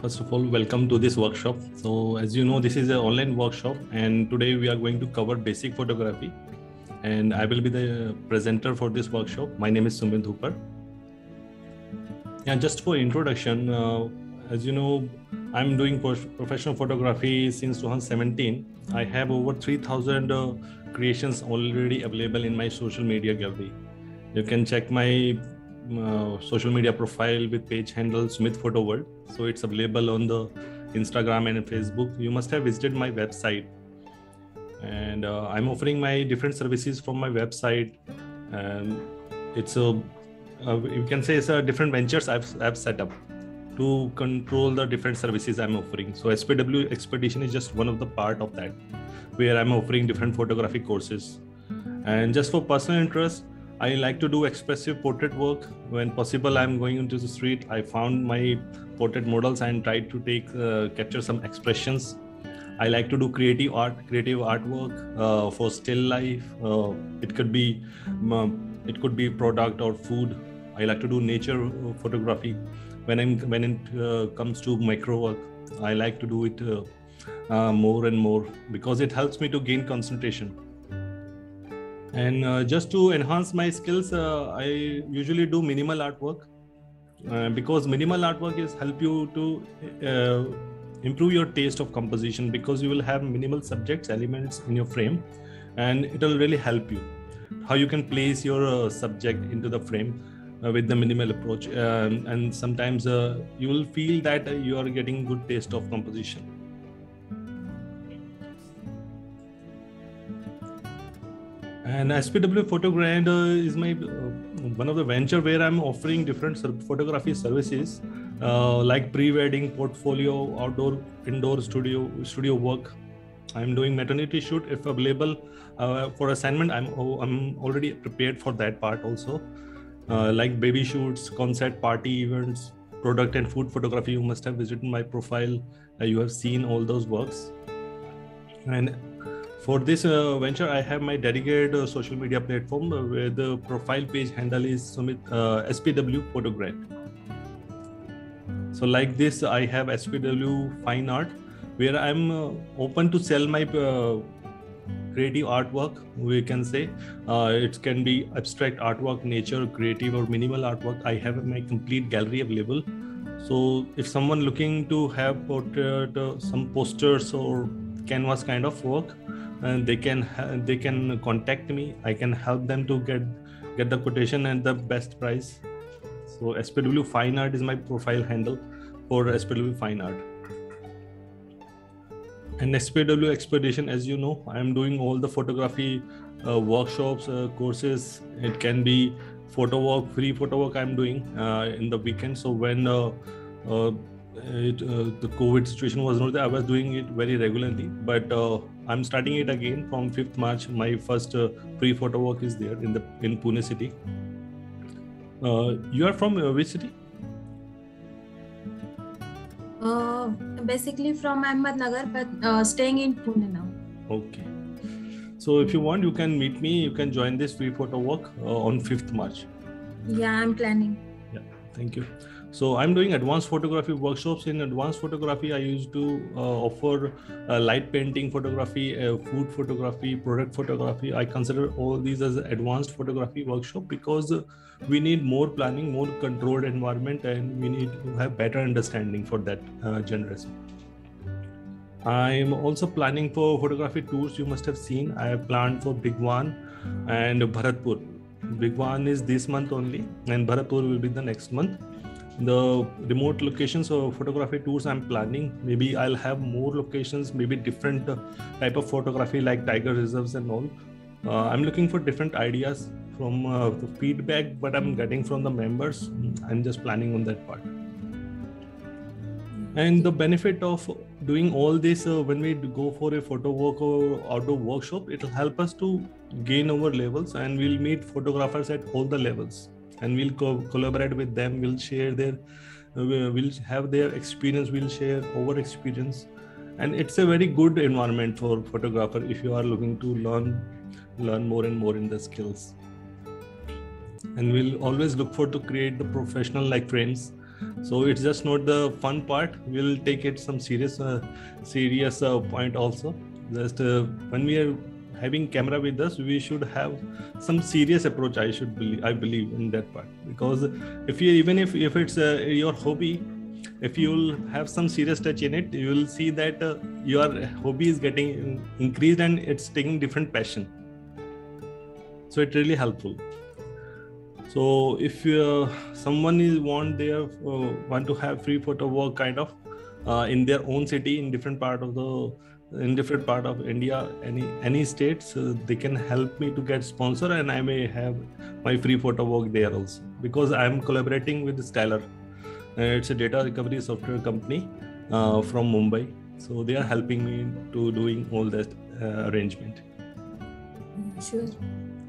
first of all, welcome to this workshop. So, as you know, this is an online workshop, and today we are going to cover basic photography. And I will be the presenter for this workshop. My name is Sumit Hooper. Yeah, just for introduction, uh, as you know, I'm doing professional photography since 2017. I have over 3,000 uh, creations already available in my social media gallery. You can check my uh, social media profile with page handle Sumit Photo World. So it's available on the Instagram and Facebook. You must have visited my website, and uh, I'm offering my different services from my website. And it's a uh, you can say it's a different ventures I've I've set up to control the different services I'm offering. So SPW Expedition is just one of the part of that, where I'm offering different photography courses. And just for personal interest, I like to do expressive portrait work. When possible, I'm going into the street. I found my portrait models and tried to take uh, capture some expressions. I like to do creative art, creative artwork uh, for still life. Uh, it could be um, it could be product or food. I like to do nature uh, photography. When I'm when it uh, comes to micro work, I like to do it uh, more and more because it helps me to gain concentration and uh, just to enhance my skills uh, i usually do minimal artwork uh, because minimal artwork is help you to uh, improve your taste of composition because you will have minimal subjects elements in your frame and it will really help you. How you can place your uh, subject into the frame uh, with the minimal approach um, and sometimes you will feel that you are getting good taste of composition and spw photograph uh, is my uh, one of the venture where i'm offering different photography services uh, like pre-wedding portfolio outdoor indoor studio studio work. I'm doing maternity shoot if available uh, for assignment. I'm oh, i'm already prepared for that part also. Uh, like baby shoots concert party events product and food photography. You must have visited my profile. Uh, you have seen all those works. And for this uh, venture, I have my dedicated uh, social media platform uh, where the profile page handle is Sumit uh, SPW Photograph. So like this, I have SPW Fine Art, where I'm uh, open to sell my uh, creative artwork. We can say it can be abstract artwork, nature, creative, or minimal artwork. I have my complete gallery available. So if someone looking to have portrait, some posters or canvas kind of work, and they can they can contact me. I can help them to get get the quotation and the best price. So spw fine art is my profile handle for spw fine art. And spw expedition as you know i am doing all the photography uh, workshops uh, courses. It can be photo work free photo work i'm doing uh, in the weekend. So when uh, uh, it, uh, the covid situation was not there i was doing it very regularly but I'm starting it again from 5th March. My first uh, pre photo work is there in the in Pune city. Uh, you are from uh, which city? Uh, basically from Ahmednagar, but uh, staying in Pune now. Okay. So if you want, you can meet me. You can join this free photo walk uh, on 5th March. Yeah, I'm planning. Yeah, thank you so i'm doing advanced photography workshops. In advanced photography i used to uh, offer uh, light painting photography uh, food photography product photography. I consider all these as advanced photography workshop because we need more planning more controlled environment and we need to have better understanding for that uh, generation. I'm also planning for photography tours you must have seen. I have planned for bhigwan and bharatpur. Bhigwan is this month only and bharatpur will be the next month the remote locations of photography tours i'm planning. Maybe i'll have more locations maybe different uh, type of photography like tiger reserves and all. Uh, i'm looking for different ideas from uh, the feedback but i'm getting from the members. I'm just planning on that part. And the benefit of doing all this uh, when we go for a photo walk or outdoor workshop it will help us to gain our levels and we'll meet photographers at all the levels and we'll co- collaborate with them. We'll share their uh, we'll have their experience. We'll share our experience. And it's a very good environment for photographer if you are looking to learn learn more and more in the skills. And we'll always look for to create the professional like friends. So it's just not the fun part. We'll take it some serious uh, serious uh, point also. Just uh, when we are having camera with us we should have some serious approach i should believe i believe in that part. Because if you even if if it's uh, your hobby if you'll have some serious touch in it you will see that uh, your hobby is getting increased and it's taking different passion. So it's really helpful. So if uh, someone is want their uh, want to have free photo work kind of uh, in their own city in different part of the in different part of india any any states uh, they can help me to get sponsor and i may have my free photo work there also because i am collaborating with Stellar uh, it's a data recovery software company uh, from Mumbai. So they are helping me to doing all that uh, arrangement. Sure.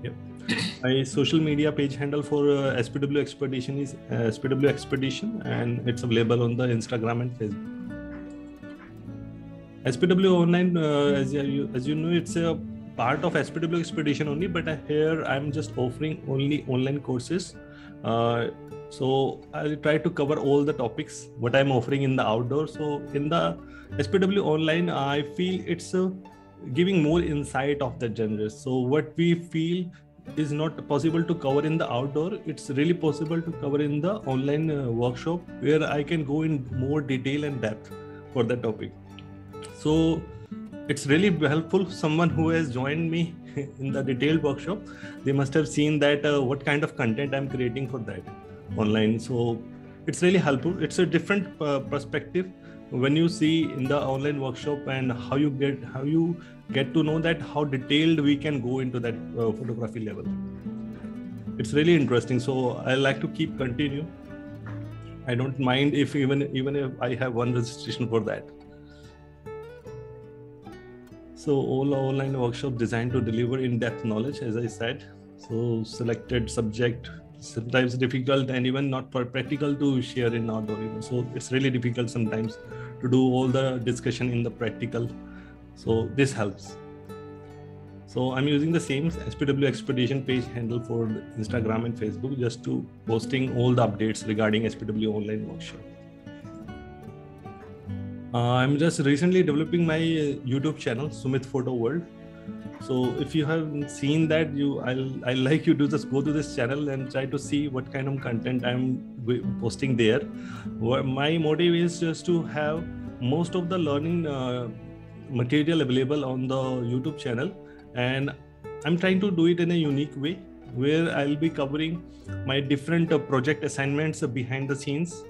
Yep. My social media page handle for uh, SPW Expedition is uh, SPW Expedition, and it's available on the Instagram and Facebook. SPW Online, uh, as you as you know, it's a part of SPW Expedition only, but here I'm just offering only online courses. Uh, so i'll try to cover all the topics what i'm offering in the outdoor. So in the spw online i feel it's uh, giving more insight of the genres so what we feel is not possible to cover in the outdoor. It's really possible to cover in the online uh, workshop where i can go in more detail and depth for the topic so it's really helpful someone who has joined me in the detailed workshop. They must have seen that uh, what kind of content i'm creating for that online. So it's really helpful. It's a different uh, perspective when you see in the online workshop and how you get how you get to know that how detailed we can go into that uh, photography level. It's really interesting. So i like to keep continue. I don't mind if even even if i have one registration for that so all online workshop designed to deliver in-depth knowledge as i said. So selected subject sometimes difficult and even not for practical to share in outdoor even so it's really difficult sometimes to do all the discussion in the practical. So this helps. So i'm using the same spw expedition page handle for instagram and facebook just to posting all the updates regarding spw online workshop uh, i'm just recently developing my youtube channel sumit photo world. So if you haven't seen that you i'll i like you to just go to this channel and try to see what kind of content i'm posting there. My motive is just to have most of the learning uh, material available on the youtube channel. And i'm trying to do it in a unique way where i'll be covering my different uh, project assignments behind the scenes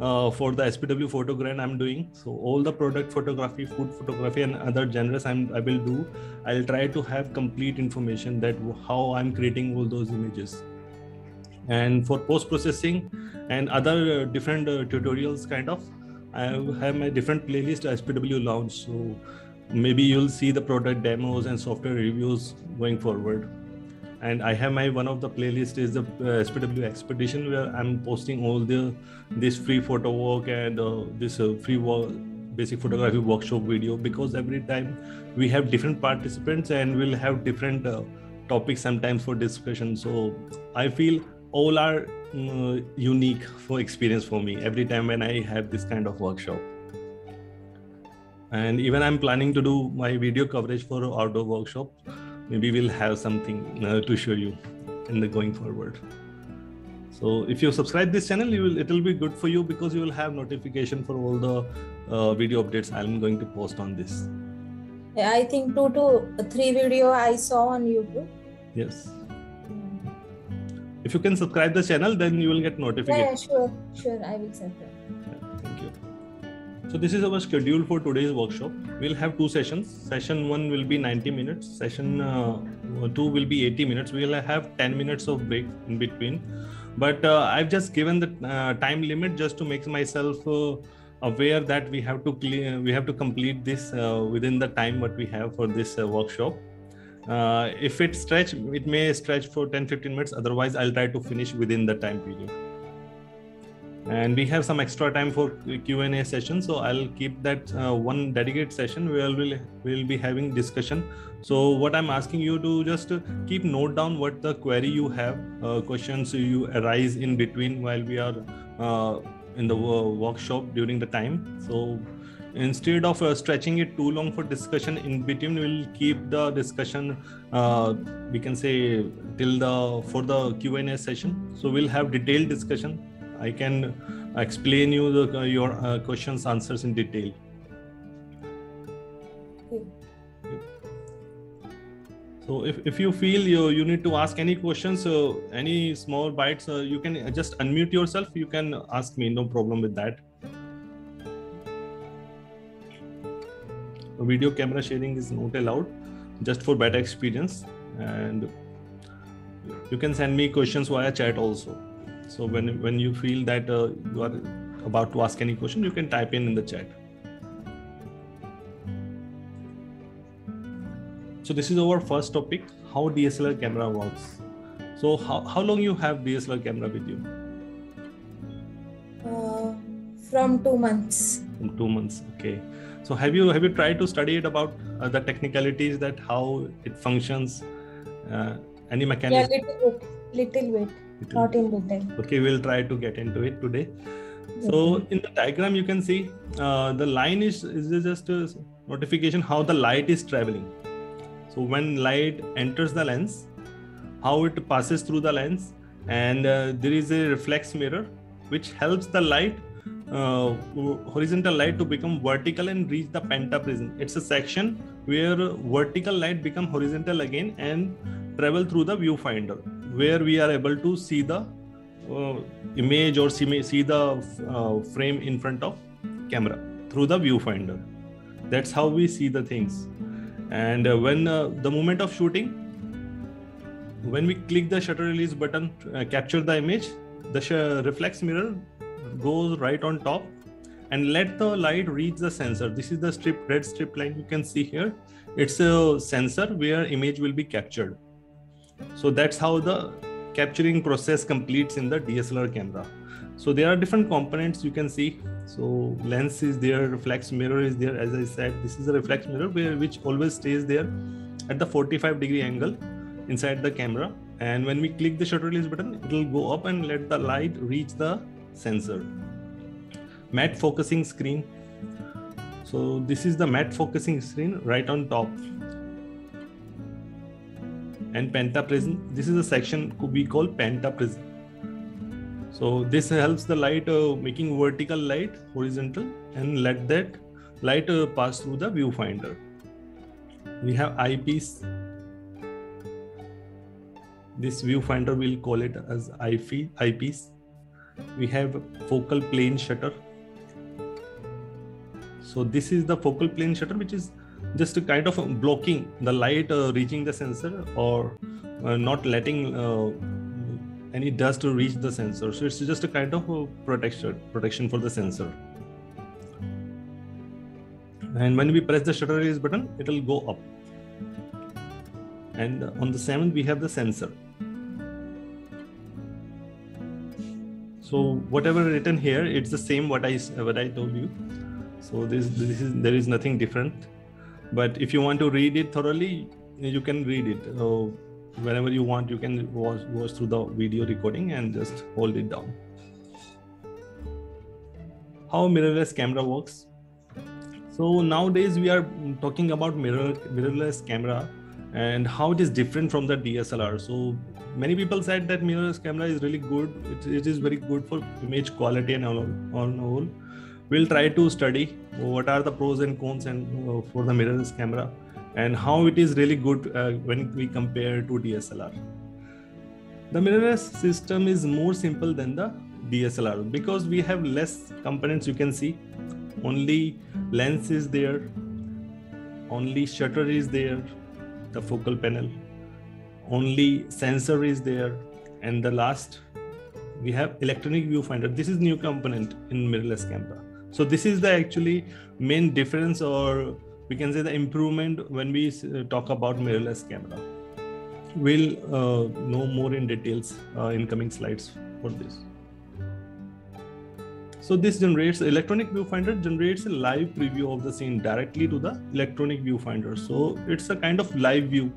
uh, for the SPW photograph I'm doing. So all the product photography, food photography, and other genres I'm, I will do. I'll try to have complete information that how I'm creating all those images. And for post processing and other uh, different uh, tutorials, kind of, I have my different playlist SPW launch. So maybe you'll see the product demos and software reviews going forward and i have my one of the playlist is the uh, spw expedition where i'm posting all the this free photo work and uh, this uh, free work, basic photography workshop video because every time we have different participants and we'll have different uh, topics sometimes for discussion. So i feel all are uh, unique for experience for me every time when i have this kind of workshop. And even i'm planning to do my video coverage for outdoor workshop maybe we'll have something uh, to show you in the going forward. So if you subscribe this channel you will it will be good for you because you will have notification for all the uh, video updates i'm going to post on this. Yeah, i think two to three video i saw on youtube. Yes. If you can subscribe the channel then you will get notification yeah, yeah sure sure i will subscribe so this is our schedule for today's workshop. We'll have two sessions. Session one will be 90 minutes. Session uh, two will be 80 minutes. We'll have 10 minutes of break in between. But uh, I've just given the uh, time limit just to make myself uh, aware that we have to clear, we have to complete this uh, within the time what we have for this uh, workshop. if it stretch, it may stretch for 10-15 minutes. Otherwise, I'll try to finish within the time period and we have some extra time for q&a session. So i'll keep that uh, one dedicated session where we'll we'll be having discussion. So what i'm asking you to just keep note down what the query you have uh, questions you arise in between while we are uh, in the workshop during the time. So instead of uh, stretching it too long for discussion in between we'll keep the discussion uh, we can say till the for the q&a session. So we'll have detailed discussion i can explain you the, your uh, questions answers in detail. So if, if you feel you, you need to ask any questions uh, any small bites uh, you can just unmute yourself. You can ask me no problem with that. Video camera sharing is not allowed just for better experience. And you can send me questions via chat also so when when you feel that uh, you are about to ask any question you can type in in the chat. So this is our first topic how dslr camera works. So how, how long you have dslr camera with you? Uh, from two months. From two months okay. So have you have you tried to study it about uh, the technicalities that how it functions uh, any mechanism? Yeah little bit little bit little not in detail okay we'll try to get into it today. So in the diagram you can see uh, the line is is just a notification how the light is traveling? So when light enters the lens how it passes through the lens and uh, there is a reflex mirror which helps the light uh, horizontal light to become vertical and reach the pentaprism. It's a section where vertical light become horizontal again and travel through the viewfinder, where we are able to see the uh, image or see, see the uh, frame in front of camera through the viewfinder. That's how we see the things. And uh, when uh, the moment of shooting, when we click the shutter release button, uh, capture the image, the sh- reflex mirror goes right on top and let the light reach the sensor. This is the strip, red strip line you can see here. It's a sensor where image will be captured. So that's how the capturing process completes in the DSLR camera. So there are different components you can see. So lens is there, reflex mirror is there. As I said, this is a reflex mirror where, which always stays there at the 45 degree angle inside the camera. And when we click the shutter release button, it will go up and let the light reach the sensor matte focusing screen so this is the matte focusing screen right on top and pentaprism. This is a section we call pentaprism. So this helps the light uh, making vertical light horizontal and let that light uh, pass through the viewfinder. We have eyepiece. This viewfinder we'll call it as eyepiece. We have focal plane shutter. So this is the focal plane shutter which is just kind of blocking the light uh, reaching the sensor or uh, not letting uh, any dust to reach the sensor. So it's just a kind of a protection protection for the sensor. And when we press the shutter release button it will go up. And on the seventh we have the sensor. So whatever written here it's the same what i what i told you. So this this is there is nothing different but if you want to read it thoroughly you can read it. Uh, whenever you want you can watch, watch through the video recording and just hold it down. How mirrorless camera works? So nowadays we are talking about mirror mirrorless camera and how it is different from the dslr so many people said that mirrorless camera is really good. It, it is very good for image quality and all on all we'll try to study what are the pros and cons and uh, for the mirrorless camera and how it is really good uh, when we compare to dslr the mirrorless system is more simple than the dslr because we have less components you can see. Only lens is there only shutter is there the focal panel only sensor is there and the last we have electronic viewfinder. This is new component in mirrorless camera so this is the actually main difference or we can say the improvement when we uh, talk about mirrorless camera. We'll uh, know more in details uh, in coming slides for this. So this generates electronic viewfinder generates a live preview of the scene directly to the electronic viewfinder. So it's a kind of live view.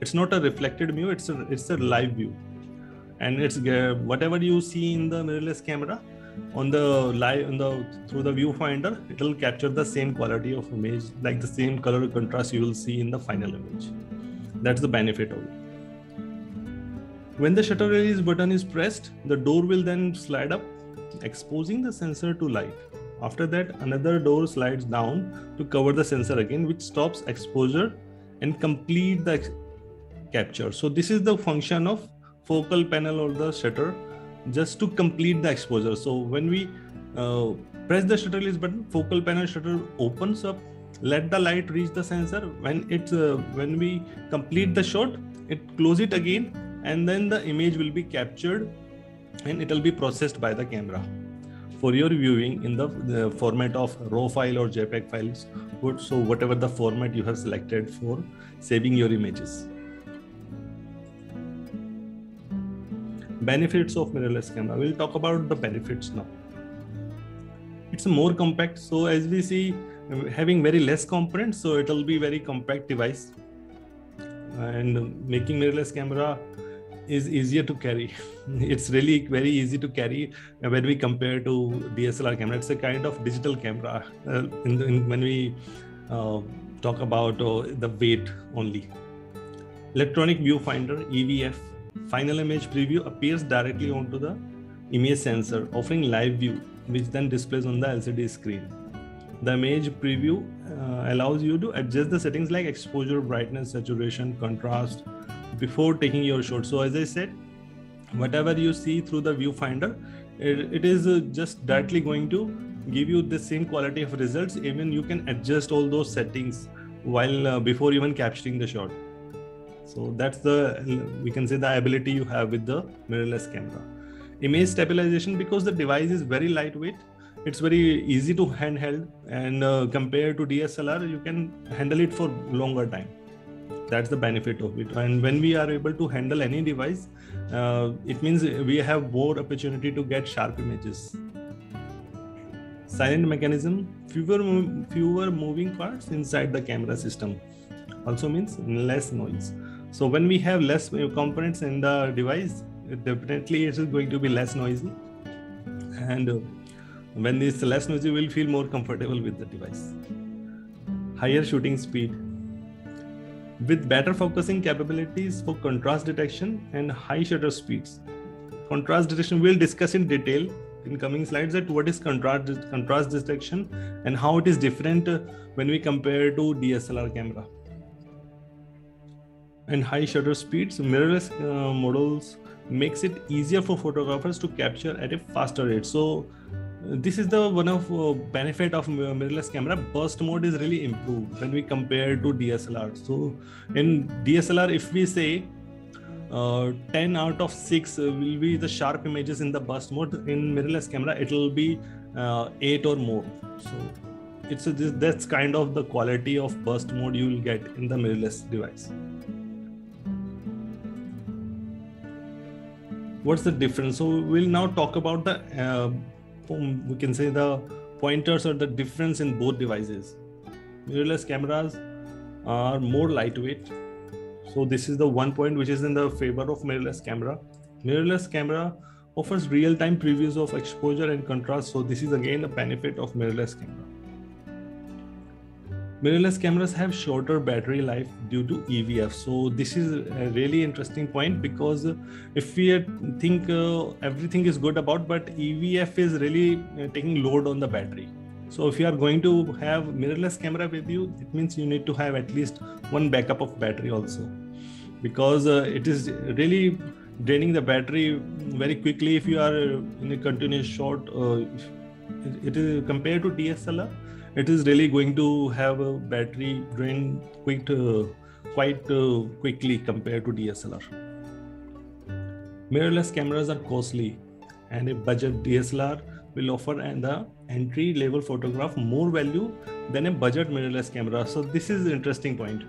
It's not a reflected view it's a it's a live view. And it's uh, whatever you see in the mirrorless camera on the live on the through the viewfinder it will capture the same quality of image like the same color contrast you will see in the final image. That's the benefit of it. When the shutter release button is pressed the door will then slide up exposing the sensor to light. After that another door slides down to cover the sensor again which stops exposure and complete the capture. So this is the function of focal panel or the shutter just to complete the exposure. So when we uh, press the shutter release button, focal panel shutter opens up, let the light reach the sensor. When it's uh, when we complete the shot, it close it again, and then the image will be captured, and it will be processed by the camera for your viewing in the, the format of RAW file or JPEG files. So whatever the format you have selected for saving your images. Benefits of mirrorless camera. We'll talk about the benefits now. It's more compact. So as we see having very less components so it'll be very compact device. And making mirrorless camera is easier to carry. It's really very easy to carry when we compare to dslr camera. It's a kind of digital camera uh, in, the, in, when we uh, talk about uh, the weight only. Electronic viewfinder evf Final image preview appears directly onto the image sensor, offering live view, which then displays on the LCD screen. The image preview uh, allows you to adjust the settings like exposure, brightness, saturation, contrast before taking your shot. So, as I said, whatever you see through the viewfinder, it, it is uh, just directly going to give you the same quality of results. Even you can adjust all those settings while uh, before even capturing the shot so that's the we can say the ability you have with the mirrorless camera. Image stabilization because the device is very lightweight it's very easy to handheld and uh, compared to dslr you can handle it for longer time. That's the benefit of it. And when we are able to handle any device uh, it means we have more opportunity to get sharp images. Silent mechanism fewer fewer moving parts inside the camera system. Also means less noise so when we have less components in the device, definitely it is going to be less noisy. And uh, when it's less noisy, we'll feel more comfortable with the device. Higher shooting speed. With better focusing capabilities for contrast detection and high shutter speeds. Contrast detection we'll discuss in detail in coming slides that what is contrast contrast detection and how it is different uh, when we compare to DSLR camera and high shutter speeds, mirrorless uh, models makes it easier for photographers to capture at a faster rate. So uh, this is the one of uh, benefit of mirrorless camera. Burst mode is really improved when we compare to DSLR. So in DSLR, if we say uh, 10 out of 6 will be the sharp images in the burst mode in mirrorless camera it will be uh, 8 or more so it's a, that's kind of the quality of burst mode you will get in the mirrorless device what's the difference? So we'll now talk about the uh, we can say the pointers or the difference in both devices. Mirrorless cameras are more lightweight. So this is the one point which is in the favor of mirrorless camera. Mirrorless camera offers real-time previews of exposure and contrast. So this is again a benefit of mirrorless camera mirrorless cameras have shorter battery life due to EVF. So this is a really interesting point because if we think uh, everything is good about, but EVF is really uh, taking load on the battery. So if you are going to have mirrorless camera with you, it means you need to have at least one backup of battery also, because uh, it is really draining the battery very quickly if you are in a continuous shot. Uh, it is compared to DSLR it is really going to have a battery drain quite uh, quite uh, quickly compared to DSLR. Mirrorless cameras are costly, and a budget DSLR will offer and the entry level photograph more value than a budget mirrorless camera. So this is an interesting point.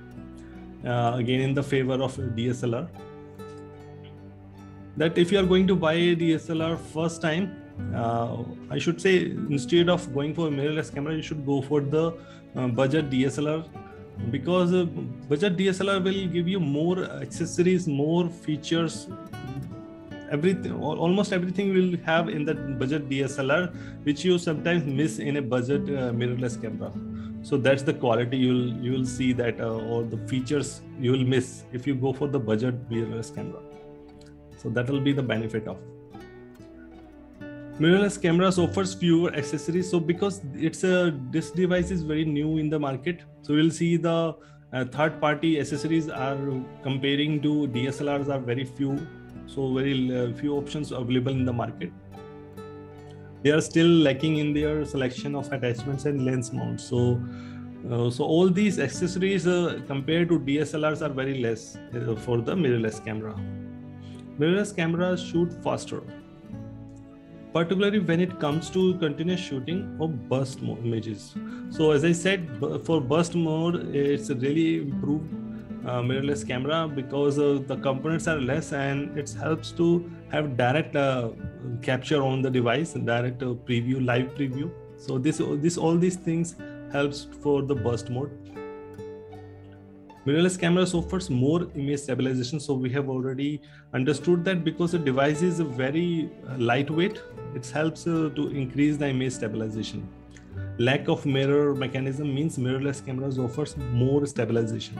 Uh, again, in the favor of DSLR, that if you are going to buy a DSLR first time, uh, I should say instead of going for a mirrorless camera, you should go for the uh, budget DSLR because uh, budget DSLR will give you more accessories, more features. Everything almost everything will have in that budget dslr which you sometimes miss in a budget uh, mirrorless camera. So that's the quality you'll you'll see that uh, or the features you will miss if you go for the budget mirrorless camera. So that will be the benefit of mirrorless cameras offers fewer accessories. So because it's a this device is very new in the market so we'll see the uh, third party accessories are comparing to dslrs are very few. So very uh, few options available in the market. They are still lacking in their selection of attachments and lens mounts. So uh, so all these accessories uh, compared to dslrs are very less uh, for the mirrorless camera. Mirrorless cameras shoot faster particularly when it comes to continuous shooting or burst mode images. So as I said, for burst mode, it's a really improved uh, mirrorless camera because uh, the components are less and it helps to have direct uh, capture on the device, direct uh, preview, live preview. So this, this, all these things helps for the burst mode mirrorless cameras offers more image stabilization so we have already understood that because the device is very uh, lightweight it helps uh, to increase the image stabilization. Lack of mirror mechanism means mirrorless cameras offers more stabilization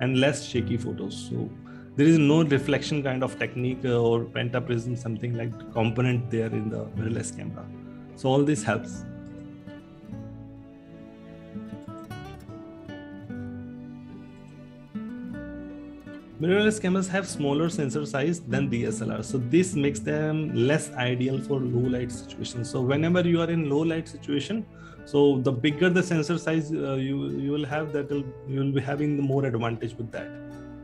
and less shaky photos. So there is no reflection kind of technique uh, or pentaprism something like component there in the mirrorless camera. So all this helps Mirrorless cameras have smaller sensor size than DSLR, so this makes them less ideal for low light situations. So whenever you are in low light situation, so the bigger the sensor size uh, you you will have, that you will be having the more advantage with that.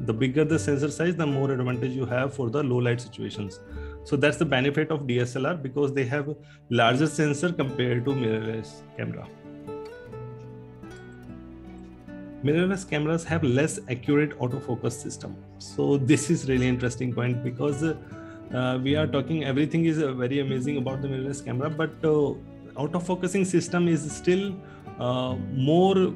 The bigger the sensor size, the more advantage you have for the low light situations. So that's the benefit of DSLR because they have larger sensor compared to mirrorless camera mirrorless cameras have less accurate autofocus system. So this is really interesting point because uh, we are talking everything is uh, very amazing about the mirrorless camera but uh, autofocusing system is still uh, more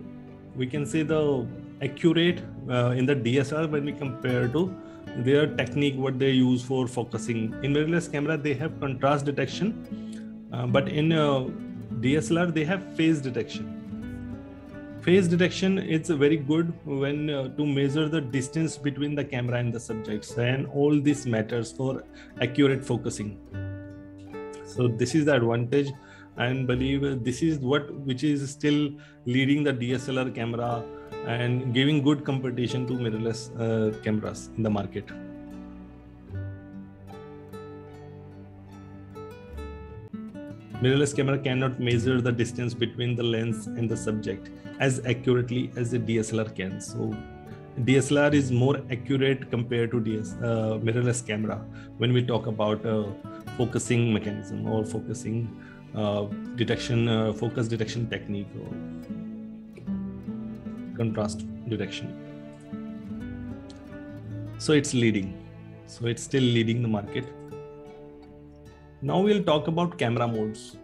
we can say the accurate uh, in the DSLR when we compare to their technique what they use for focusing. In mirrorless camera they have contrast detection uh, but in DSLR they have phase detection phase detection is very good when uh, to measure the distance between the camera and the subjects and all this matters for accurate focusing. So this is the advantage and believe this is what which is still leading the dslr camera and giving good competition to mirrorless uh, cameras in the market mirrorless camera cannot measure the distance between the lens and the subject as accurately as the DSLR can. So DSLR is more accurate compared to DS, uh, mirrorless camera when we talk about uh, focusing mechanism or focusing uh, detection, uh, focus detection technique or contrast detection. So it's leading. So it's still leading the market. Now we'll talk about camera modes.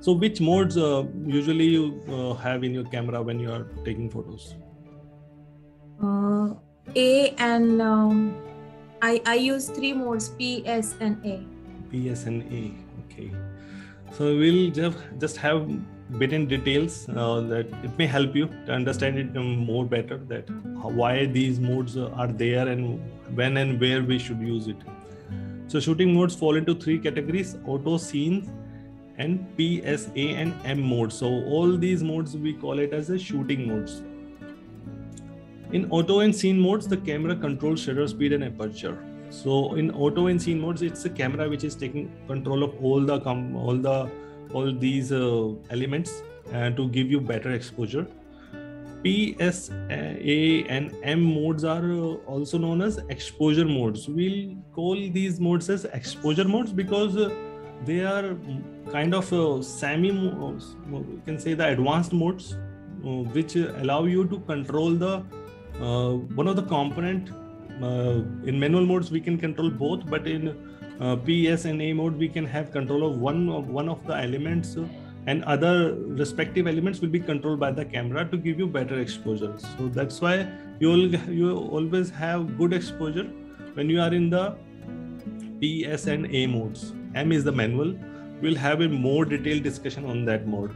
So, which modes uh, usually you uh, have in your camera when you are taking photos? Uh, A and um, I I use three modes P, S, and A. P, S, and A. Okay. So we'll just just have bit in details uh, that it may help you to understand it more better that why these modes are there and when and where we should use it. So shooting modes fall into three categories: auto, scene, and PSA and M mode. So all these modes we call it as a shooting modes. In auto and scene modes, the camera controls shutter speed and aperture. So in auto and scene modes, it's a camera which is taking control of all the all the all these uh, elements uh, to give you better exposure. PSA and M modes are uh, also known as exposure modes. We'll call these modes as exposure modes because uh, they are kind of uh, semi you can say the advanced modes which allow you to control the uh, one of the component uh, in manual modes we can control both but in uh, ps and a mode we can have control of one of one of the elements and other respective elements will be controlled by the camera to give you better exposure so that's why you will you always have good exposure when you are in the P, S, and A modes. M is the manual. We'll have a more detailed discussion on that mode.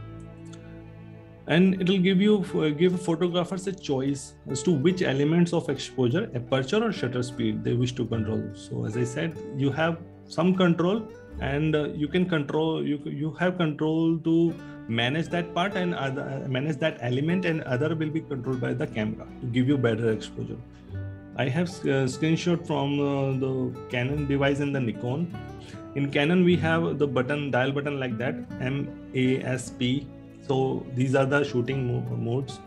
And it'll give you uh, give photographers a choice as to which elements of exposure, aperture, or shutter speed they wish to control. So as I said, you have some control, and uh, you can control you you have control to manage that part and other, manage that element, and other will be controlled by the camera to give you better exposure. I have a screenshot from uh, the Canon device and the Nikon. In Canon, we have the button dial button like that M A S P. So these are the shooting mo- modes: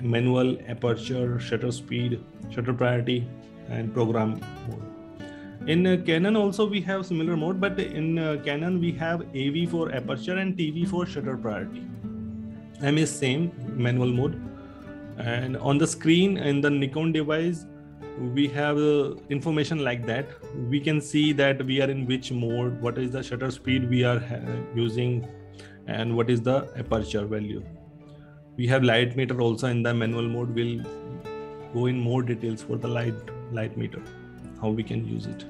manual, aperture, shutter speed, shutter priority, and program mode. In uh, Canon also we have similar mode, but in uh, Canon we have AV for aperture and TV for shutter priority. M is same manual mode. And on the screen in the nikon device we have uh, information like that. We can see that we are in which mode what is the shutter speed we are using and what is the aperture value. We have light meter also in the manual mode. We'll go in more details for the light light meter how we can use it.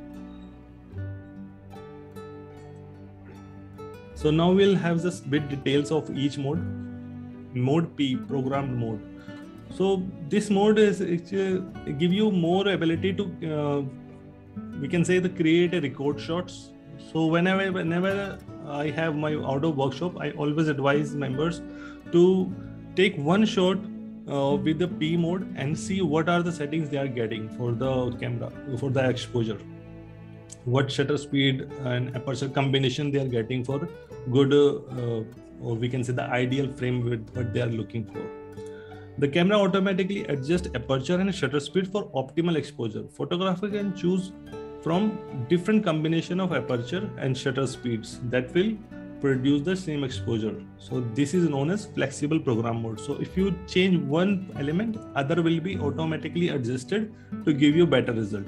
So now we'll have just bit details of each mode. Mode p programmed mode. So this mode is uh, give you more ability to uh, we can say the create a record shots. So whenever whenever i have my outdoor workshop i always advise members to take one shot uh, with the p mode and see what are the settings they are getting for the camera for the exposure. What shutter speed and aperture combination they are getting for good uh, or we can say the ideal frame with what they are looking for. The camera automatically adjusts aperture and shutter speed for optimal exposure. Photographer can choose from different combination of aperture and shutter speeds. That will produce the same exposure. So this is known as flexible program mode. So if you change one element, other will be automatically adjusted to give you better result.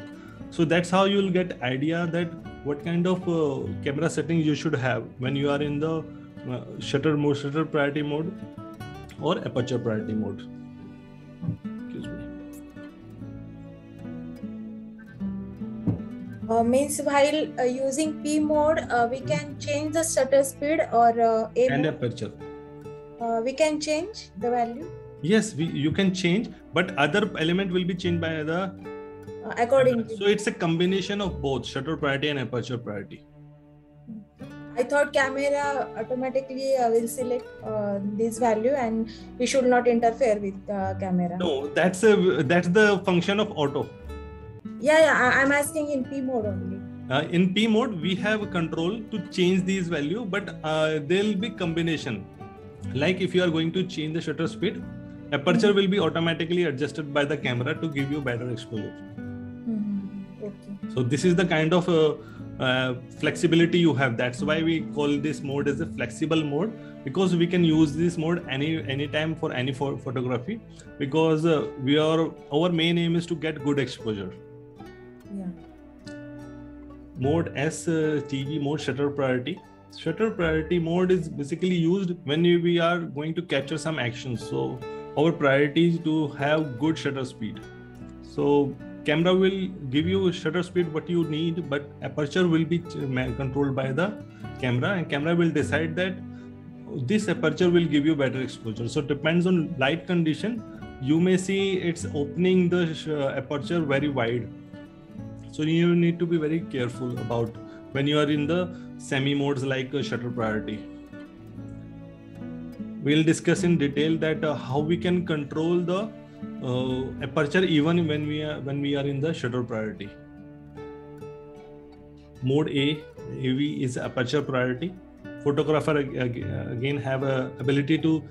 So that's how you'll get idea that what kind of uh, camera settings you should have when you are in the uh, shutter mode, shutter priority mode or aperture priority mode. Uh, means while uh, using P mode, uh, we can change the shutter speed or uh, A And mode. aperture. Uh, we can change the value Yes, we, you can change, but other element will be changed by the. uh, according. So it's a combination of both shutter priority and aperture priority. I thought camera automatically uh, will select uh, this value and we should not interfere with uh, camera. No, that's a that's the function of auto. Yeah, yeah. I- I'm asking in P mode only. Uh, in P mode, we have control to change these value, but uh, there'll be combination. Like if you are going to change the shutter speed, aperture will be automatically adjusted by the camera to give you better exposure. Mhm. Okay. So this is the kind of uh, uh, flexibility you have. That's why we call this mode as a flexible mode because we can use this mode any anytime for any pho- photography because uh, we are our main aim is to get good exposure. Yeah. Mode S uh, TV mode shutter priority. Shutter priority mode is basically used when we are going to capture some actions. So our priority is to have good shutter speed. So camera will give you shutter speed what you need, but aperture will be controlled by the camera, and camera will decide that this aperture will give you better exposure. So depends on light condition. You may see it's opening the uh, aperture very wide. So you need to be very careful about when you are in the semi modes like uh, shutter priority. We'll discuss in detail that uh, how we can control the uh, aperture even when we are when we are in the shutter priority. Mode A AV is aperture priority. Photographer ag- ag- again have a ability to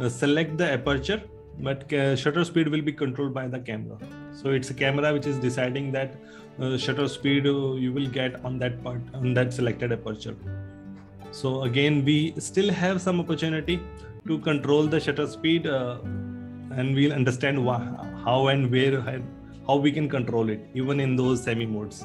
uh, select the aperture, but uh, shutter speed will be controlled by the camera. So it's a camera which is deciding that uh, shutter speed uh, you will get on that part on that selected aperture. So again, we still have some opportunity to control the shutter speed, uh, and we'll understand wha- how and where and how we can control it, even in those semi modes.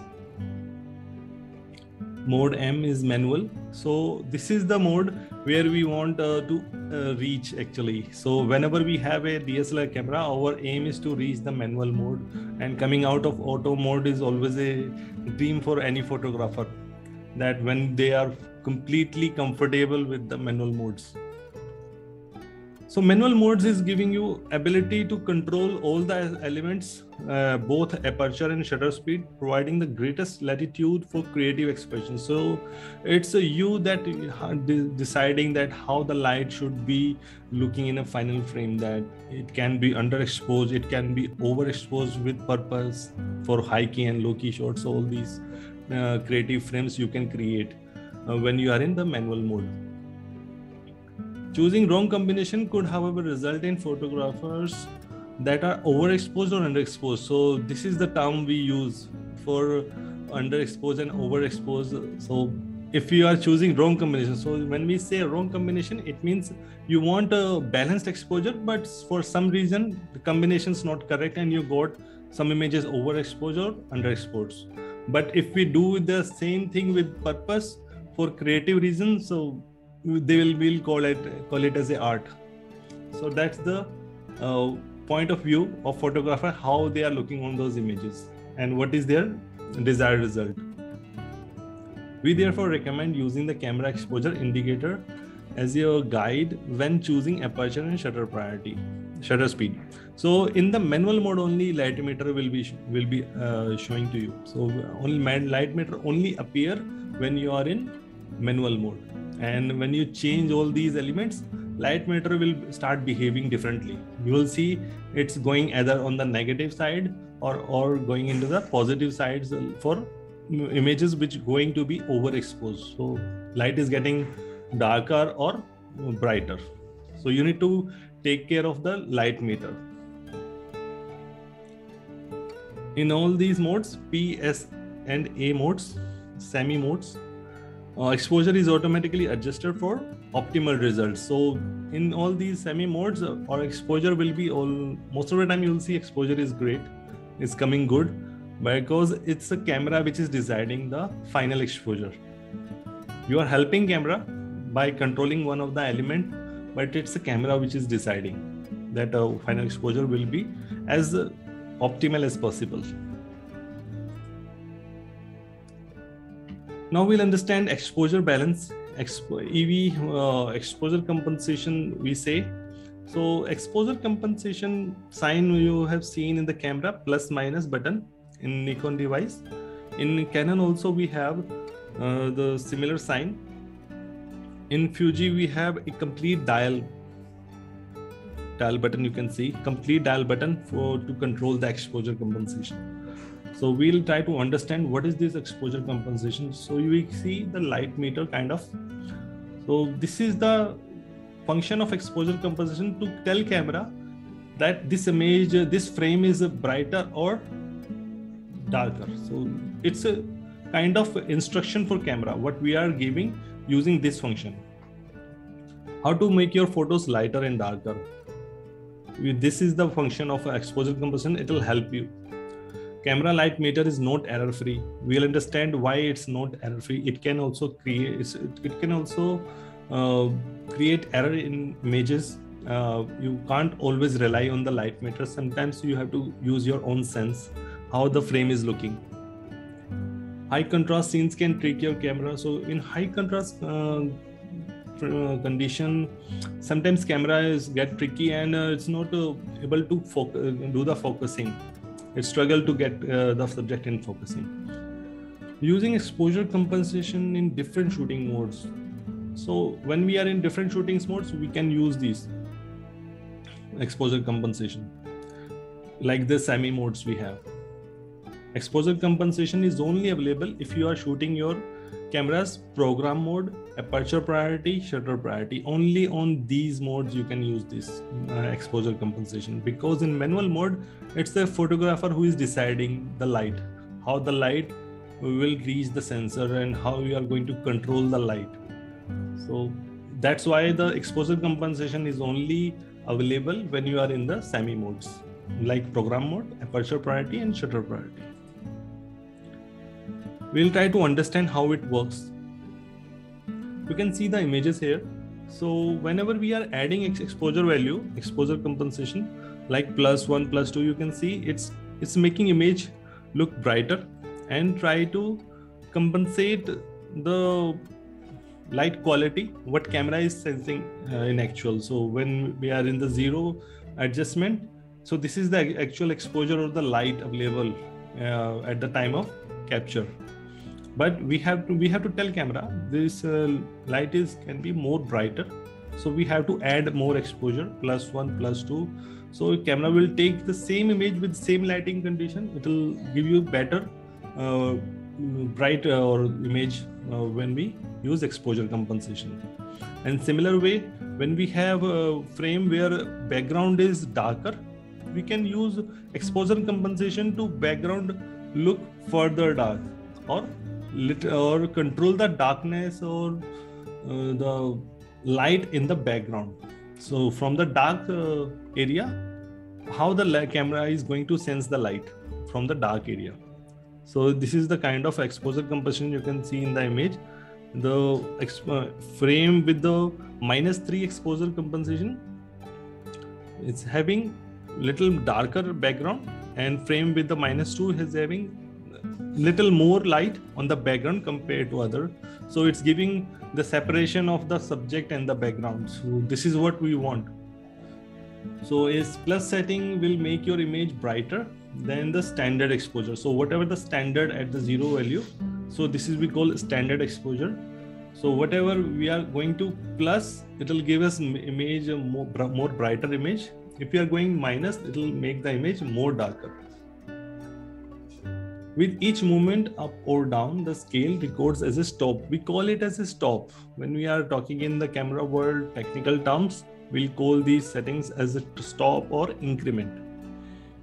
Mode M is manual. So this is the mode where we want uh, to uh, reach actually. So whenever we have a DSLR camera, our aim is to reach the manual mode and coming out of auto mode is always a dream for any photographer that when they are completely comfortable with the manual modes so manual modes is giving you ability to control all the elements uh, both aperture and shutter speed providing the greatest latitude for creative expression. So it's a you that deciding that how the light should be looking in a final frame that it can be underexposed it can be overexposed with purpose for high key and low key shots all these uh, creative frames you can create uh, when you are in the manual mode Choosing wrong combination could, however, result in photographers that are overexposed or underexposed. So this is the term we use for underexposed and overexposed. So if you are choosing wrong combination, so when we say wrong combination, it means you want a balanced exposure, but for some reason the combination is not correct and you got some images overexposed or underexposed. But if we do the same thing with purpose for creative reasons, so they will will call it call it as a art. So that's the uh, point of view of photographer how they are looking on those images and what is their desired result. We therefore recommend using the camera exposure indicator as your guide when choosing aperture and shutter priority shutter speed. So in the manual mode only light meter will be will be uh, showing to you. So only light meter only appear when you are in manual mode and when you change all these elements light meter will start behaving differently. You will see it's going either on the negative side or or going into the positive sides for images which going to be overexposed. So light is getting darker or brighter. So you need to take care of the light meter. In all these modes p s and a modes semi modes uh, exposure is automatically adjusted for optimal results. So in all these semi modes, uh, our exposure will be all most of the time you'll see exposure is great, it's coming good because it's a camera which is deciding the final exposure. You are helping camera by controlling one of the element, but it's a camera which is deciding that a final exposure will be as optimal as possible. Now we'll understand exposure balance, expo- EV uh, exposure compensation. We say so. Exposure compensation sign you have seen in the camera plus minus button in Nikon device. In Canon also we have uh, the similar sign. In Fuji we have a complete dial dial button. You can see complete dial button for to control the exposure compensation so we'll try to understand what is this exposure compensation. So you see the light meter kind of. So this is the function of exposure compensation to tell camera that this image, this frame is brighter or darker. So it's a kind of instruction for camera what we are giving using this function. How to make your photos lighter and darker. This is the function of exposure compensation. It will help you camera light meter is not error free we'll understand why it's not error free it can also create it can also uh, create error in images. Uh, you can't always rely on the light meter. Sometimes you have to use your own sense how the frame is looking. High contrast scenes can trick your camera. So in high contrast uh, uh condition sometimes camera is get tricky and uh, it's not uh, able to focus, do the focusing it struggled to get uh, the subject in focusing. Using exposure compensation in different shooting modes. So when we are in different shooting modes, we can use these exposure compensation, like the semi modes we have. Exposure compensation is only available if you are shooting your camera's program mode aperture priority shutter priority. Only on these modes you can use this uh, exposure compensation. Because in manual mode it's the photographer who is deciding the light how the light will reach the sensor and how you are going to control the light. So that's why the exposure compensation is only available when you are in the semi modes like program mode aperture priority and shutter priority we'll try to understand how it works. You can see the images here. So whenever we are adding exposure value exposure compensation like plus one plus two you can see it's it's making image look brighter and try to compensate the light quality what camera is sensing uh, in actual. So when we are in the zero adjustment so this is the actual exposure of the light available uh, at the time of capture but we have to we have to tell camera this uh, light is can be more brighter. So we have to add more exposure plus one plus two. So camera will take the same image with same lighting condition. It will give you better uh, bright uh, or image uh, when we use exposure compensation. And similar way when we have a frame where background is darker we can use exposure compensation to background look further dark or lit or control the darkness or uh, the light in the background. So from the dark uh, area how the camera is going to sense the light from the dark area. So this is the kind of exposure compensation you can see in the image. The uh, frame with the minus 3 exposure compensation it's having little darker background and frame with the minus 2 is having little more light on the background compared to other. So it's giving the separation of the subject and the background. So this is what we want. So is plus setting will make your image brighter than the standard exposure. So whatever the standard at the zero value so this is we call standard exposure. So whatever we are going to plus it will give us image more, more brighter image. If you are going minus it will make the image more darker with each movement up or down the scale records as a stop. We call it as a stop. When we are talking in the camera world technical terms we'll call these settings as a stop or increment.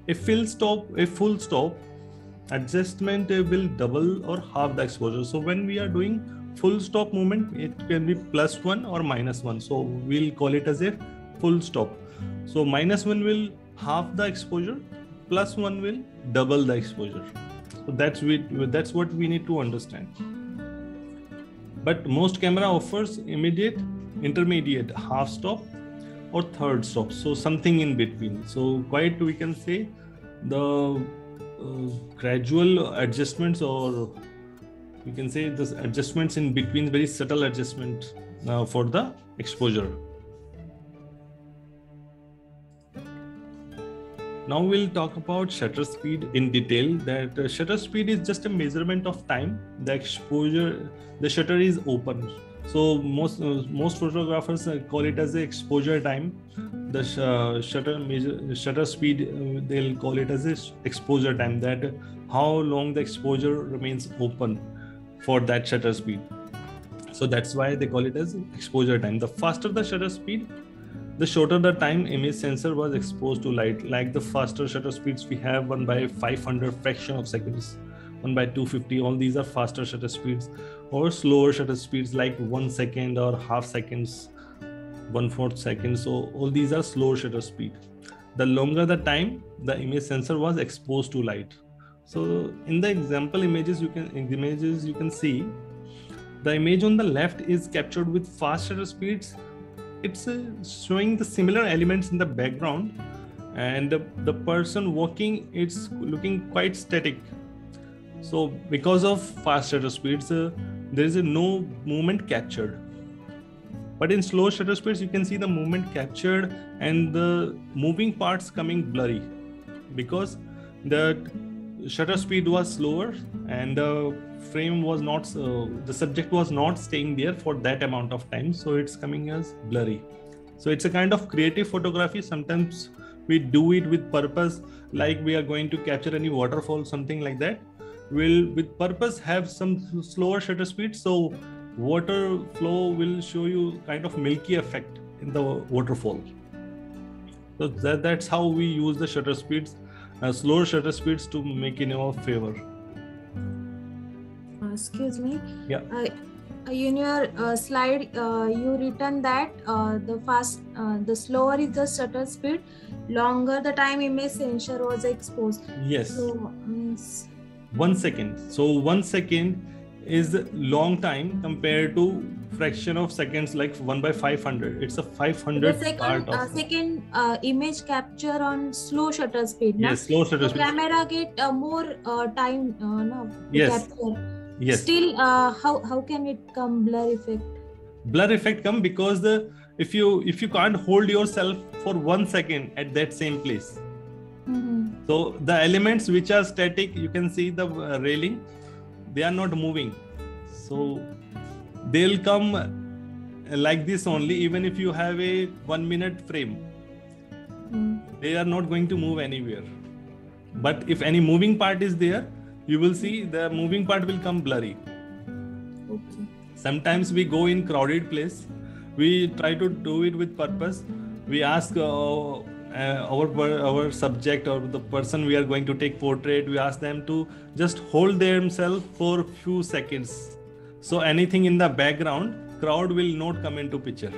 A full stop a full stop adjustment will double or half the exposure. So when we are doing full stop movement it can be plus one or minus one. So we'll call it as a full stop. So minus one will half the exposure plus one will double the exposure so that's we that's what we need to understand. But most camera offers immediate intermediate half stop or third stop so something in between. So quite we can say the uh, gradual adjustments or we can say this adjustments in between very subtle adjustment uh, for the exposure now we'll talk about shutter speed in detail that uh, shutter speed is just a measurement of time. The exposure the shutter is open. So most uh, most photographers uh, call it as the exposure time. The sh- uh, shutter measure, shutter speed uh, they'll call it as a exposure time that how long the exposure remains open for that shutter speed. So that's why they call it as exposure time. The faster the shutter speed the shorter the time image sensor was exposed to light like the faster shutter speeds we have one by 500 fraction of seconds 1 by 250 all these are faster shutter speeds or slower shutter speeds like one second or half seconds one fourth second so all these are slow shutter speed. The longer the time the image sensor was exposed to light. So in the example images you can in the images you can see the image on the left is captured with fast shutter speeds it's uh, showing the similar elements in the background and the, the person walking it's looking quite static. So because of fast shutter speeds uh, there is no movement captured. But in slow shutter speeds you can see the movement captured and the moving parts coming blurry because the shutter speed was slower and the frame was not uh, the subject was not staying there for that amount of time. So it's coming as blurry. So it's a kind of creative photography. Sometimes we do it with purpose like we are going to capture any waterfall something like that. Will with purpose have some slower shutter speed. So water flow will show you kind of milky effect in the waterfall. So that, that's how we use the shutter speeds uh, slower shutter speeds to make in our favor. Uh, excuse me. Yeah. Uh, in your uh, slide uh, you written that uh, the fast uh, the slower is the shutter speed longer the time image sensor was exposed. Yes. So um, one second. So one second is long time compared to fraction of seconds like 1 by 500 it's a 500 the second, part of uh, second uh, image capture on slow shutter speed na? yes slow shutter the speed. camera get uh, more uh, time uh, no, Yes. capture. Yes. Still uh, how how can it come blur effect? Blur effect come because the if you if you can't hold yourself for one second at that same place. Mhm. so the elements which are static you can see the railing they are not moving. So they'll come uh, like this only even if you have a one minute frame. Mm. they are not going to move anywhere. But if any moving part is there you will see the moving part will come blurry. Okay. Sometimes we go in crowded place. We try to do it with purpose. We ask uh, uh, our our subject or the person we are going to take portrait we ask them to just hold themselves for few seconds so anything in the background crowd will not come into picture.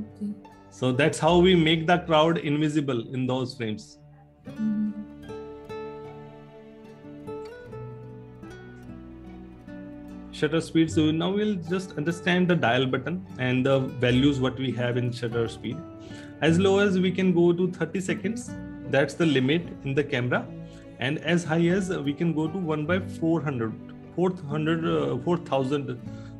Okay. So that's how we make the crowd invisible in those frames. Mhm. shutter speed so now we'll just understand the dial button and the values what we have in shutter speed. As low as we can go to 30 seconds that's the limit in the camera. And as high as we can go to 1 by 400 400 uh, 4000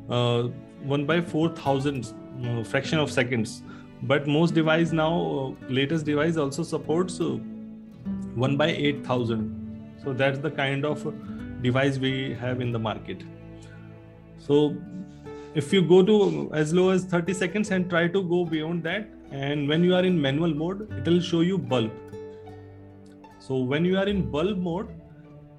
uh, 1 by 4000 uh, fraction of seconds. But most device now uh, latest device also supports uh, 1 by 8000 so that's the kind of device we have in the market. So if you go to as low as 30 seconds and try to go beyond that and when you are in manual mode it will show you bulb. So when you are in bulb mode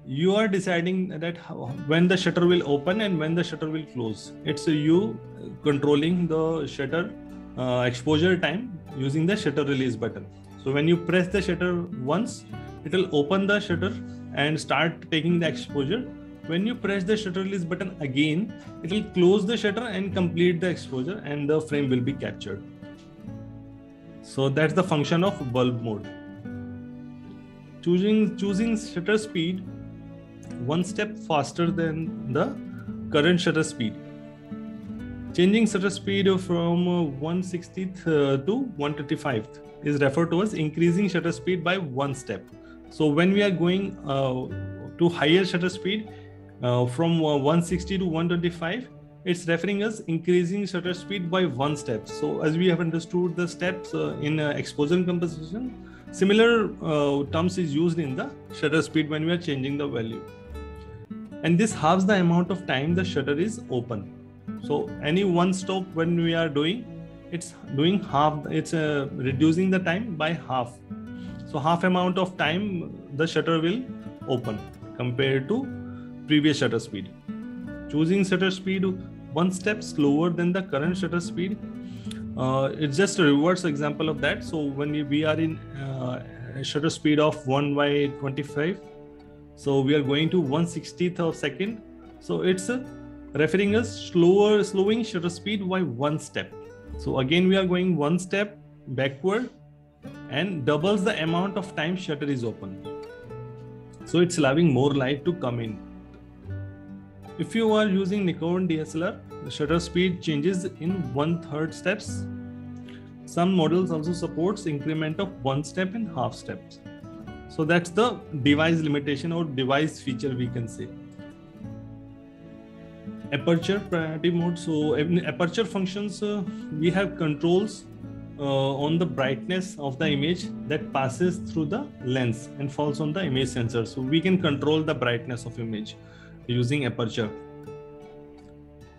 you are deciding that how, when the shutter will open and when the shutter will close. It's you controlling the shutter uh, exposure time using the shutter release button. So when you press the shutter once it will open the shutter and start taking the exposure. When you press the shutter release button again it will close the shutter and complete the exposure and the frame will be captured. So that's the function of bulb mode. Choosing choosing shutter speed one step faster than the current shutter speed. Changing shutter speed from uh, 160th uh, to 125th is referred to as increasing shutter speed by one step. So when we are going uh, to higher shutter speed uh, from uh, 160 to 125 it's referring as increasing shutter speed by one step. So as we have understood the steps uh, in uh, exposure composition similar uh, terms is used in the shutter speed when we are changing the value. And this halves the amount of time the shutter is open. So any one stop when we are doing it's doing half it's uh, reducing the time by half. So half amount of time the shutter will open compared to previous shutter speed. Choosing shutter speed one step slower than the current shutter speed uh, it's just a reverse example of that. So when we- we are in uh, shutter speed of 1 by 25 so we are going to 160th of second. So it's uh, referring us slower slowing shutter speed by one step. So again we are going one step backward and doubles the amount of time shutter is open. So it's allowing more light to come in. If you are using Nikon dslr shutter speed changes in one third steps. Some models also supports increment of one step and half steps. So that's the device limitation or device feature we can say. Aperture priority mode. So aperture functions uh, we have controls uh, on the brightness of the image that passes through the lens and falls on the image sensor. So we can control the brightness of image using aperture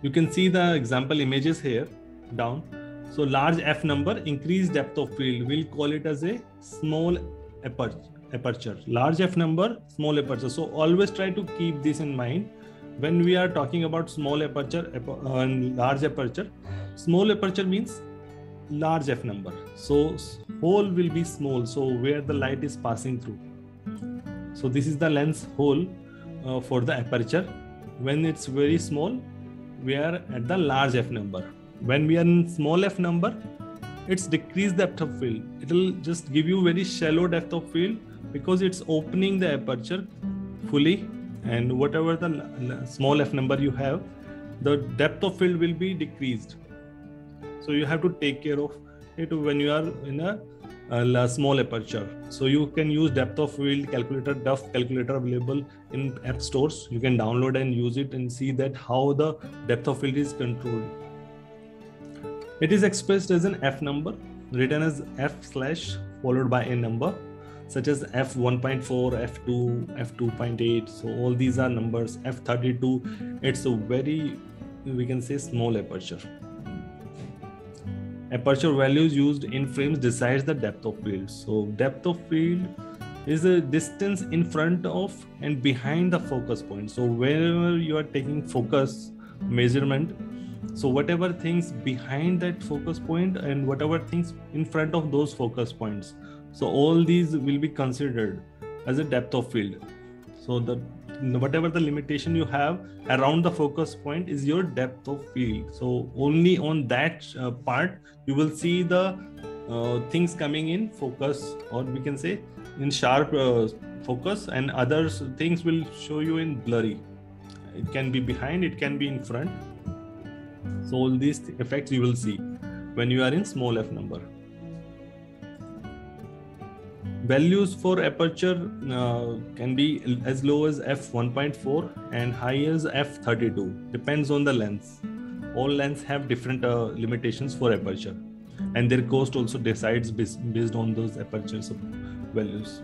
you can see the example images here down. So large f number increased depth of field. We'll call it as a small aperture aperture. Large f number small aperture. So always try to keep this in mind. When we are talking about small aperture uh, and large aperture small aperture means large f number. So hole will be small. So where the light is passing through. So this is the lens hole uh, for the aperture. When it's very small we are at the large f number. When we are in small f number it's decreased depth of field. It will just give you very shallow depth of field because it's opening the aperture fully and whatever the small f number you have the depth of field will be decreased. So you have to take care of it when you are in a, Uh, a small aperture. So you can use depth of field calculator DOF calculator available in app stores. You can download and use it and see that how the depth of field is controlled. It is expressed as an f number written as f slash followed by a number such as f1.4 f2 f2.8 so all these are numbers. F32 it's a very we can say small aperture aperture values used in frames decides the depth of field. So depth of field is the distance in front of and behind the focus point. So wherever you are taking focus measurement so whatever things behind that focus point and whatever things in front of those focus points. So all these will be considered as a depth of field. So the whatever the limitation you have around the focus point is your depth of field. So only on that uh, part you will see the uh, things coming in focus or we can say in sharp uh, focus and other things will show you in blurry. It can be behind it can be in front. So all these effects you will see when you are in small f number values for aperture uh, can be as low as f1.4 and high as f32 depends on the lens. All lenses have different uh, limitations for aperture. And their cost also decides based on those aperture values.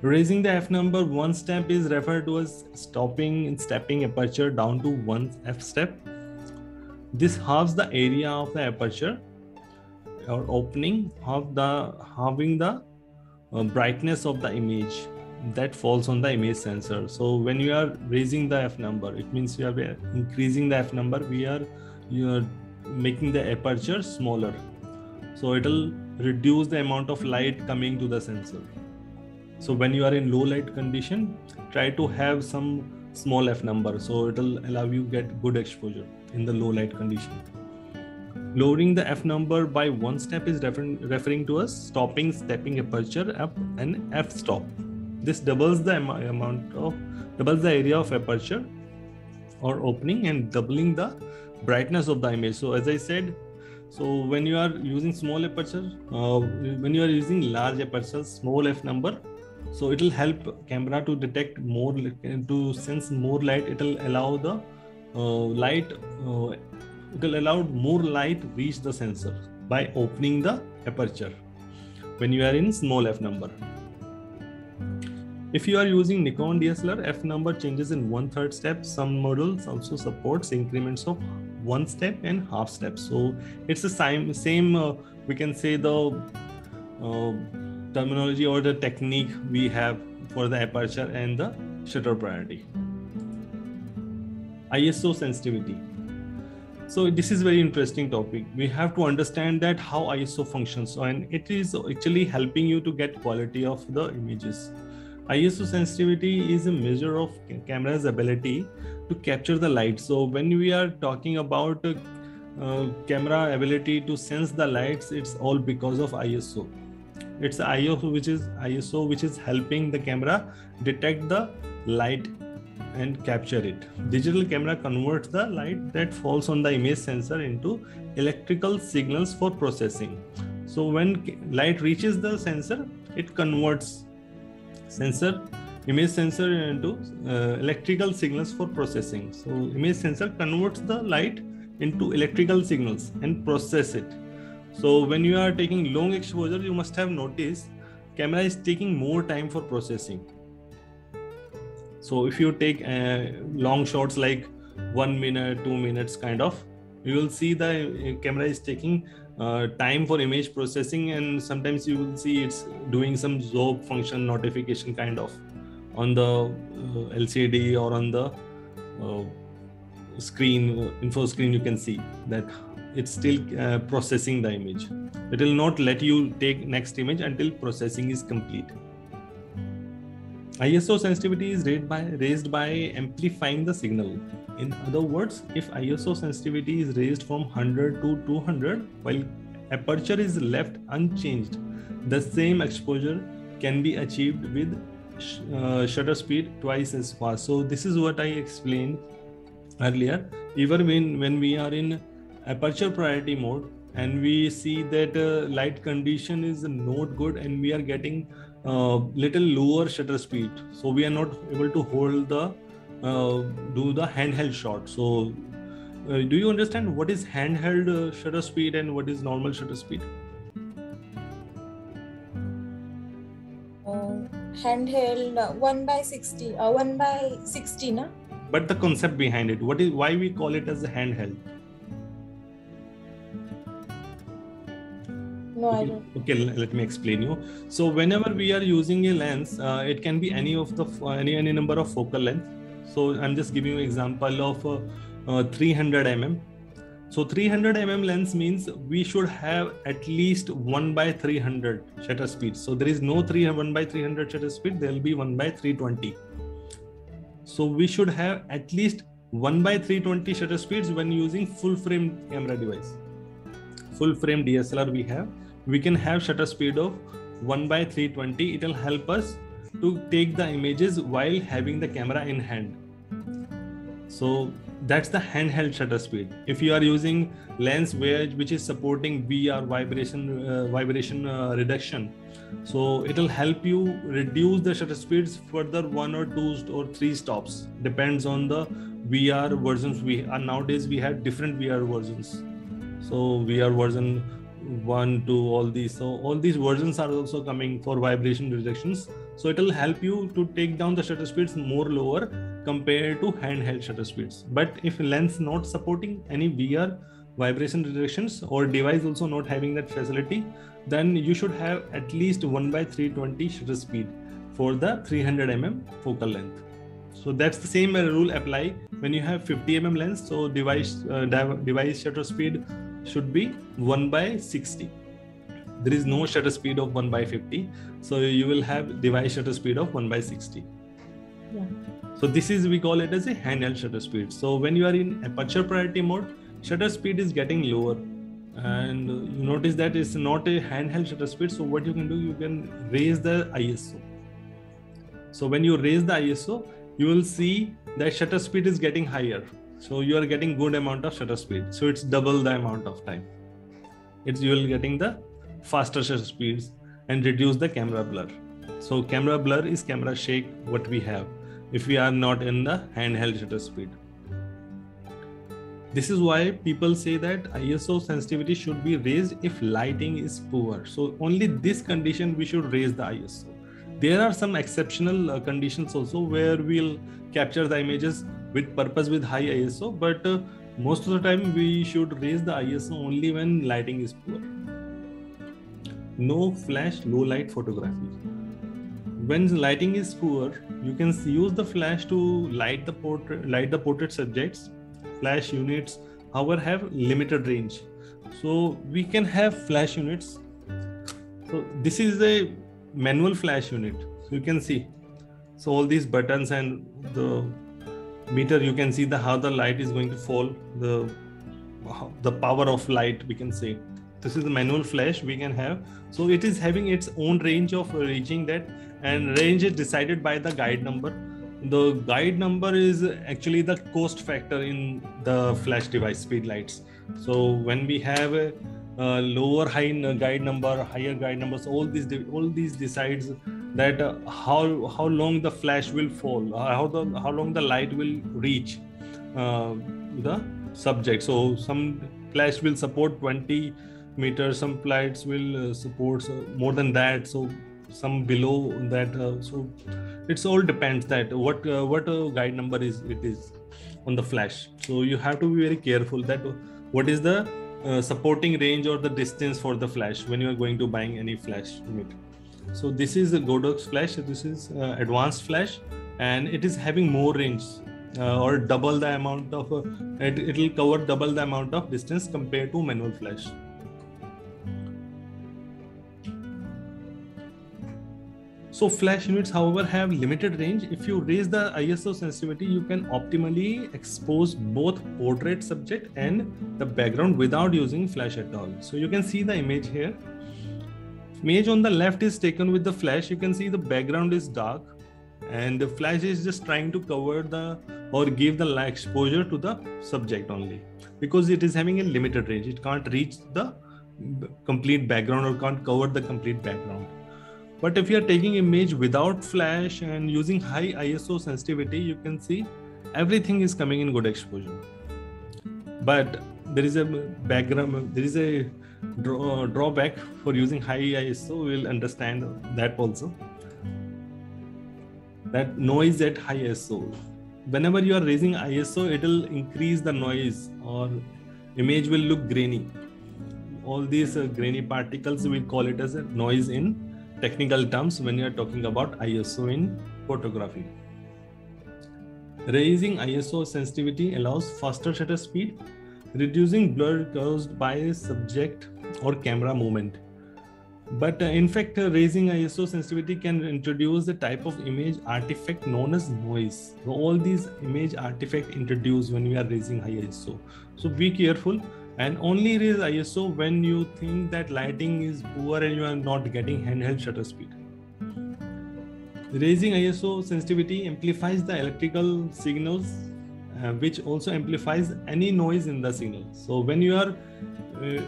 Raising the f number one step is referred to as stopping and stepping aperture down to one f step. This halves the area of the aperture or opening half the having the uh, brightness of the image that falls on the image sensor. So when you are raising the f number it means you are increasing the f number we are you are making the aperture smaller. So it will reduce the amount of light coming to the sensor. So when you are in low light condition try to have some small f number. So it will allow you get good exposure in the low light condition Lowering the f number by one step is refer- referring to a stopping stepping aperture up and f stop. This doubles the am- amount of doubles the area of aperture or opening and doubling the brightness of the image. So as I said, so when you are using small aperture, uh, when you are using large aperture, small f number, so it will help camera to detect more to sense more light. It will allow the uh, light uh, will allow more light reach the sensor by opening the aperture when you are in small f number. If you are using Nikon DSLR, f number changes in one third step. Some models also supports increments of one step and half step. So it's the same, same uh, we can say the uh, terminology or the technique we have for the aperture and the shutter priority. ISO sensitivity so this is very interesting topic. We have to understand that how iso functions and it is actually helping you to get quality of the images. Iso sensitivity is a measure of camera's ability to capture the light. So when we are talking about uh, camera ability to sense the lights it's all because of iso it's iso which is iso which is helping the camera detect the light and capture it. Digital camera converts the light that falls on the image sensor into electrical signals for processing. So when light reaches the sensor, it converts sensor image sensor into uh, electrical signals for processing. So image sensor converts the light into electrical signals and process it. So when you are taking long exposure, you must have noticed camera is taking more time for processing so if you take uh, long shots like one minute two minutes kind of you will see the uh, camera is taking uh, time for image processing and sometimes you will see it's doing some zoom function notification kind of on the uh, lcd or on the uh, screen uh, info screen you can see that it's still processing the image. It will not let you take next image until processing is complete ISO sensitivity is raised by, raised by amplifying the signal. In other words, if ISO sensitivity is raised from 100 to 200 while aperture is left unchanged, the same exposure can be achieved with sh- uh, shutter speed twice as fast so this is what i explained earlier even when when we are in aperture priority mode and we see that uh, light condition is not good and we are getting uh, little lower shutter speed. So we are not able to hold the uh, do the handheld shot. So uh, do you understand what is handheld uh, shutter speed and what is normal shutter speed? Uh, handheld uh, 1 by 60 uh, 1 by 60 na? But the concept behind it what is why we call it as a handheld no i okay, don't. okay let me explain you. So whenever we are using a lens uh, it can be any of the any any number of focal length. So i'm just giving you example of uh, uh, 300 mm. So 300 mm lens means we should have at least 1 by 300 shutter speed. So there is no 3 1 by 300 shutter speed there will be 1 by 320 so we should have at least 1 by 320 shutter speeds when using full frame camera device. Full frame dslr we have we can have shutter speed of 1 by 320 it will help us to take the images while having the camera in hand. So that's the handheld shutter speed. If you are using lens which is supporting vr vibration uh, vibration uh, reduction so it will help you reduce the shutter speeds further one or two or three stops. Depends on the vr versions we are nowadays we have different vr versions. So vr version one two all these. So all these versions are also coming for vibration reductions so it will help you to take down the shutter speeds more lower compared to handheld shutter speeds. But if lens not supporting any vr vibration reductions or device also not having that facility then you should have at least 1 by 320 shutter speed for the 300 mm focal length. So that's the same rule apply when you have 50 mm lens. So device uh, device shutter speed should be 1 by 60 there is no shutter speed of 1 by 50 so you will have device shutter speed of 1 by 60 Yeah. so this is we call it as a handheld shutter speed. So when you are in aperture priority mode shutter speed is getting lower. And you notice that it's not a handheld shutter speed so what you can do you can raise the iso so when you raise the iso you will see that shutter speed is getting higher so you are getting good amount of shutter speed. So it's double the amount of time. It's you will getting the faster shutter speeds and reduce the camera blur. So camera blur is camera shake what we have if we are not in the handheld shutter speed. This is why people say that iso sensitivity should be raised if lighting is poor. So only this condition we should raise the iso there are some exceptional uh, conditions also where we'll capture the images with purpose with high iso but uh, most of the time we should raise the iso only when lighting is poor. No flash low light photography. When lighting is poor you can use the flash to light the portrait light the portrait subjects flash units however have limited range. So we can have flash units. So this is a manual flash unit. So you can see. So all these buttons and the meter you can see the how the light is going to fall the the power of light we can say. This is the manual flash we can have. So it is having its own range of reaching that and range is decided by the guide number. The guide number is actually the cost factor in the flash device speed lights. So when we have a, a lower high guide number higher guide numbers all these all these decides that uh, how how long the flash will fall uh, how the how long the light will reach uh, the subject. So some flash will support 20 meters some lights will uh, support more than that so some below that uh, so it's all depends that what uh, what uh, guide number is it is on the flash. So you have to be very careful that what is the uh, supporting range or the distance for the flash when you are going to buying any flash unit. So this is the Godox flash this is uh, advanced flash and it is having more range uh, or double the amount of it it will cover double the amount of distance compared to manual flash So flash units, however, have limited range. If you raise the ISO sensitivity, you can optimally expose both portrait subject and the background without using flash at all. So you can see the image here. Image on the left is taken with the flash. You can see the background is dark and the flash is just trying to cover the or give the exposure to the subject only because it is having a limited range it can't reach the complete background or can't cover the complete background but if you are taking image without flash and using high iso sensitivity you can see everything is coming in good exposure. But there is a background there is a draw, drawback for using high iso we'll understand that also. That noise at high iso whenever you are raising iso it will increase the noise or image will look grainy. All these uh, grainy particles we call it as a noise in technical terms when you are talking about iso in photography raising iso sensitivity allows faster shutter speed reducing blur caused by subject or camera movement. But uh, in fact, uh, raising ISO sensitivity can introduce a type of image artifact known as noise. So all these image artifact introduced when we are raising high ISO. So be careful and only raise ISO when you think that lighting is poor and you are not getting handheld shutter speed. Raising ISO sensitivity amplifies the electrical signals uh, which also amplifies any noise in the signal. So when you are uh,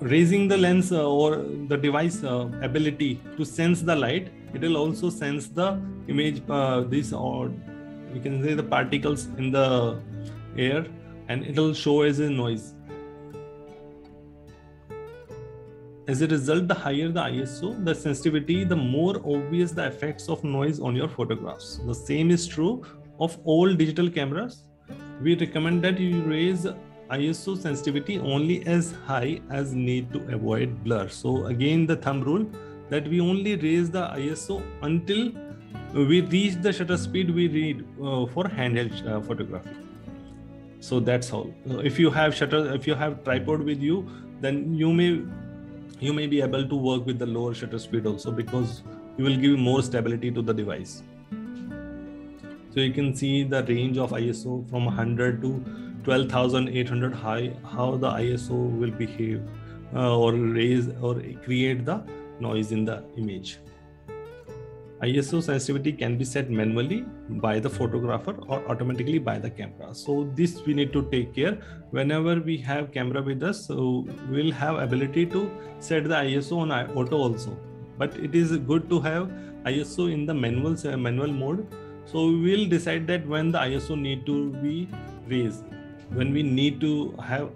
raising the lens uh, or the device uh, ability to sense the light, it will also sense the image, uh, this or we can say the particles in the air, and it will show as a noise. As a result, the higher the ISO, the sensitivity, the more obvious the effects of noise on your photographs. The same is true of all digital cameras we recommend that you raise ISO sensitivity only as high as need to avoid blur. So again, the thumb rule that we only raise the ISO until we reach the shutter speed we need uh, for handheld uh, photography. So that's all. Uh, if you have shutter, if you have tripod with you, then you may you may be able to work with the lower shutter speed also because you will give more stability to the device. So you can see the range of ISO from 100 to 12,800 high, how the ISO will behave uh, or raise or create the noise in the image. ISO sensitivity can be set manually by the photographer or automatically by the camera. So this we need to take care whenever we have camera with us. So we'll have ability to set the ISO on auto also. But it is good to have ISO in the manual uh, manual mode so we will decide that when the ISO need to be raised, when we need to have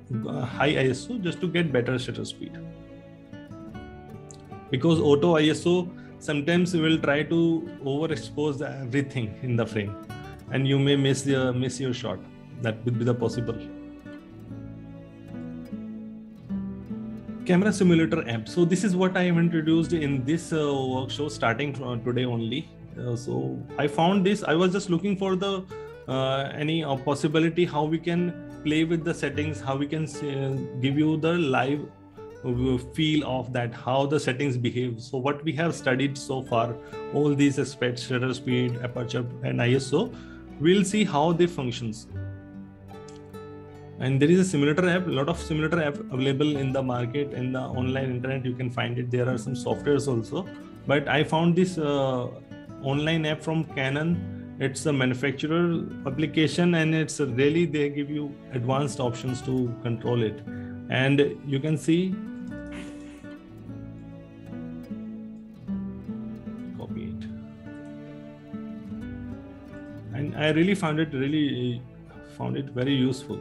high ISO just to get better shutter speed. Because auto ISO sometimes we will try to overexpose everything in the frame, and you may miss the miss your shot. That would be the possible. camera simulator app so this is what i have introduced in this uh, workshop starting from today only uh, so I found this. I was just looking for the uh, any uh, possibility how we can play with the settings, how we can give you the live feel of that how the settings behave. So what we have studied so far all these aspects shutter speed aperture and iso we'll see how they functions. And there is a simulator app a lot of simulator app available in the market in the online internet. You can find it. There are some softwares also. But i found this uh, online app from Canon. It's a manufacturer application and it's really they give you advanced options to control it. And you can see I really found it really found it very useful.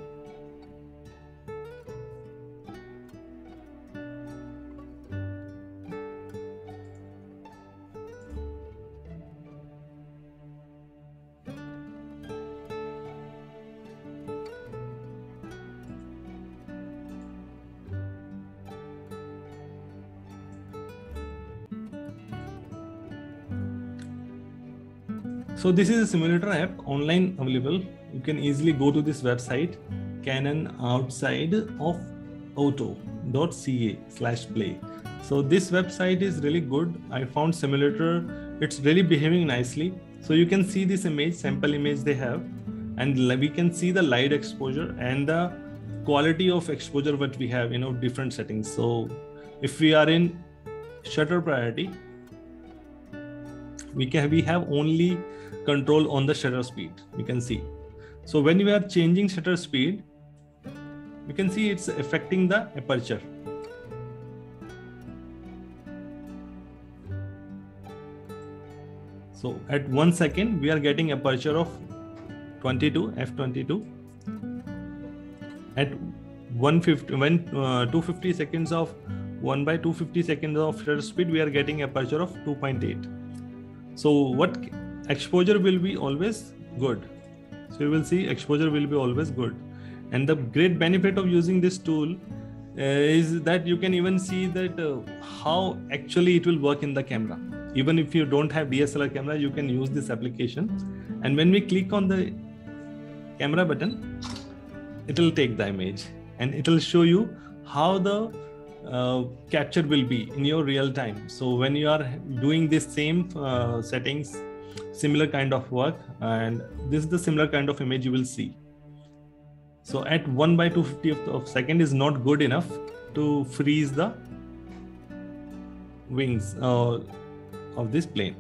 So this is a simulator app online available. You can easily go to this website Canon outside of auto.ca slash play. So this website is really good. I found simulator. It's really behaving nicely. So you can see this image, sample image they have, and we can see the light exposure and the quality of exposure what we have, you know, different settings. So if we are in shutter priority, we can we have only control on the shutter speed you can see. So when we are changing shutter speed you can see it's affecting the aperture. So at one second we are getting aperture of 22 f22 at 150 when uh, 250 seconds of 1 by 250 seconds of shutter speed we are getting aperture of 2.8 so what exposure will be always good? So you will see exposure will be always good. And the great benefit of using this tool uh, is that you can even see that uh, how actually it will work in the camera. Even if you don't have dslr camera you can use this application. And when we click on the camera button it will take the image. And it will show you how the uh, capture will be in your real time. So when you are doing this same uh, settings similar kind of work and this is the similar kind of image you will see. So at 1 by 250th of second is not good enough to freeze the wings uh, of this plane.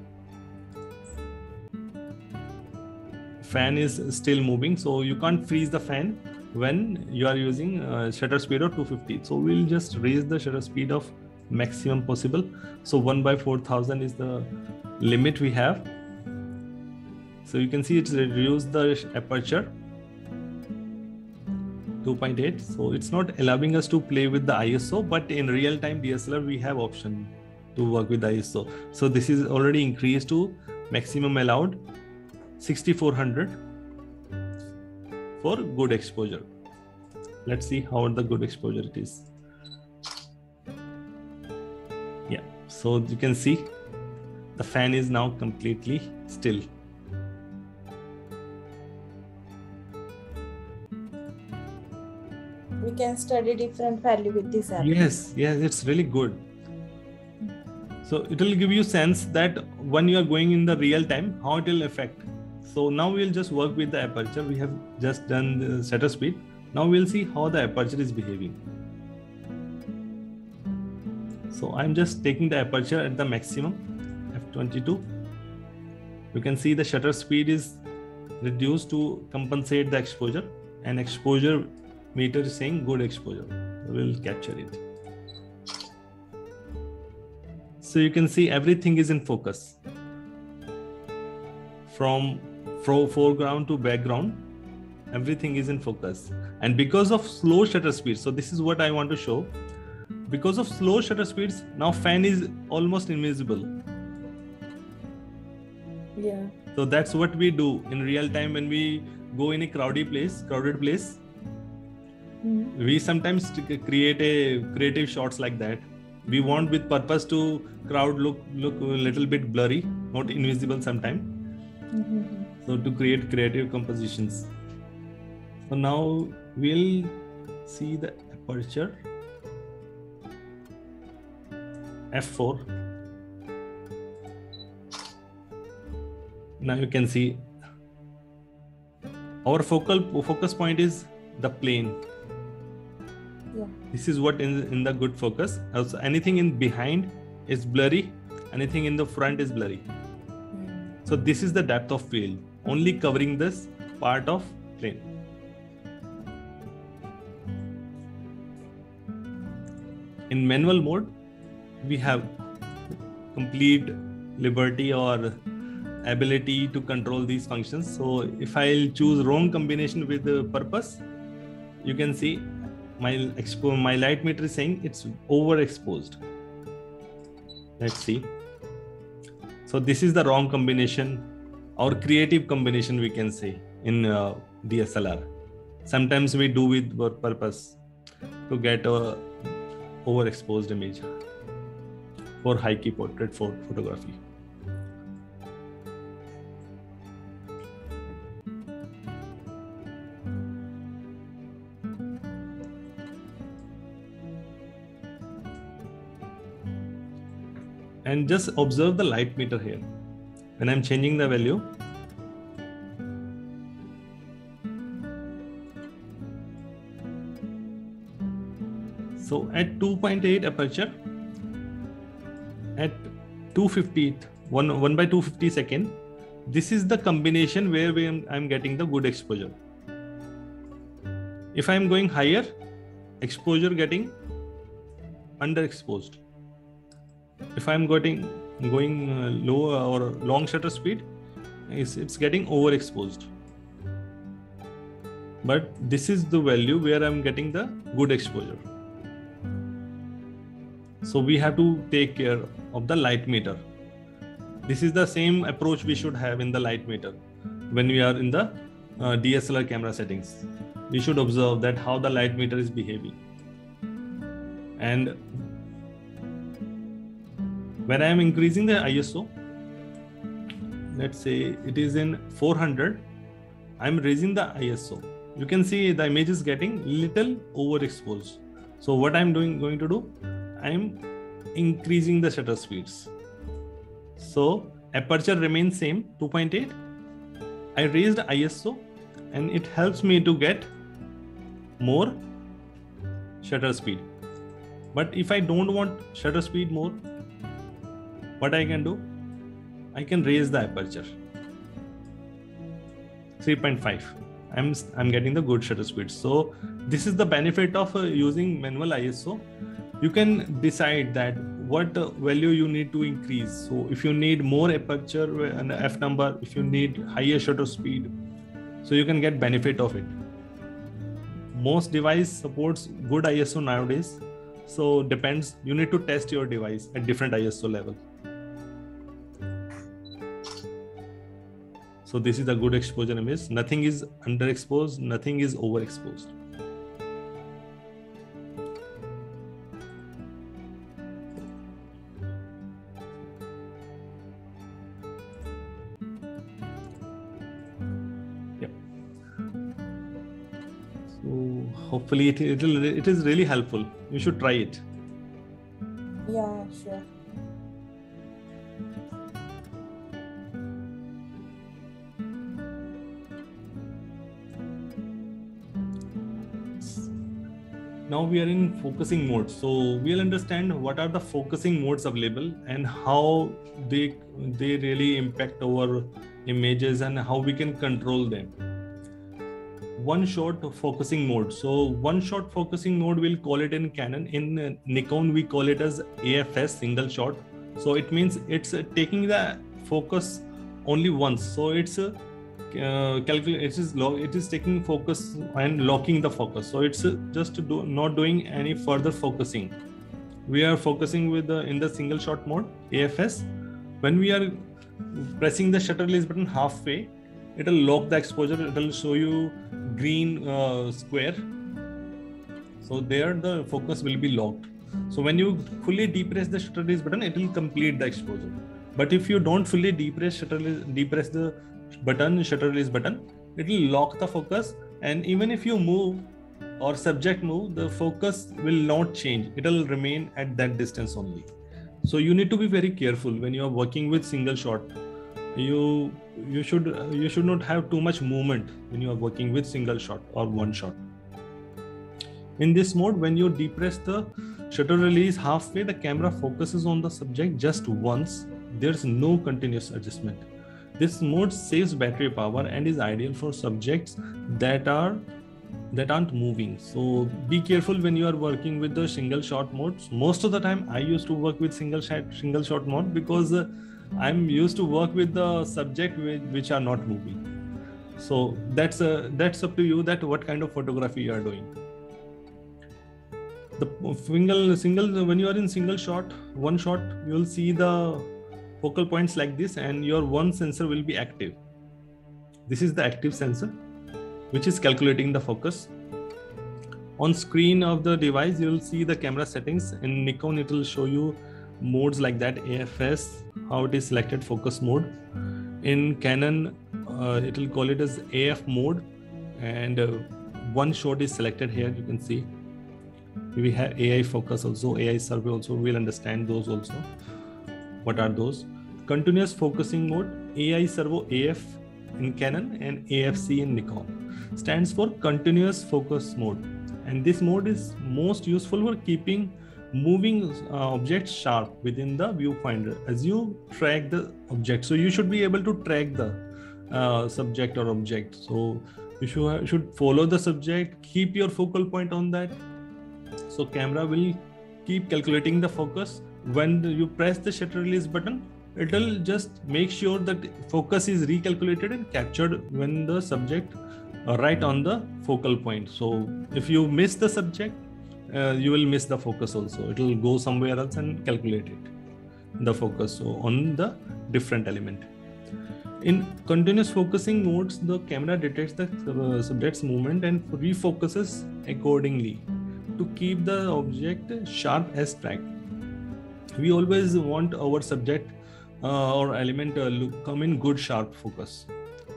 Fan is still moving so you can't freeze the fan when you are using uh, shutter speed of 250 so we'll just raise the shutter speed of maximum possible. So 1 by 4000 is the limit we have. So you can see it's reduced the aperture 2.8 so it's not allowing us to play with the iso but in real time dslr we have option to work with iso so this is already increased to maximum allowed 6400 for good exposure. Let's see how the good exposure it is. Yeah, so you can see the fan is now completely still. We can study different value with this app. Yes, yes, it's really good. So it will give you sense that when you are going in the real time, how it will affect so now we'll just work with the aperture. We have just done the shutter speed. Now we'll see how the aperture is behaving. So I'm just taking the aperture at the maximum, f22. You can see the shutter speed is reduced to compensate the exposure and exposure meter is saying good exposure. We'll capture it. So you can see everything is in focus. From from foreground to background everything is in focus. And because of slow shutter speed so this is what i want to show. Because of slow shutter speeds now fan is almost invisible. Yeah. So that's what we do in real time when we go in a crowded place crowded place. Mm-hmm. we sometimes create a creative shots like that. We want with purpose to crowd look look a little bit blurry not invisible sometime. Mm-hmm so to create creative compositions. So now we'll see the aperture. F4 now you can see our focal focus point is the plane. Yeah. this is what in, in the good focus. Also anything in behind is blurry. Anything in the front is blurry. Mm. so this is the depth of field only covering this part of plane. In manual mode, we have complete liberty or ability to control these functions. So if I'll choose wrong combination with the purpose, you can see my my light meter is saying it's overexposed. Let's see. So this is the wrong combination or creative combination we can say in uh, DSLR. Sometimes we do with purpose to get a overexposed image for high key portrait for photography. And just observe the light meter here when I'm changing the value, so at 2.8 aperture, at 250 1 1 by 250 second this is the combination where we am, i'm getting the good exposure. If i'm going higher exposure getting underexposed. If i'm getting going uh, low or long shutter speed it's, it's getting overexposed. But this is the value where i'm getting the good exposure. So we have to take care of the light meter. This is the same approach we should have in the light meter when we are in the uh, dslr camera settings. We should observe that how the light meter is behaving. And when i am increasing the iso let's say it is in 400 i'm raising the iso you can see the image is getting little overexposed. So what i'm doing going to do? I'm increasing the shutter speeds. So aperture remains same 2.8 i raised iso and it helps me to get more shutter speed. But if i don't want shutter speed more what i can do? I can raise the aperture. 3.5 i'm i'm getting the good shutter speed. So this is the benefit of uh, using manual iso you can decide that what value you need to increase. So if you need more aperture and f number if you need higher shutter speed so you can get benefit of it. Most device supports good iso nowadays. So depends. You need to test your device at different iso level so this is a good exposure image. Nothing is underexposed nothing is overexposed. So hopefully it, it, it is really helpful. You should try it. Yeah sure now we are in focusing mode so we'll understand what are the focusing modes available and how they they really impact our images and how we can control them one shot focusing mode. So one shot focusing mode, we'll call it in Canon. In Nikon, we call it as AFS single shot. So it means it's taking the focus only once. So it's uh, calculate it is it is taking focus and locking the focus. So it's just do, not doing any further focusing. We are focusing with the in the single shot mode afs when we are pressing the shutter release button halfway it'll lock the exposure it'll show you green uh, square. So there the focus will be locked. So when you fully depress the shutter release button it will complete the exposure. But if you don't fully depress shutter depress the button shutter release button it will lock the focus. And even if you move or subject move the focus will not change. It will remain at that distance only. So you need to be very careful when you are working with single shot. You you should you should not have too much movement when you are working with single shot or one shot. In this mode when you depress the shutter release halfway the camera focuses on the subject just once. There's no continuous adjustment this mode saves battery power and is ideal for subjects that are that aren't moving. So be careful when you are working with the single shot modes. Most of the time i used to work with single shot single shot mode because uh, i'm used to work with the subject which are not moving. So that's a, that's up to you that what kind of photography you are doing. The single single when you are in single shot one shot you will see the focal points like this and your one sensor will be active. This is the active sensor which is calculating the focus. On screen of the device you will see the camera settings. In nikon it will show you modes like that afs how it is selected focus mode. In canon uh, it will call it as af mode. And uh, one shot is selected here you can see. We have ai focus also ai servo also we'll understand those also what are those? Continuous focusing mode ai servo af in canon and afc in nikon. Stands for continuous focus mode. And this mode is most useful for keeping moving uh, objects sharp within the viewfinder as you track the object. So you should be able to track the uh, subject or object. So you should, should follow the subject keep your focal point on that. So camera will keep calculating the focus when you press the shutter release button it'll just make sure that focus is recalculated and captured when the subject uh, right on the focal point. So if you miss the subject uh, you will miss the focus also. It will go somewhere else and calculate it the focus so on the different element. In continuous focusing modes the camera detects the uh, subject's movement and refocuses accordingly to keep the object sharp as tracked we always want our subject uh, or element uh, look, come in good sharp focus.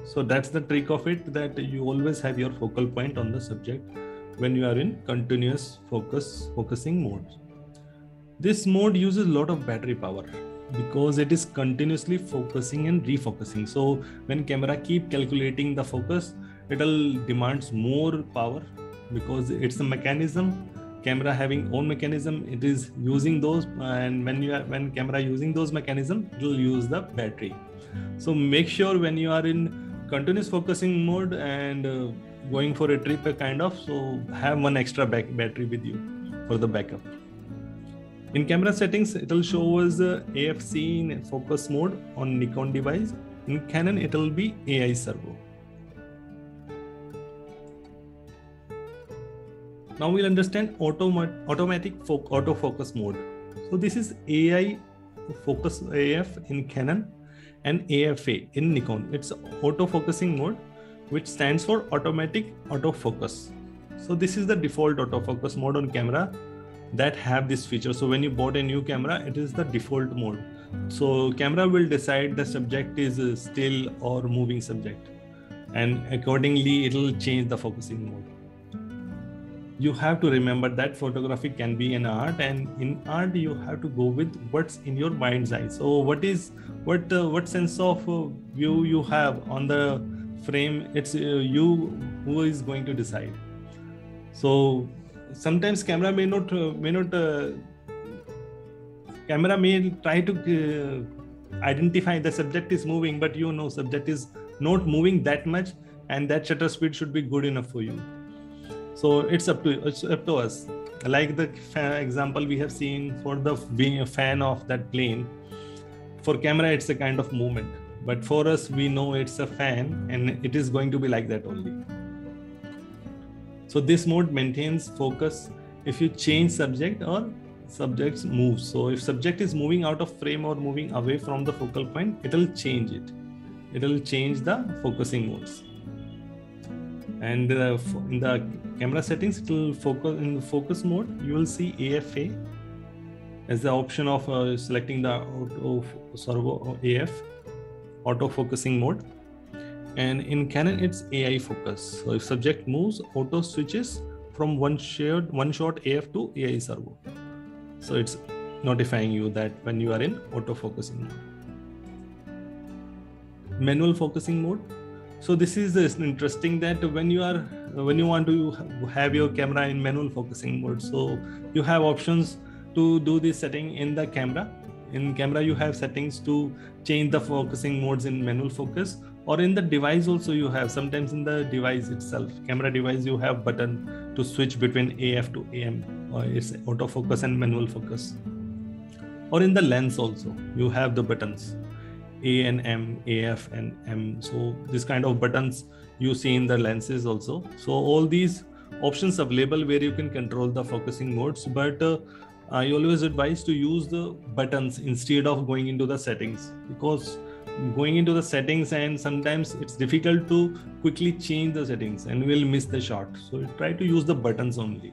So that's the trick of it that you always have your focal point on the subject when you are in continuous focus focusing mode. This mode uses a lot of battery power because it is continuously focusing and refocusing. So when camera keep calculating the focus it'll demands more power because it's a mechanism camera having own mechanism it is using those and when you are when camera using those mechanism it will use the battery. So make sure when you are in continuous focusing mode and uh, going for a trip kind of so have one extra back battery with you for the backup. In camera settings it will show us uh, afc in focus mode on nikon device. In canon it will be ai servo now we'll understand autom- automatic fo- autofocus mode so this is ai focus af in canon and afa in nikon it's autofocusing mode which stands for automatic autofocus. So this is the default autofocus mode on camera that have this feature. So when you bought a new camera, it is the default mode. So camera will decide the subject is still or moving subject and accordingly it will change the focusing mode. You have to remember that photography can be an art and in art you have to go with what's in your mind's eye. So what is what uh, what sense of uh, view you have on the frame it's uh, you who is going to decide so sometimes camera may not uh, may not uh, camera may try to uh, identify the subject is moving but you know subject is not moving that much and that shutter speed should be good enough for you so it's up to it's up to us. Like the example we have seen for the fan of that plane for camera it's a kind of movement. But for us we know it's a fan and it is going to be like that only. So this mode maintains focus if you change subject or subjects move. So if subject is moving out of frame or moving away from the focal point it will change it. It will change the focusing modes and uh, in the camera settings it will focus in focus mode you will see afa as the option of uh, selecting the auto servo af auto-focusing mode. And in canon it's ai focus. So if subject moves auto switches from one shared one shot af to ai servo so it's notifying you that when you are in auto-focusing mode. Manual focusing mode so this is uh, interesting that when you are when you want to have your camera in manual focusing mode so you have options to do this setting in the camera. In camera you have settings to change the focusing modes in manual focus or in the device also you have. Sometimes in the device itself camera device you have button to switch between af to am or it's autofocus and manual focus. Or in the lens also you have the buttons a and m af and m so this kind of buttons you see in the lenses also so all these options available where you can control the focusing modes but uh, I always advise to use the buttons instead of going into the settings because going into the settings and sometimes it's difficult to quickly change the settings and we'll miss the shot. So try to use the buttons only.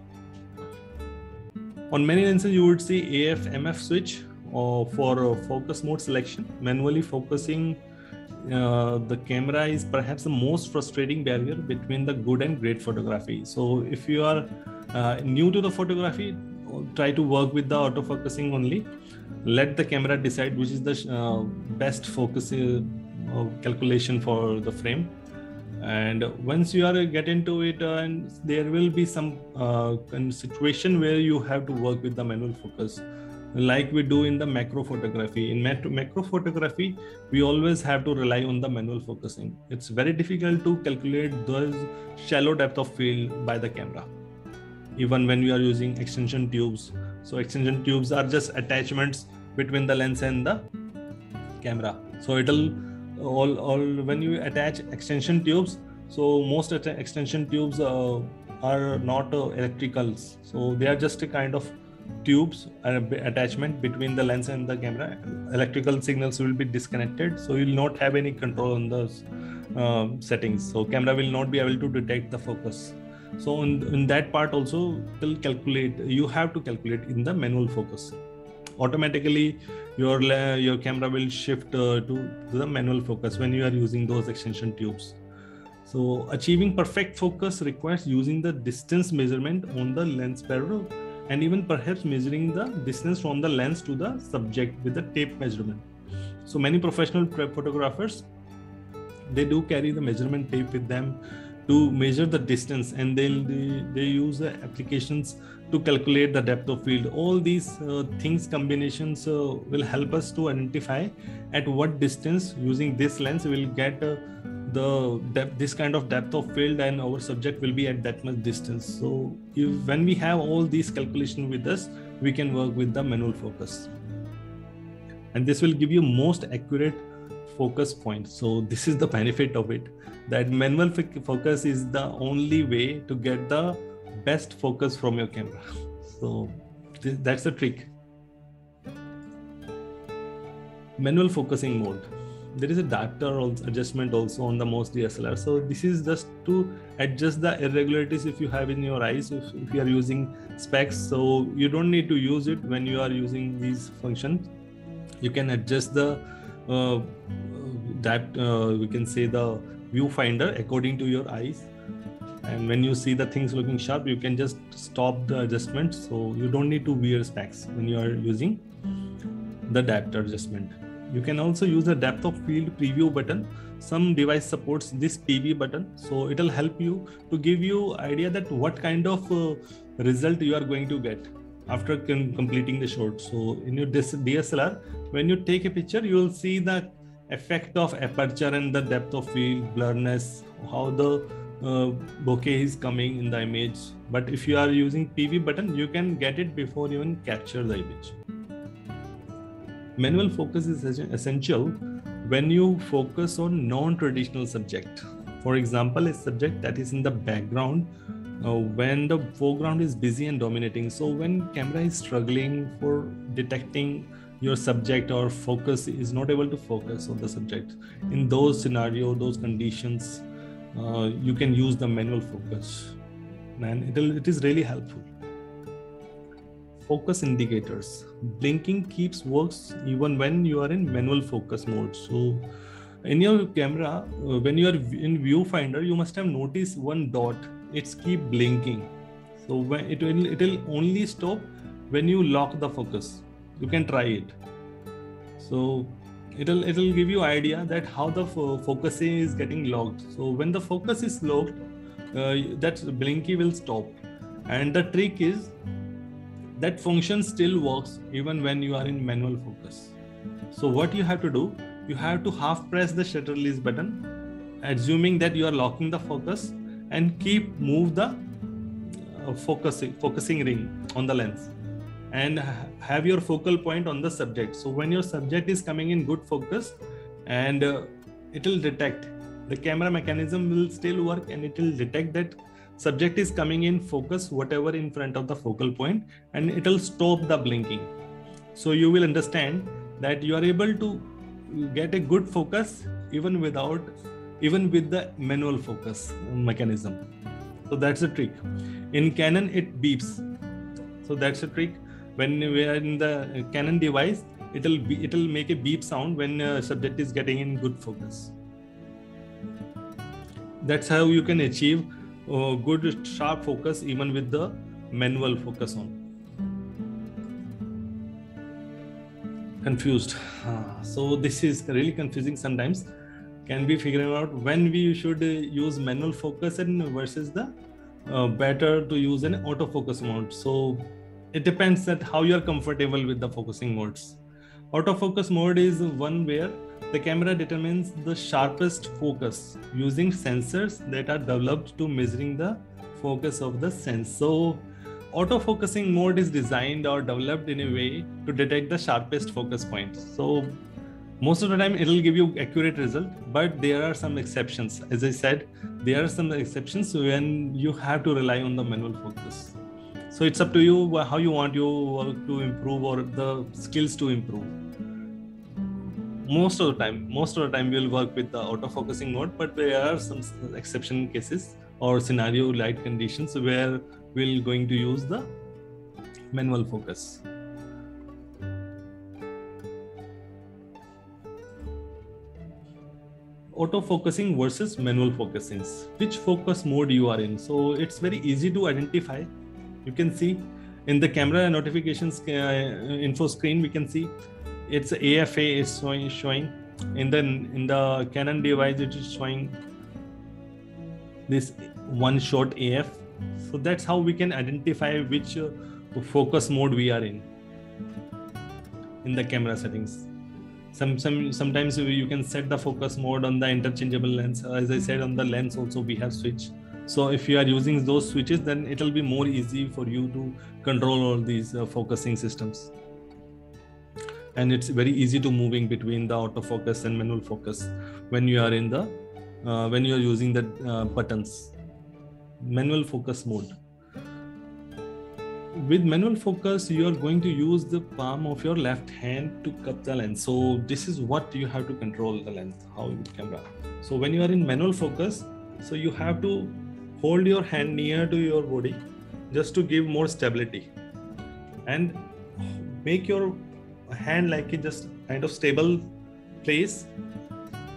On many lenses, you would see AF MF switch for uh, focus mode selection. Manually focusing uh, the camera is perhaps the most frustrating barrier between the good and great photography. So if you are uh, new to the photography, try to work with the autofocusing only let the camera decide which is the uh, best focus uh, calculation for the frame and once you are get into it uh, and there will be some uh, situation where you have to work with the manual focus like we do in the macro photography. In macro, macro photography we always have to rely on the manual focusing. It's very difficult to calculate those shallow depth of field by the camera even when we are using extension tubes. So extension tubes are just attachments between the lens and the camera. So it'll all, all when you attach extension tubes so most extension tubes uh, are not uh, electricals. So they are just a kind of tubes attachment between the lens and the camera. Electrical signals will be disconnected so you will not have any control on those um, settings. So camera will not be able to detect the focus. So in, in that part also will calculate you have to calculate in the manual focus. Automatically your your camera will shift uh, to, to the manual focus when you are using those extension tubes. So achieving perfect focus requires using the distance measurement on the lens barrel and even perhaps measuring the distance from the lens to the subject with the tape measurement. So many professional photographers they do carry the measurement tape with them to measure the distance and they'll they, they use the applications to calculate the depth of field. All these uh, things combinations uh, will help us to identify at what distance using this lens will get uh, the depth this kind of depth of field and our subject will be at that much distance. So if, when we have all these calculation with us we can work with the manual focus. And this will give you most accurate focus point. So this is the benefit of it that manual focus is the only way to get the best focus from your camera. So th- that's the trick. Manual focusing mode there is a diopter adjustment also on the most DSLR. So this is just to adjust the irregularities if you have in your eyes if, if you are using specs. So you don't need to use it when you are using these functions. You can adjust the uh, that uh, we can say the viewfinder according to your eyes and when you see the things looking sharp you can just stop the adjustment so you don't need to wear specs when you are using the diopter adjustment you can also use the depth of field preview button. Some device supports this pv button. So it'll help you to give you idea that what kind of uh, result you are going to get after completing the shot so in your dslr when you take a picture you will see the effect of aperture and the depth of field blurriness how the uh, bokeh is coming in the image. But if you are using pv button you can get it before even capture the image manual focus is essential when you focus on non-traditional subject. For example a subject that is in the background uh, when the foreground is busy and dominating. So when camera is struggling for detecting your subject or focus is not able to focus on the subject. In those scenario those conditions uh, you can use the manual focus. And it is really helpful focus indicators. Blinking keeps works even when you are in manual focus mode. So in your camera, uh, when you are in viewfinder, you must have noticed one dot. It's keep blinking. So when it will it will only stop when you lock the focus. You can try it. So it'll it'll give you idea that how the fo- focusing is getting locked. So when the focus is locked, uh, that blinky will stop. And the trick is that function still works even when you are in manual focus. So what you have to do, you have to half press the shutter release button, assuming that you are locking the focus and keep move the uh, focusing focusing ring on the lens and have your focal point on the subject. So when your subject is coming in good focus and uh, it will detect the camera mechanism will still work and it will detect that subject is coming in focus whatever in front of the focal point and it will stop the blinking. So you will understand that you are able to get a good focus even without even with the manual focus mechanism. So that's the trick. In canon it beeps. So that's the trick. When we are in the canon device it'll be it'll make a beep sound when subject is getting in good focus. That's how you can achieve good sharp focus even with the manual focus on confused uh, so this is really confusing sometimes can be figuring out when we should use manual focus and versus the uh, better to use an autofocus mode. So it depends that how you are comfortable with the focusing modes. Autofocus mode is one where the camera determines the sharpest focus using sensors that are developed to measuring the focus of the sense. So autofocusing mode is designed or developed in a way to detect the sharpest focus points. So most of the time it will give you accurate result but there are some exceptions as i said there are some exceptions when you have to rely on the manual focus so it's up to you how you want your work uh, to improve or the skills to improve most of the time most of the time we'll work with the autofocusing mode but there are some exception cases or scenario light conditions where we're going to use the manual focus. Auto focusing versus manual focusing which focus mode you are in? So it's very easy to identify. You can see in the camera notifications uh, info screen we can see it's afa is showing, showing. In the in the canon device it is showing this one shot af so that's how we can identify which uh, focus mode we are in. In the camera settings. Some some sometimes you can set the focus mode on the interchangeable lens. As i said on the lens also we have switch. So if you are using those switches then it will be more easy for you to control all these uh, focusing systems and it's very easy to moving between the autofocus and manual focus when you are in the uh, when you are using the uh, buttons. Manual focus mode. With manual focus you are going to use the palm of your left hand to cup the lens so this is what you have to control the lens how with camera. So when you are in manual focus so you have to hold your hand near to your body just to give more stability. And make your hand like a just kind of stable place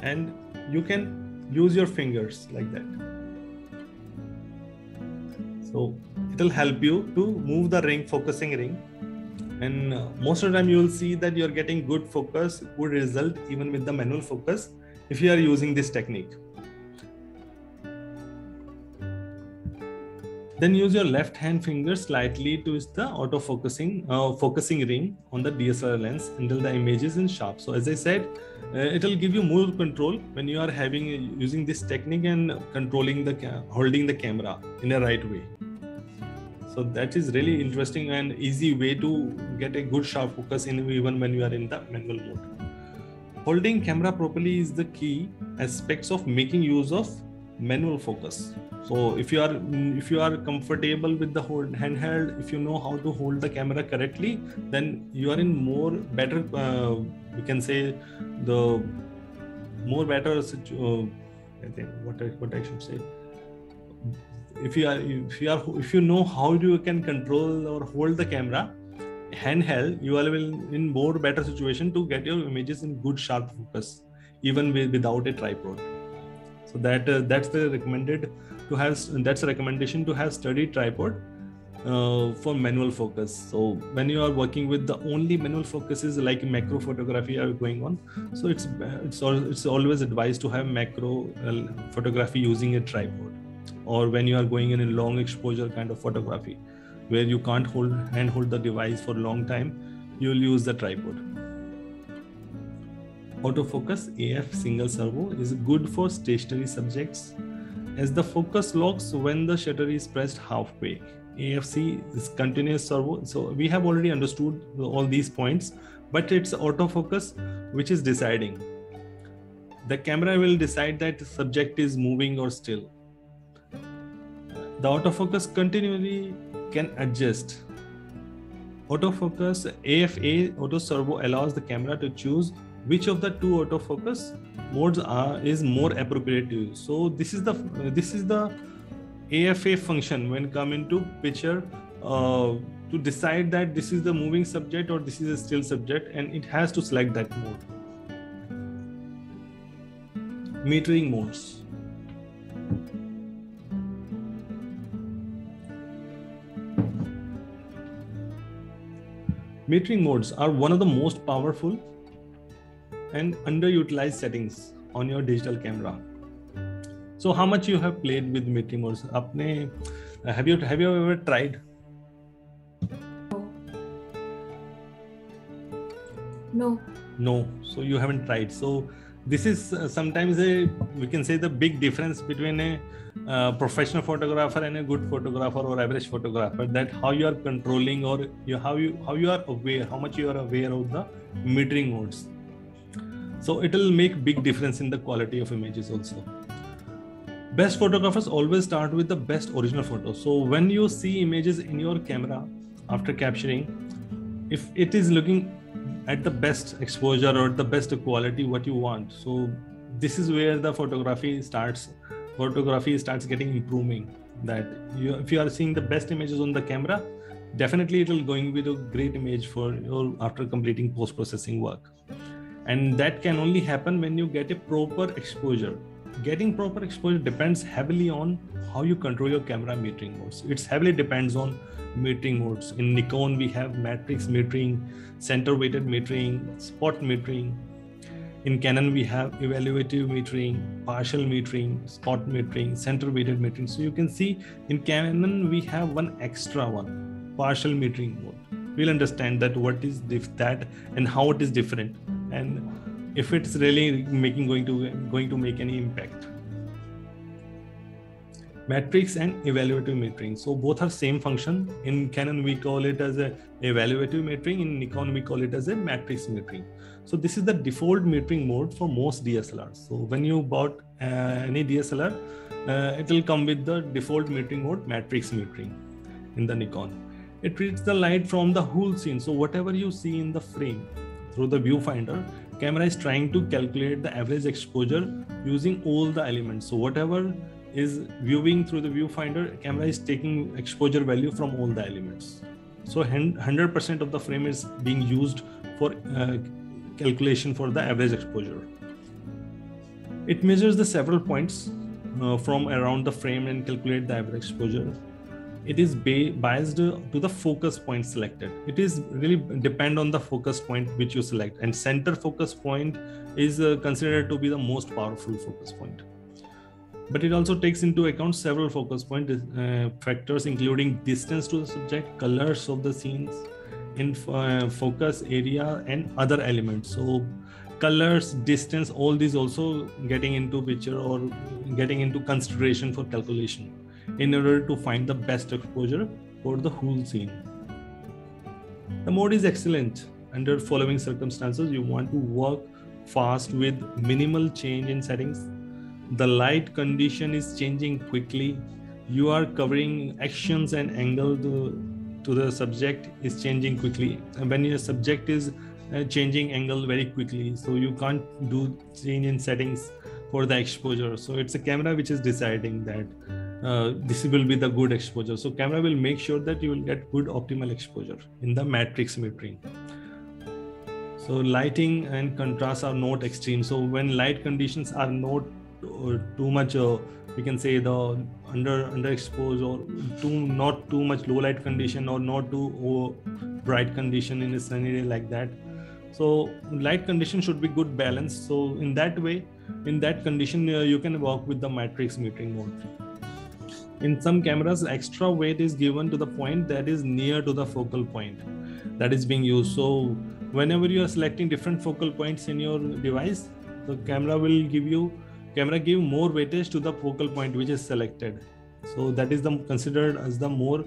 and you can use your fingers like that. So it'll help you to move the ring focusing ring. And uh, most of the time you will see that you're getting good focus good result even with the manual focus if you are using this technique then use your left hand finger slightly to use the auto focusing uh, focusing ring on the DSLR lens until the image is in sharp. So as I said uh, it will give you more control when you are having using this technique and controlling the holding the camera in a right way. So that is really interesting and easy way to get a good sharp focus in even when you are in the manual mode. Holding camera properly is the key aspects of making use of manual focus. So if you are if you are comfortable with the hold handheld if you know how to hold the camera correctly then you are in more better uh, we can say the more better uh, I think what I, what I should say. If you are if you are if you know how you can control or hold the camera handheld you are in more better situation to get your images in good sharp focus even with, without a tripod so that uh, that's the recommended to have that's a recommendation to have study tripod uh, for manual focus. So when you are working with the only manual focus is like macro photography are going on. So it's it's, it's always advised to have macro uh, photography using a tripod. Or when you are going in a long exposure kind of photography where you can't hold hand hold the device for a long time you'll use the tripod autofocus af single servo is good for stationary subjects. As the focus locks when the shutter is pressed halfway. Afc is continuous servo. So we have already understood all these points but it's autofocus which is deciding. The camera will decide that the subject is moving or still. The autofocus continually can adjust. Autofocus AFA auto servo allows the camera to choose which of the two autofocus modes are is more appropriate to use. So this is the this is the AFA function when come into picture uh, to decide that this is the moving subject or this is a still subject and it has to select that mode. Metering modes. Metering modes are one of the most powerful and underutilized settings on your digital camera. So how much you have played with metering modes apne have you have you ever tried? No. No. So you haven't tried. So this is uh, sometimes a we can say the big difference between a uh, professional photographer and a good photographer or average photographer that how you are controlling or you, how you how you are aware how much you are aware of the metering modes so it will make big difference in the quality of images also. Best photographers always start with the best original photo. So when you see images in your camera after capturing if it is looking at the best exposure or the best quality what you want so this is where the photography starts photography starts getting improving that you, if you are seeing the best images on the camera definitely it will going with a great image for your after completing post processing work and that can only happen when you get a proper exposure getting proper exposure depends heavily on how you control your camera metering modes it's heavily depends on metering modes. In Nikon, we have matrix metering, center weighted metering, spot metering. In Canon, we have evaluative metering, partial metering, spot metering, center weighted metering. So you can see in Canon, we have one extra one, partial metering mode. We'll understand that what is that and how it is different, and if it's really making going to going to make any impact. Matrix and evaluative metering so both have same function. In canon we call it as a evaluative metering in nikon we call it as a matrix metering so this is the default metering mode for most dslrs so when you bought uh, any dslr uh, it will come with the default metering mode matrix metering in the nikon. It reads the light from the whole scene. So whatever you see in the frame through the viewfinder. Camera is trying to calculate the average exposure using all the elements. So whatever is viewing through the viewfinder camera is taking exposure value from all the elements. So 100% of the frame is being used for uh, calculation for the average exposure. It measures the several points uh, from around the frame and calculate the average exposure it is ba- biased to the focus point selected. It is really depend on the focus point which you select and center focus point is uh, considered to be the most powerful focus point. But it also takes into account several focus point uh, factors including distance to the subject colors of the scenes in uh, focus area and other elements. So colors distance all these also getting into picture or getting into consideration for calculation in order to find the best exposure for the whole scene. The mode is excellent. Under following circumstances you want to work fast with minimal change in settings. The light condition is changing quickly. You are covering actions and angle to, to the subject is changing quickly. And when your subject is uh, changing angle very quickly so you can't do change in settings for the exposure. So it's a camera which is deciding that uh, this will be the good exposure. So camera will make sure that you will get good optimal exposure in the matrix metering. So lighting and contrast are not extreme. So when light conditions are not too much uh, we can say the under underexposed or too not too much low light condition or not too oh, bright condition in a sunny day like that. So light condition should be good balance. So in that way in that condition uh, you can work with the matrix metering mode in some cameras extra weight is given to the point that is near to the focal point that is being used. So whenever you are selecting different focal points in your device the camera will give you camera give more weightage to the focal point which is selected. So that is the considered as the more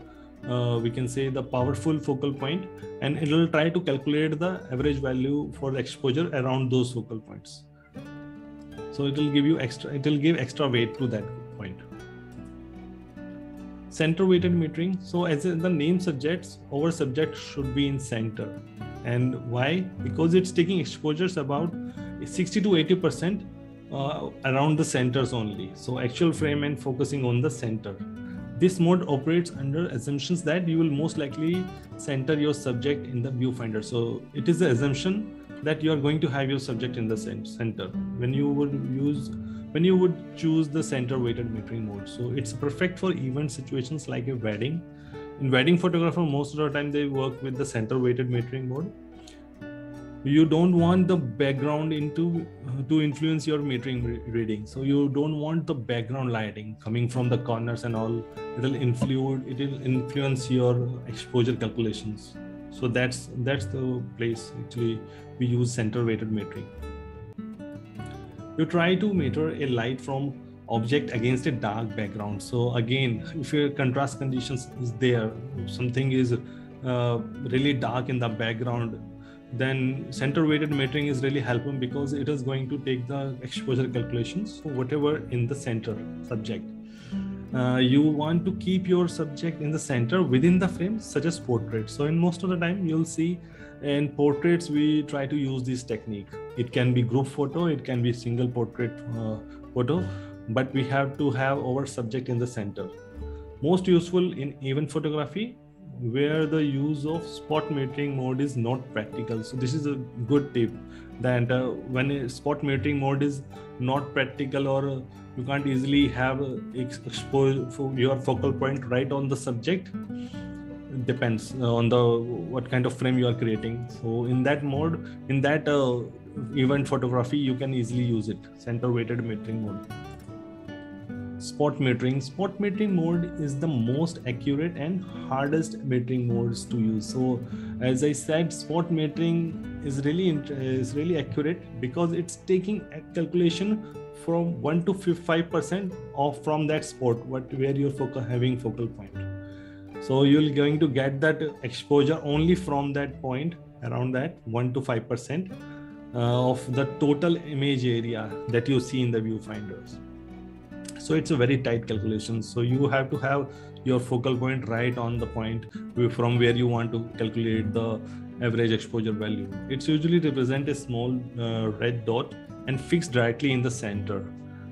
uh, we can say the powerful focal point and it will try to calculate the average value for the exposure around those focal points. So it will give you extra it will give extra weight to that point center weighted metering so as in the name suggests our subject should be in center and why because it's taking exposures about 60 to 80 percent uh, around the centers only. So actual frame and focusing on the center. This mode operates under assumptions that you will most likely center your subject in the viewfinder. So it is the assumption that you are going to have your subject in the center when you would use when you would choose the center weighted metering mode. So it's perfect for event situations like a wedding. In wedding photographer, most of the time they work with the center weighted metering mode you don't want the background into uh, to influence your metering re- reading so you don't want the background lighting coming from the corners and all it will influence it will influence your exposure calculations so that's that's the place actually we use center weighted metering you try to meter a light from object against a dark background. So again if your contrast conditions is there something is uh, really dark in the background then center weighted metering is really helpful because it is going to take the exposure calculations for whatever in the center subject. Uh, you want to keep your subject in the center within the frame such as portrait. So in most of the time you'll see in portraits we try to use this technique. It can be group photo it can be single portrait uh, photo but we have to have our subject in the center. Most useful in event photography where the use of spot metering mode is not practical. So this is a good tip that uh, when spot metering mode is not practical or uh, you can't easily have uh, expose your focal point right on the subject it depends uh, on the what kind of frame you are creating. So in that mode in that uh, event photography you can easily use it. Center weighted metering mode. Spot metering. Spot metering mode is the most accurate and hardest metering modes to use. So as i said spot metering is really is really accurate because it's taking a calculation from 1 to 5 percent of from that spot what where you're focal, having focal point so you're going to get that exposure only from that point around that 1 to 5 percent uh, of the total image area that you see in the viewfinders. So it's a very tight calculation. So you have to have your focal point right on the point from where you want to calculate the average exposure value. It's usually represent a small uh, red dot and fixed directly in the center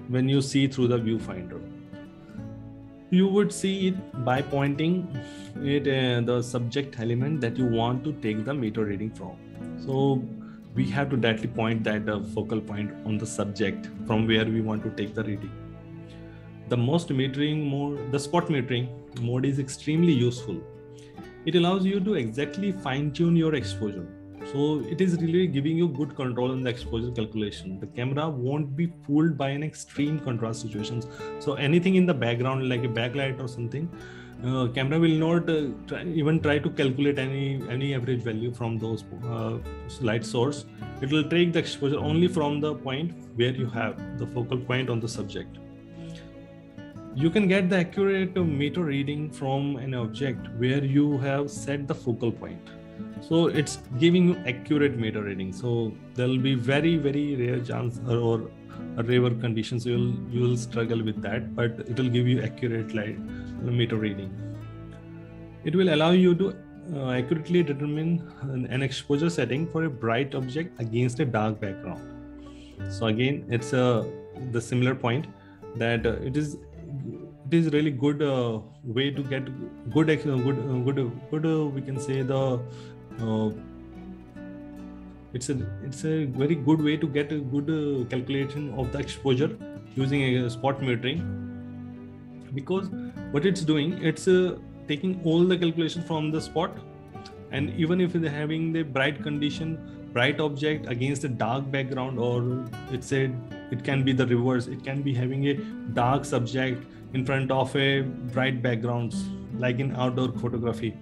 when you see through the viewfinder you would see it by pointing it uh, the subject element that you want to take the meter reading from so we have to directly point that uh, focal point on the subject from where we want to take the reading the most metering mode, the spot metering mode is extremely useful. It allows you to exactly fine tune your exposure. So it is really giving you good control in the exposure calculation. The camera won't be fooled by an extreme contrast situations. So anything in the background, like a backlight or something, uh, camera will not uh, try, even try to calculate any any average value from those uh, light source. It will take the exposure only from the point where you have the focal point on the subject you can get the accurate meter reading from an object where you have set the focal point so it's giving you accurate meter reading. So there'll be very very rare chance or, or rare conditions you'll you'll struggle with that but it will give you accurate light meter reading. It will allow you to uh, accurately determine an, an exposure setting for a bright object against a dark background. So again it's a uh, the similar point that uh, it is it is really good uh, way to get good good uh, good good uh, we can say the uh, it's a it's a very good way to get a good uh, calculation of the exposure using a spot metering. Because what it's doing it's uh, taking all the calculation from the spot and even if they're having the bright condition bright object against a dark background or it's a it can be the reverse. It can be having a dark subject in front of a bright backgrounds like in outdoor photography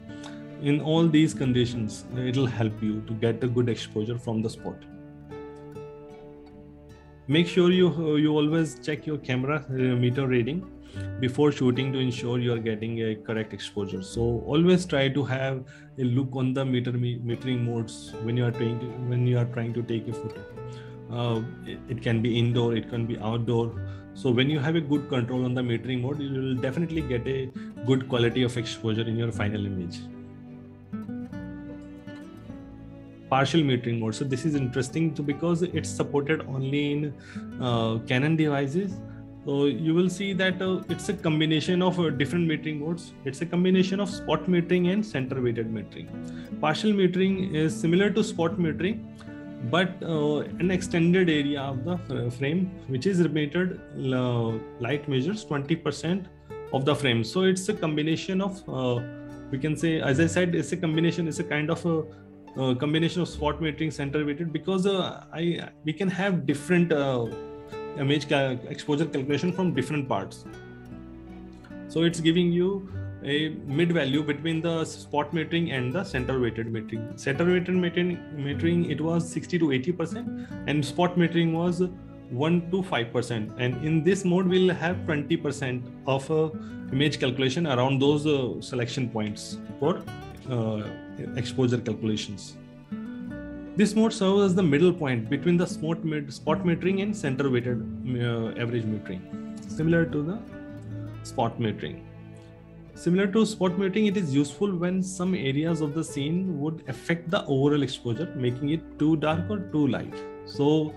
in all these conditions it'll help you to get a good exposure from the spot. Make sure you you always check your camera uh, meter reading before shooting to ensure you are getting a correct exposure. So always try to have a look on the meter metering modes when you are trying to when you are trying to take a photo. Uh, it, it, can be indoor it can be outdoor. So when you have a good control on the metering mode, you will definitely get a good quality of exposure in your final image. Partial metering mode. So this is interesting to, because it's supported only in uh, Canon devices. So you will see that uh, it's a combination of uh, different metering modes. It's a combination of spot metering and center weighted metering. Partial metering is similar to spot metering, but uh, an extended area of the frame which is remitted uh, light measures 20% of the frame so it's a combination of uh, we can say as i said it's a combination it's a kind of a uh, combination of spot metering center weighted because uh, i we can have different uh, image ca- exposure calculation from different parts. So it's giving you a mid value between the spot metering and the center weighted metering. Center weighted metering, metering it was 60 to 80 percent and spot metering was 1 to 5 percent. And in this mode we'll have 20 percent of uh, image calculation around those uh, selection points. For uh, exposure calculations. This mode serves as the middle point between the spot, spot metering and center weighted uh, average metering. Similar to the spot metering. Similar to spot metering, it is useful when some areas of the scene would affect the overall exposure, making it too dark or too light. So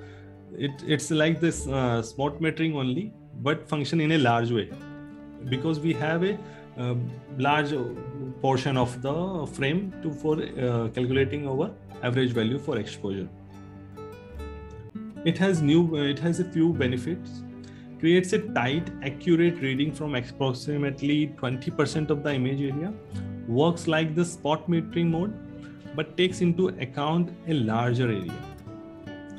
it, it's like this uh, spot metering only, but function in a large way. Because we have a uh, large portion of the frame to for uh, calculating our average value for exposure. It has new, it has a few benefits creates a tight, accurate reading from approximately 20% of the image area, works like the spot metering mode, but takes into account a larger area.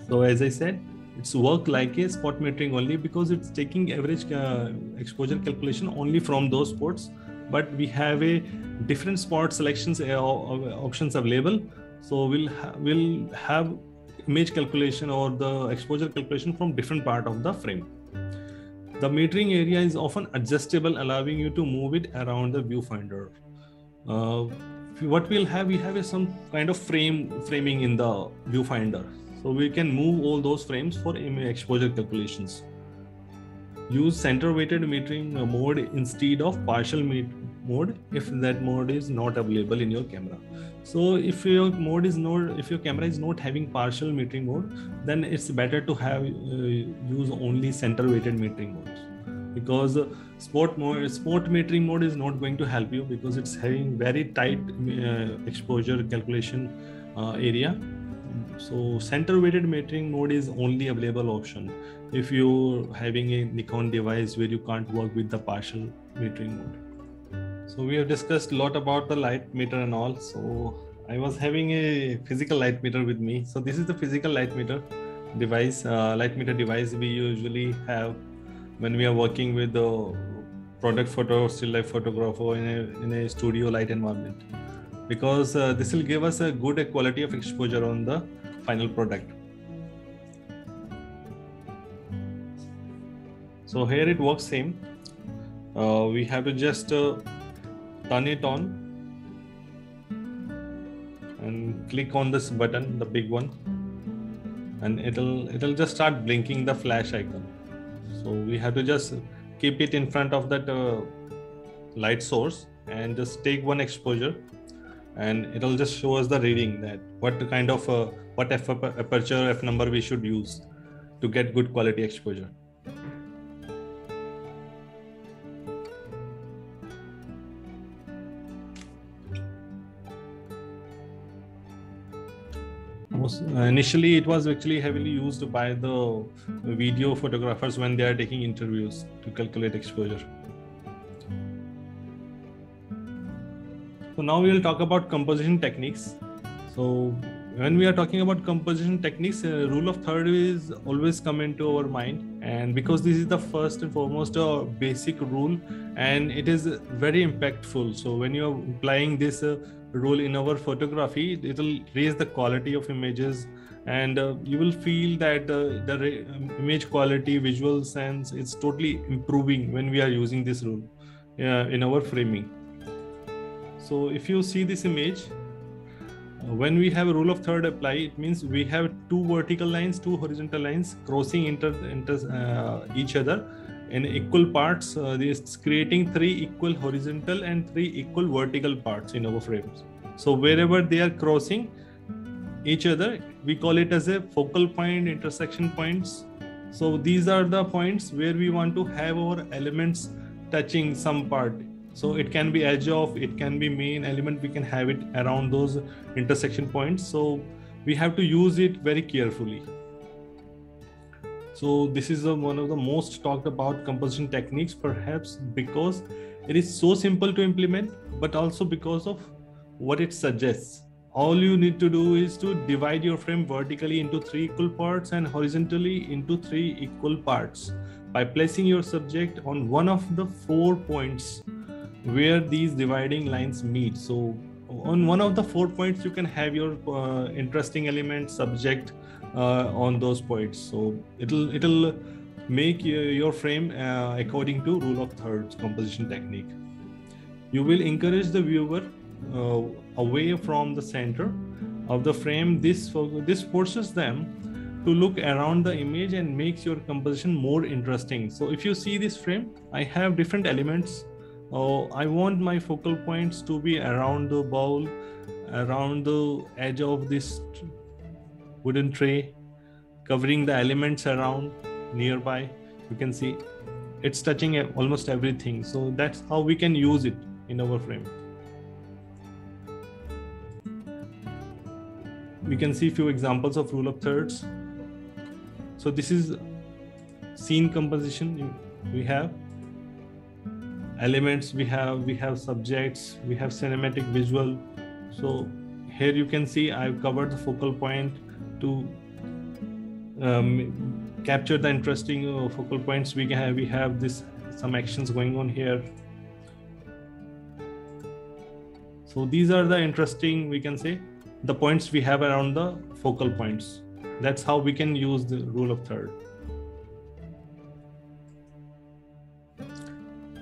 So as I said, it's work like a spot metering only because it's taking average uh, exposure calculation only from those spots, but we have a different spot selections uh, options available. So we'll ha- we'll have image calculation or the exposure calculation from different part of the frame. The metering area is often adjustable, allowing you to move it around the viewfinder. Uh, what we'll have, we have some kind of frame framing in the viewfinder. So we can move all those frames for image exposure calculations. Use center weighted metering mode instead of partial mode if that mode is not available in your camera. So if your mode is not, if your camera is not having partial metering mode, then it's better to have uh, use only center weighted metering modes because uh, sport mode, spot metering mode is not going to help you because it's having very tight uh, exposure calculation uh, area. So center weighted metering mode is only available option if you're having a Nikon device where you can't work with the partial metering mode. So we have discussed a lot about the light meter and all. So I was having a physical light meter with me. So this is the physical light meter device, uh, light meter device we usually have when we are working with the product photo, still life photographer in a, in a studio light environment. Because uh, this will give us a good quality of exposure on the final product. So here it works same. Uh, we have to just uh, turn it on and click on this button, the big one, and it'll it'll just start blinking the flash icon. So we have to just keep it in front of that uh, light source and just take one exposure and it'll just show us the reading that what kind of uh, what f aperture f number we should use to get good quality exposure. Uh, initially it was actually heavily used by the video photographers when they are taking interviews to calculate exposure so now we will talk about composition techniques. So when we are talking about composition techniques uh, rule of third is always come into our mind. And because this is the first and foremost uh, basic rule and it is very impactful. So when you are applying this uh, role in our photography it will raise the quality of images. And uh, you will feel that uh, the re- um, image quality visual sense is totally improving when we are using this rule uh, in our framing so if you see this image uh, when we have a rule of third apply it means we have two vertical lines two horizontal lines crossing inter, inter uh, each other. In equal parts uh, this creating three equal horizontal and three equal vertical parts in our frames. So wherever they are crossing each other we call it as a focal point intersection points. So these are the points where we want to have our elements touching some part so it can be edge of it can be main element. We can have it around those intersection points. So we have to use it very carefully. So this is a, one of the most talked about composition techniques, perhaps because it is so simple to implement, but also because of what it suggests. all you need to do is to divide your frame vertically into three equal parts and horizontally into three equal parts by placing your subject on one of the four points where these dividing lines meet. So on one of the four points you can have your uh, interesting element subject uh, on those points. So it'll it'll make your frame uh, according to rule of thirds composition technique. You will encourage the viewer uh, away from the center of the frame. This this forces them to look around the image and makes your composition more interesting. So if you see this frame i have different elements uh, i want my focal points to be around the bowl around the edge of this wooden tray covering the elements around nearby. You can see it's touching almost everything. So that's how we can use it in our frame. We can see a few examples of rule of thirds. So this is scene composition we have elements we have we have subjects we have cinematic visual so here you can see i've covered the focal point to um, capture the interesting uh, focal points we have we have this some actions going on here so these are the interesting we can say the points we have around the focal points. That's how we can use the rule of third.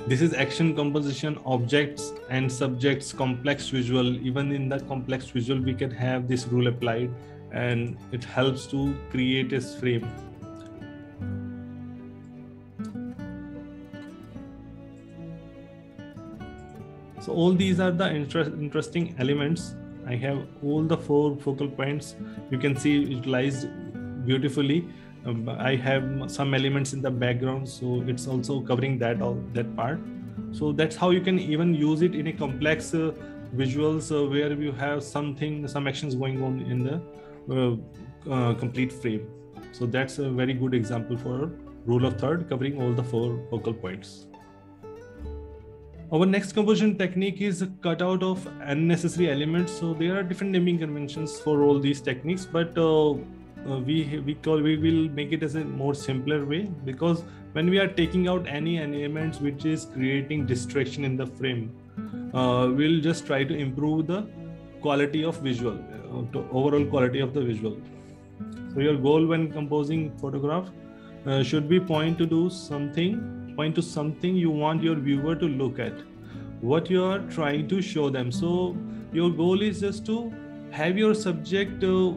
This is action composition, objects and subjects, complex visual. Even in the complex visual, we can have this rule applied and it helps to create a frame. So all these are the inter interesting elements I have all the four focal points you can see utilized beautifully. Um, I have some elements in the background, so it's also covering that all that part. So that's how you can even use it in a complex uh, visuals uh, where you have something, some actions going on in the uh, uh complete frame. So that's a very good example for rule of third covering all the four focal points. Our next composition technique is cutout of unnecessary elements. So there are different naming conventions for all these techniques, but uh, we we call we will make it as a more simpler way because when we are taking out any elements which is creating distraction in the frame, uh, we'll just try to improve the quality of visual, uh, overall quality of the visual. So your goal when composing photograph uh, should be point to do something point to something you want your viewer to look at what you are trying to show them so your goal is just to have your subject uh,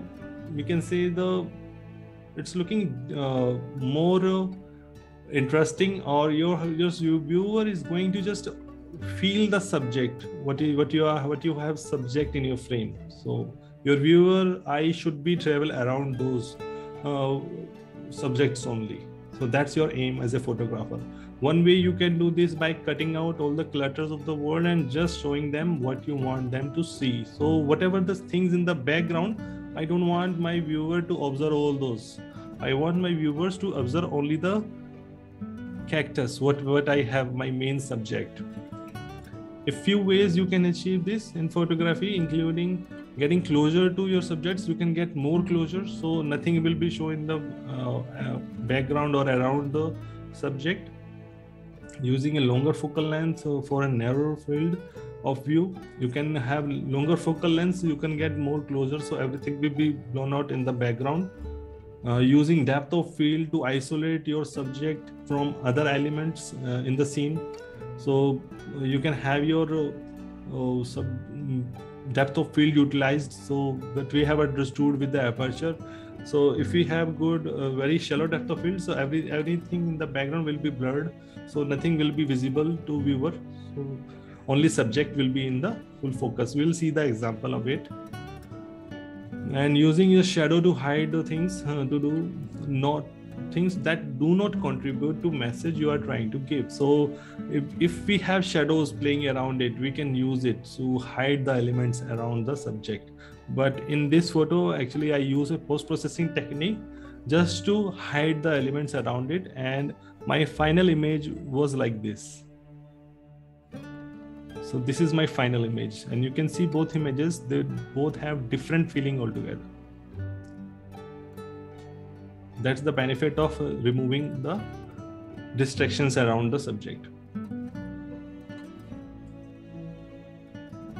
we can say the it's looking uh, more uh, interesting or your your viewer is going to just feel the subject what you what you are what you have subject in your frame. So your viewer eye should be travel around those uh, subjects only. So that's your aim as a photographer. One way you can do this by cutting out all the clutters of the world and just showing them what you want them to see. So whatever the things in the background i don't want my viewer to observe all those. I want my viewers to observe only the cactus what what i have my main subject. A few ways you can achieve this in photography including getting closer to your subjects. You can get more closure so nothing will be shown in the uh, uh, background or around the subject. Using a longer focal length for a narrower field of view you can have longer focal length you can get more closer so everything will be blown out in the background. Uh, using depth of field to isolate your subject from other elements uh, in the scene. So uh, you can have your uh, sub depth of field utilized. So that we have understood with the aperture. So if we have good uh, very shallow depth of field so every everything in the background will be blurred. So nothing will be visible to viewer. So only subject will be in the full focus. We'll see the example of it. And using your shadow to hide the things uh, to do not things that do not contribute to message you are trying to give. So if, if we have shadows playing around it we can use it to hide the elements around the subject. But in this photo actually i use a post processing technique just to hide the elements around it. And my final image was like this so this is my final image. And you can see both images they both have different feeling altogether. That's the benefit of uh, removing the distractions around the subject.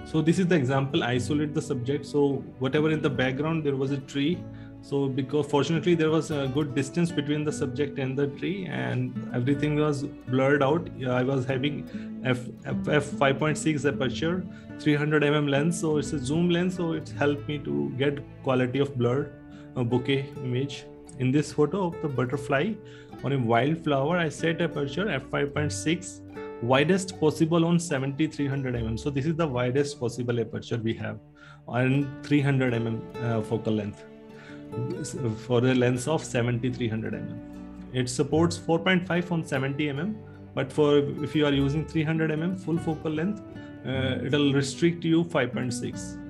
So this is the example isolate the subject. So whatever in the background there was a tree so because fortunately there was a good distance between the subject and the tree and everything was blurred out. I was having f f 5.6 aperture 300 mm lens. So it's a zoom lens so it helped me to get quality of blur a bokeh image. In this photo of the butterfly on a wildflower i set aperture f 5.6 widest possible on 7300 mm so this is the widest possible aperture we have on 300 mm uh, focal length for a lens of 7300 mm it supports 4.5 on 70 mm but for if you are using 300 mm full focal length uh, it'll restrict you 5.6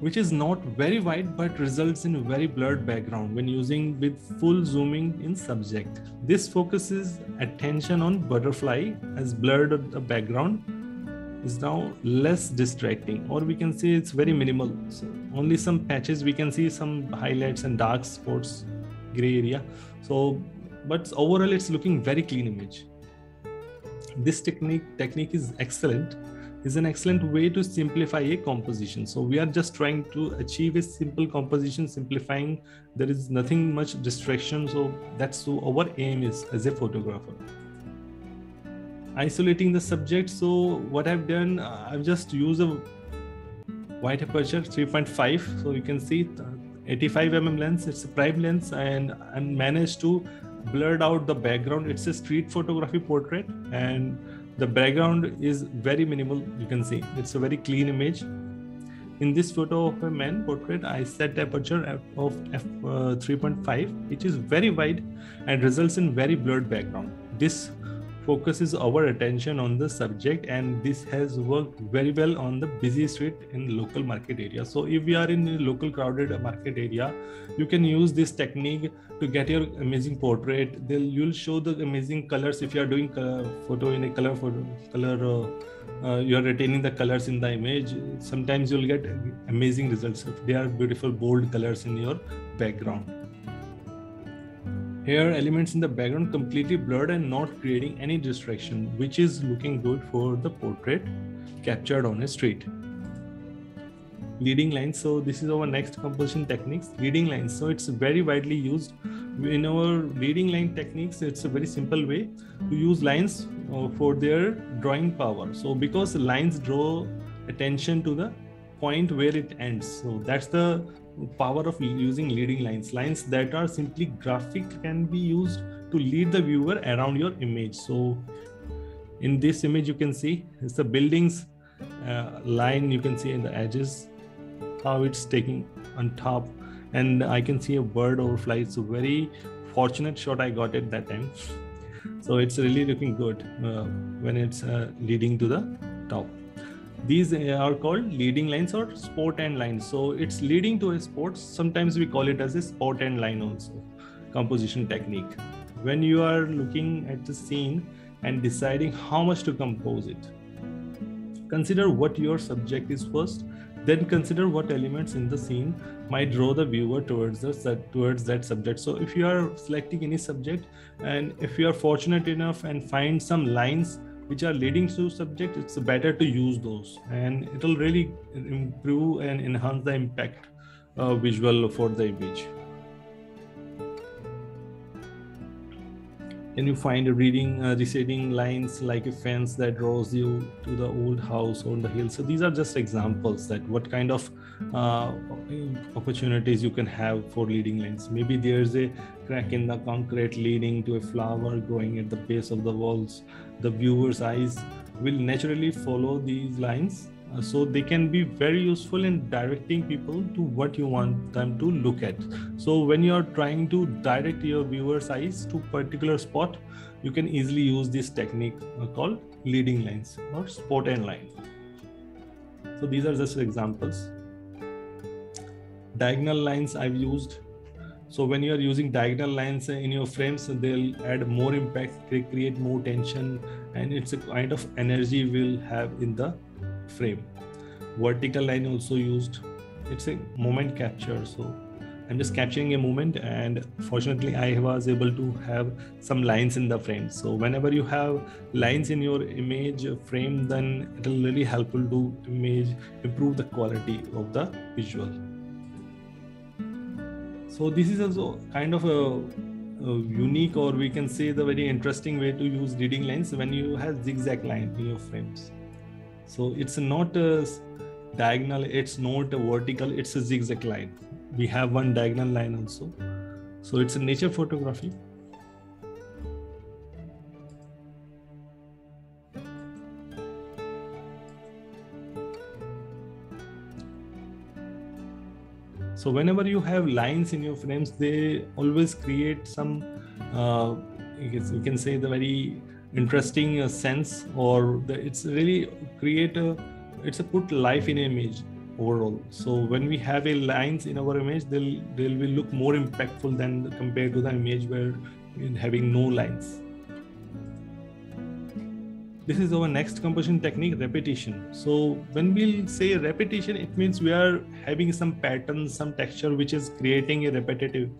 which is not very wide but results in a very blurred background when using with full zooming in subject. This focuses attention on butterfly as blurred the background is now less distracting or we can say it's very minimal. So only some patches we can see some highlights and dark spots gray area. So but overall it's looking very clean image. This technique technique is excellent is an excellent way to simplify a composition. So we are just trying to achieve a simple composition, simplifying. There is nothing much distraction. So that's our aim is as a photographer. Isolating the subject. So what I've done, uh, I've just used a wide aperture 3.5. So you can see 85 mm lens. It's a prime lens, and I managed to blurred out the background. It's a street photography portrait, and the background is very minimal you can see it's a very clean image in this photo of a man portrait i set the aperture of f3.5 uh, which is very wide and results in very blurred background this focuses our attention on the subject and this has worked very well on the busy street in local market area. So if we are in a local crowded market area you can use this technique to get your amazing portrait. They'll you'll show the amazing colors if you are doing photo in a color photo color uh, uh, you are retaining the colors in the image. Sometimes you'll get amazing results if they are beautiful bold colors in your background here, elements in the background completely blurred and not creating any distraction, which is looking good for the portrait captured on a street. Leading lines. So this is our next composition techniques. Leading lines. So it's very widely used in our leading line techniques. It's a very simple way to use lines uh, for their drawing power. So because lines draw attention to the point where it ends. So that's the power of using leading lines lines that are simply graphic can be used to lead the viewer around your image. So in this image you can see it's the buildings uh, line you can see in the edges how it's taking on top. And i can see a bird overfly. It's a very fortunate shot i got at that time. So it's really looking good uh, when it's uh, leading to the top these uh, are called leading lines or spot end lines so it's leading to a sport. Sometimes we call it as a spot end line also composition technique. When you are looking at the scene and deciding how much to compose it consider what your subject is first then consider what elements in the scene might draw the viewer towards the towards that subject. So if you are selecting any subject and if you are fortunate enough and find some lines which are leading to subject it's better to use those. And it'll really improve and enhance the impact uh, visual for the image. And you find reading uh, receding lines like a fence that draws you to the old house on the hill? So these are just examples that what kind of uh, opportunities you can have for leading lines. Maybe there's a crack in the concrete leading to a flower growing at the base of the walls the viewer's eyes will naturally follow these lines uh, so they can be very useful in directing people to what you want them to look at. So when you are trying to direct your viewer's eyes to particular spot you can easily use this technique uh, called leading lines or spot end line. So these are just examples. Diagonal lines i've used so when you are using diagonal lines in your frames they'll add more impact they create more tension and it's a kind of energy we'll have in the frame. Vertical line also used. It's a moment capture so i'm just capturing a moment and fortunately i was able to have some lines in the frame. So whenever you have lines in your image frame then it will really helpful to image improve the quality of the visual so this is also kind of a, a, unique or we can say the very interesting way to use leading lines when you have zigzag line in your frames. So it's not a diagonal it's not a vertical it's a zigzag line. We have one diagonal line also. So it's a nature photography so whenever you have lines in your frames they always create some uh, you can say the very interesting uh, sense or the, it's really create a it's a put life in image overall. So when we have a lines in our image they'll they'll will look more impactful than compared to the image where having no lines this is our next composition technique repetition. So when we'll say repetition it means we are having some patterns some texture which is creating a repetitive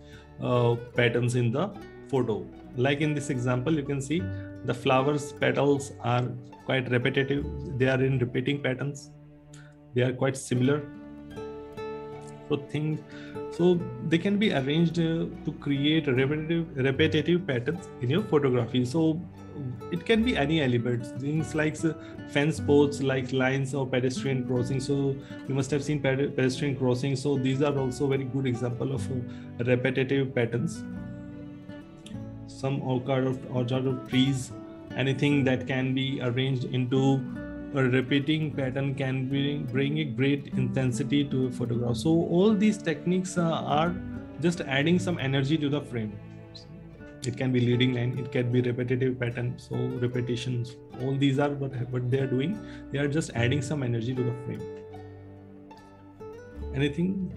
uh, patterns in the photo. Like in this example you can see the flowers petals are quite repetitive. They are in repeating patterns. They are quite similar. So things so they can be arranged uh, to create repetitive repetitive patterns in your photography. So it can be any elements things like uh, fence posts like lines or pedestrian crossing. So you must have seen pedestrian crossing. So these are also very good example of uh, repetitive patterns. Some orchard of, orchard of trees anything that can be arranged into a repeating pattern can be, bring a great intensity to a photograph. So all these techniques uh, are just adding some energy to the frame it can be leading line it can be repetitive pattern. So repetitions all these are what, what they are doing. They are just adding some energy to the frame. Anything?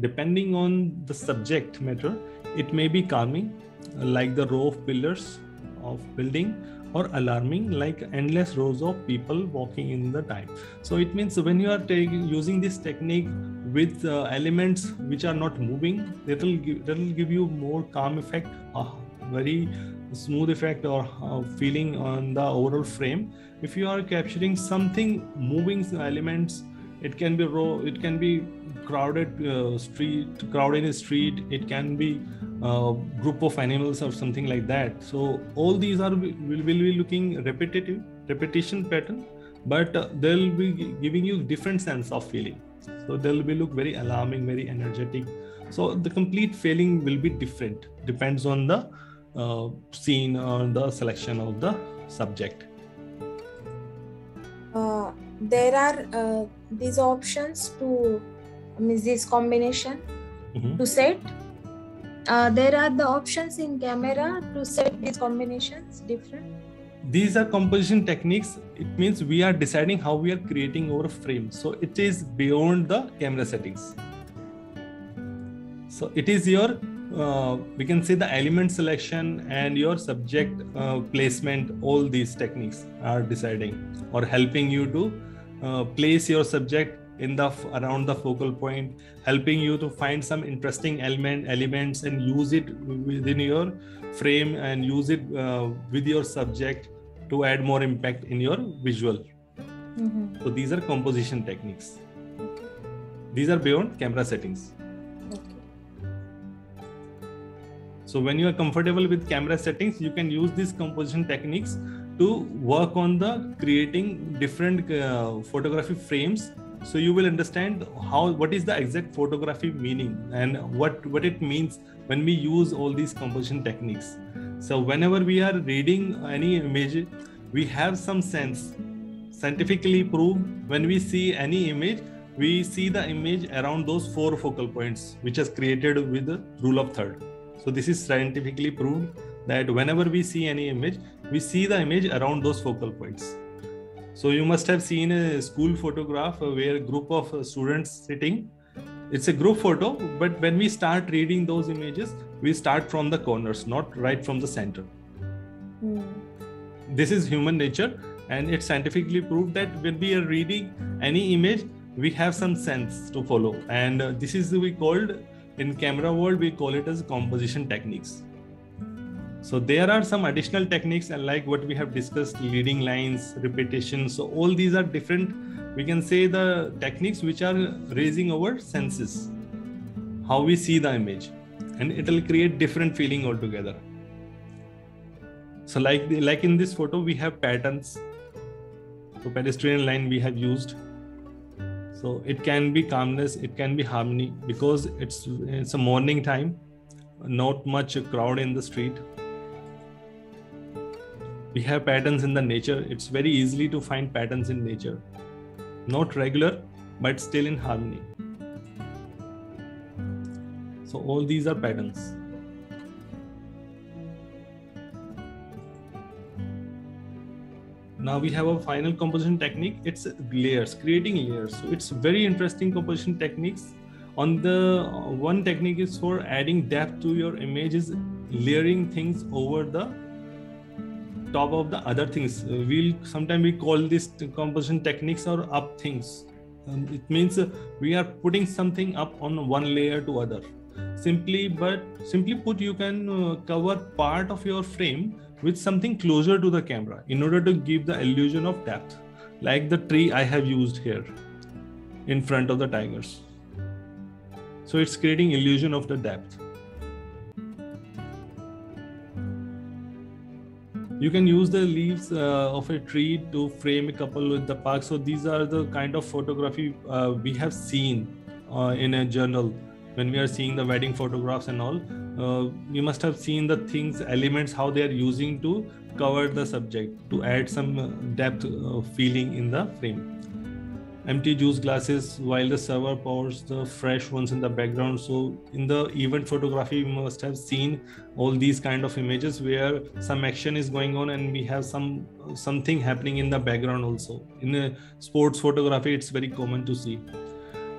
Depending on the subject matter it may be calming like the row of pillars of building or alarming like endless rows of people walking in the time. So it means when you are taking using this technique with uh, elements which are not moving that will give that will give you more calm effect a very smooth effect or uh, feeling on the overall frame. If you are capturing something moving elements it can be row it can be crowded uh, street crowded in a street it can be uh, group of animals or something like that. So all these are will, will be looking repetitive repetition pattern but uh, they'll be giving you different sense of feeling. So they'll be look very alarming very energetic. So the complete feeling will be different. Depends on the uh, scene or the selection of the subject. Uh, there are uh, these options to means this combination mm-hmm. to set uh, there are the options in camera to set these combinations different. These are composition techniques. It means we are deciding how we are creating our frame. So it is beyond the camera settings. So it is your uh, we can say the element selection and your subject uh, placement. All these techniques are deciding or helping you to uh, place your subject in the around the focal point helping you to find some interesting element elements and use it within your frame and use it uh, with your subject to add more impact in your visual mm-hmm. so these are composition techniques okay. these are beyond camera settings okay. so when you are comfortable with camera settings you can use these composition techniques to work on the creating different uh, photography frames so you will understand how what is the exact photography meaning and what what it means when we use all these composition techniques. So whenever we are reading any image we have some sense scientifically proved when we see any image we see the image around those four focal points which is created with the rule of third. So this is scientifically proved that whenever we see any image we see the image around those focal points so you must have seen a school photograph where a group of students sitting. It's a group photo but when we start reading those images we start from the corners not right from the center. Mm. this is human nature and it's scientifically proved that when we are reading any image we have some sense to follow. And this is we called in camera world we call it as composition techniques so there are some additional techniques and like what we have discussed leading lines repetition. So all these are different we can say the techniques which are raising our senses how we see the image. And it will create different feeling altogether. So like like in this photo we have patterns. So pedestrian line we have used. So it can be calmness it can be harmony because it's it's a morning time not much crowd in the street we have patterns in the nature. It's very easily to find patterns in nature. Not regular but still in harmony. So all these are patterns. Now we have a final composition technique. It's layers creating layers. So it's very interesting composition techniques. On the uh, one technique is for adding depth to your images layering things over the top of the other things we'll sometimes we call this composition techniques or up things um, it means uh, we are putting something up on one layer to other simply but simply put you can uh, cover part of your frame with something closer to the camera in order to give the illusion of depth, like the tree I have used here in front of the tigers. So it's creating illusion of the depth. You can use the leaves uh, of a tree to frame a couple with the park. So these are the kind of photography uh, we have seen uh, in a journal when we are seeing the wedding photographs and all uh, you must have seen the things elements how they are using to cover the subject to add some uh, depth uh, feeling in the frame empty juice glasses while the server pours the fresh ones in the background. So in the event photography you must have seen all these kind of images where some action is going on and we have some something happening in the background also. In sports photography it's very common to see.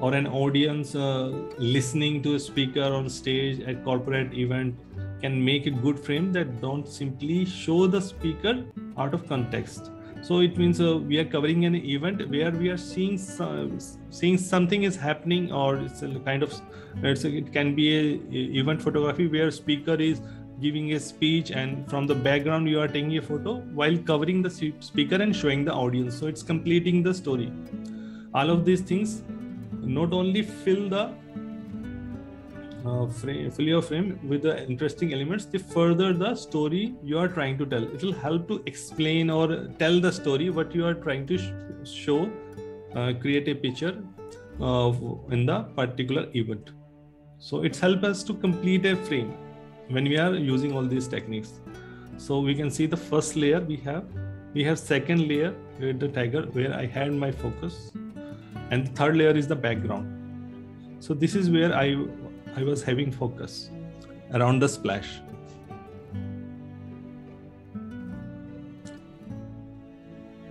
Or an audience uh, listening to a speaker on stage at corporate event can make a good frame that don't simply show the speaker out of context so it means uh, we are covering an event where we are seeing some, seeing something is happening or it's a kind of it's a, it can be a, a event photography where speaker is giving a speech and from the background you are taking a photo while covering the speaker and showing the audience. So it's completing the story. All of these things not only fill the uh, frame, fill your frame with the interesting elements, the further the story you are trying to tell. It will help to explain or tell the story what you are trying to sh- show, uh, create a picture uh, in the particular event. So it's help us to complete a frame when we are using all these techniques. So we can see the first layer we have. We have second layer with the tiger where I had my focus and the third layer is the background so this is where i i was having focus around the splash.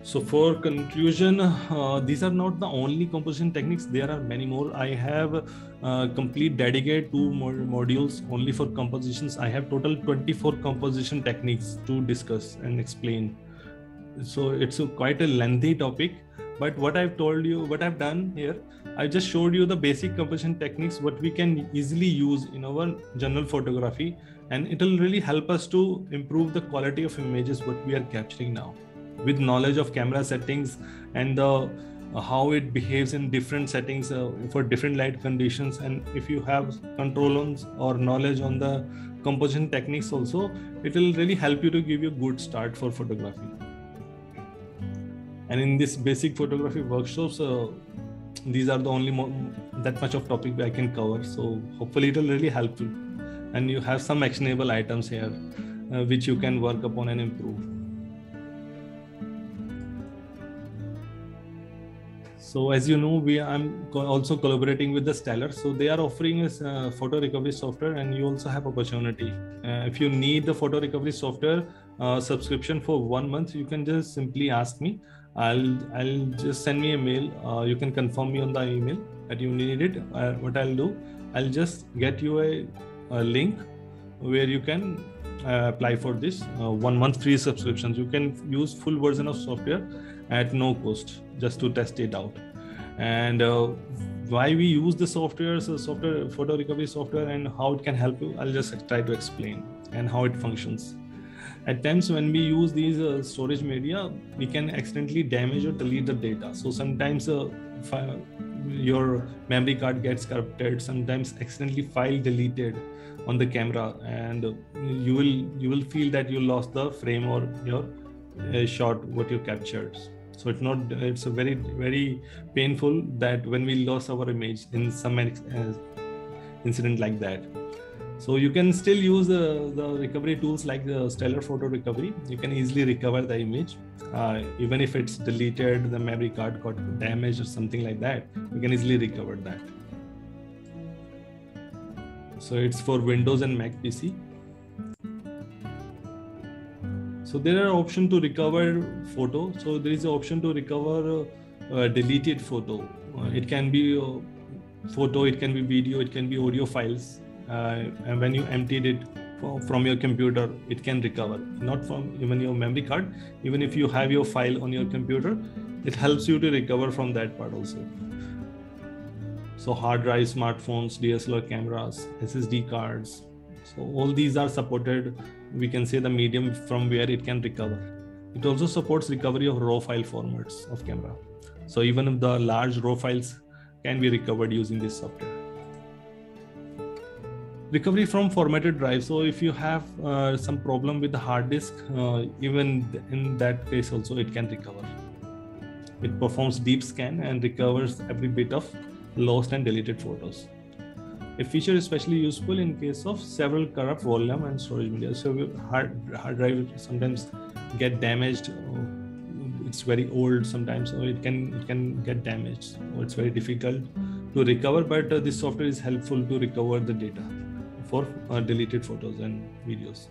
So for conclusion uh, these are not the only composition techniques. There are many more. I have uh, complete dedicated two modules only for compositions. I have total 24 composition techniques to discuss and explain. So it's a, quite a lengthy topic but what i've told you what i've done here i just showed you the basic composition techniques what we can easily use in our general photography. And it will really help us to improve the quality of images what we are capturing now. With knowledge of camera settings and the uh, how it behaves in different settings uh, for different light conditions. And if you have control on or knowledge on the composition techniques also it will really help you to give you a good start for photography and in this basic photography workshops uh, these are the only mo- that much of topic i can cover. So hopefully it will really help you. And you have some actionable items here uh, which you can work upon and improve. So as you know we i'm also collaborating with the stellar. So they are offering us uh, photo recovery software and you also have opportunity. Uh, if you need the photo recovery software uh, subscription for one month you can just simply ask me I'll I'll just send me a mail. Uh, you can confirm me on the email, that you need it. Uh, what i'll do i'll just get you a, a link where you can uh, apply for this uh, one month free subscriptions. You can use full version of software at no cost just to test it out. And uh, why we use the software so software photo recovery software and how it can help you i'll just try to explain and how it functions at times when we use these uh, storage media we can accidentally damage or delete the data. So sometimes uh, your memory card gets corrupted sometimes accidentally file deleted on the camera and you will you will feel that you lost the frame or your uh, shot what you captured. So it's not it's a very very painful that when we lost our image in some uh, incident like that so you can still use the, the recovery tools like the stellar photo recovery. You can easily recover the image. Uh, even if it's deleted the memory card got damaged or something like that you can easily recover that. So it's for windows and mac pc so there are option to recover photo. So there is an option to recover uh, deleted photo. Uh, it can be uh, photo it can be video it can be audio files. uh, Uh, and when you emptied it from your computer it can recover. Not from even your memory card. Even if you have your file on your computer it helps you to recover from that part also. So hard drive smartphones dslr cameras ssd cards. So all these are supported we can say the medium from where it can recover. It also supports recovery of raw file formats of camera. So even if the large raw files can be recovered using this software recovery from formatted drive. So if you have uh, some problem with the hard disk uh, even in that case also it can recover. It performs deep scan and recovers every bit of lost and deleted photos. A feature especially useful in case of several corrupt volume and storage media. So hard, hard drive sometimes get damaged it's very old sometimes so it can it can get damaged. Or it's very difficult to recover but uh, this software is helpful to recover the data for uh, deleted photos and videos.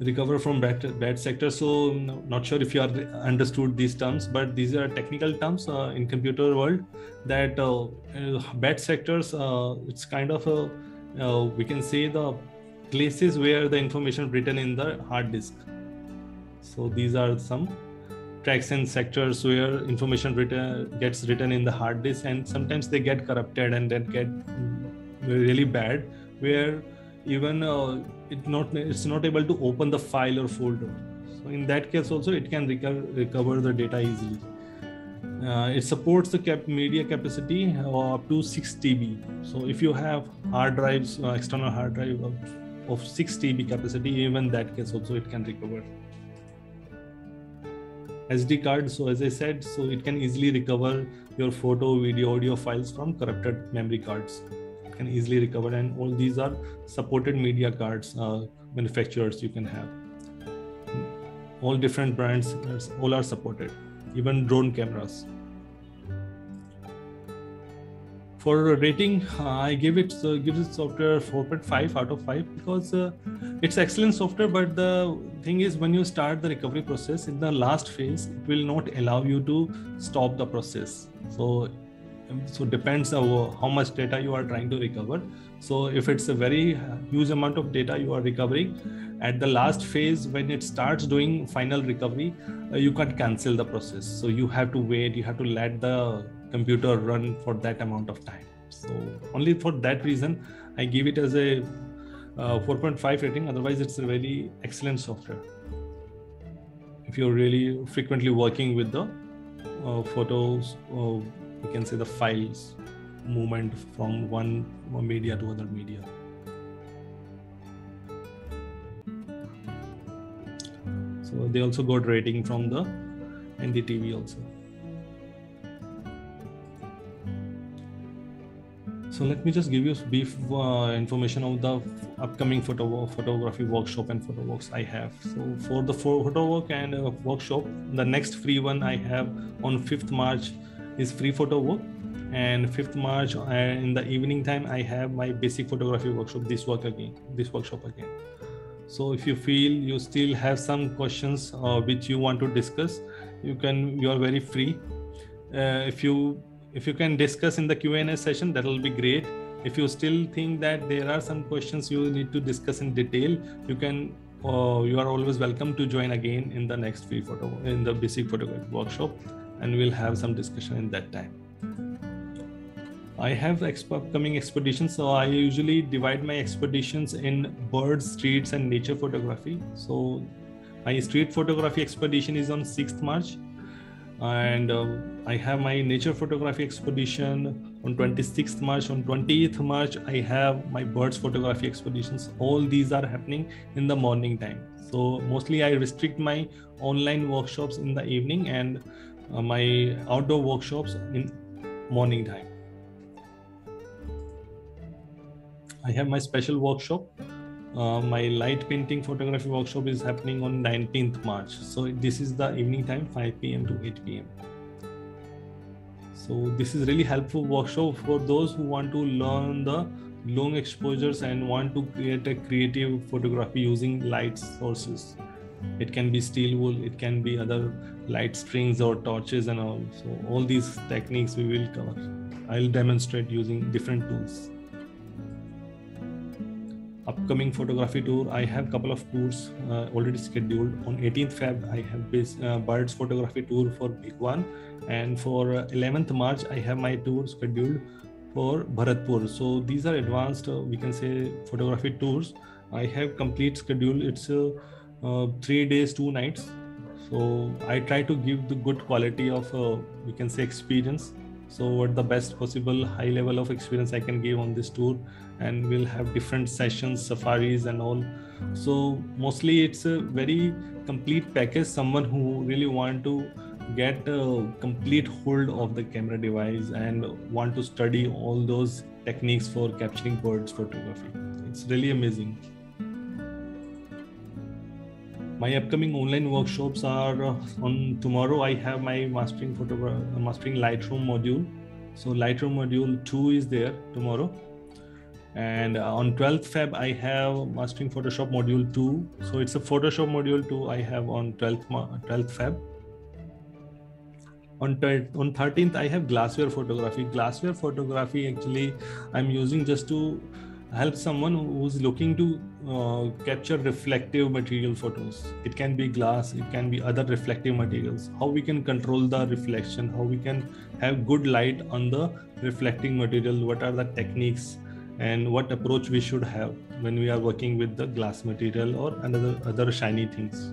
Recover from bad, bad sector. So not sure if you are understood these terms but these are technical terms uh, in computer world that uh, uh bad sectors uh, it's kind of a we can say the places where the information written in the hard disk. So these are some tracks and sectors where information written gets written in the hard disk and sometimes they get corrupted and then get really bad where even uh, it not it's not able to open the file or folder so in that case also it can recover, recover the data easily uh, it supports the cap media capacity uh, up to 6 TB. So if you have hard drives, uh, external hard drive of, of 6 TB capacity, even that case also it can recover. SD card. So as I said, so it can easily recover your photo, video, audio files from corrupted memory cards can easily recover and all these are supported media cards uh, manufacturers you can have. All different brands all are supported even drone cameras. For rating i give it uh, give it software 4.5 out of 5 because uh, it's excellent software but the thing is when you start the recovery process in the last phase it will not allow you to stop the process. So so depends on how much data you are trying to recover. So if it's a very huge amount of data you are recovering at the last phase when it starts doing final recovery uh, you can't cancel the process. So you have to wait you have to let the computer run for that amount of time. So only for that reason i give it as a uh, 4.5 rating. Otherwise it's a very excellent software. If you're really frequently working with the uh, photos uh, you can say the files movement from one media to other media. So they also got rating from the ndtv also. So let me just give you brief uh, information of the upcoming photo photography workshop and photo works i have. So for the photo work and uh, workshop the next free one i have on 5th march is free photo work. And 5th march uh, in the evening time i have my basic photography workshop this work again this workshop again. So if you feel you still have some questions uh, which you want to discuss you can you are very free. Uh, if you if you can discuss in the q&a session that will be great. If you still think that there are some questions you need to discuss in detail you can uh, you are always welcome to join again in the next free photo in the basic photography workshop and we'll have some discussion in that time I have upcoming expeditions, so I usually divide my expeditions in birds, streets, and nature photography. So my street photography expedition is on 6th March, and uh, I have my nature photography expedition on 26th March. On 20th March, I have my birds photography expeditions. All these are happening in the morning time. So mostly I restrict my online workshops in the evening and uh, my outdoor workshops in morning time. I have my special workshop. Uh, my light painting photography workshop is happening on 19th March. So this is the evening time, 5 p.m. to 8 p.m. So this is really helpful workshop for those who want to learn the long exposures and want to create a creative photography using light sources. It can be steel wool, it can be other light strings or torches and all. So all these techniques we will cover. I'll demonstrate using different tools. Upcoming photography tour i have a couple of tours uh, already scheduled. On 18th feb i have this uh, birds photography tour for Bhigwan and for 11th uh, march i have my tour scheduled for bharatpur. So these are advanced uh, we can say photography tours. I have complete schedule. It's uh, uh, three days two nights. So i try to give the good quality of we can say experience. So what the best possible high level of experience i can give on this tour. And we'll have different sessions safaris and all. So mostly it's a very complete package. Someone who really want to get a complete hold of the camera device and want to study all those techniques for capturing birds photography. It's really amazing my upcoming online workshops are uh, on tomorrow. I have my mastering photograph mastering lightroom module. So lightroom module 2 is there tomorrow. And uh, on 12th feb i have mastering photoshop module 2 so it's a photoshop module 2 i have on 12th 12th feb. On, on 13th i have glassware photography. Glassware photography actually i'm using just to help someone who's looking to uh, capture reflective material photos. It can be glass it can be other reflective materials. How we can control the reflection how we can have good light on the reflecting material what are the techniques and what approach we should have when we are working with the glass material or another other shiny things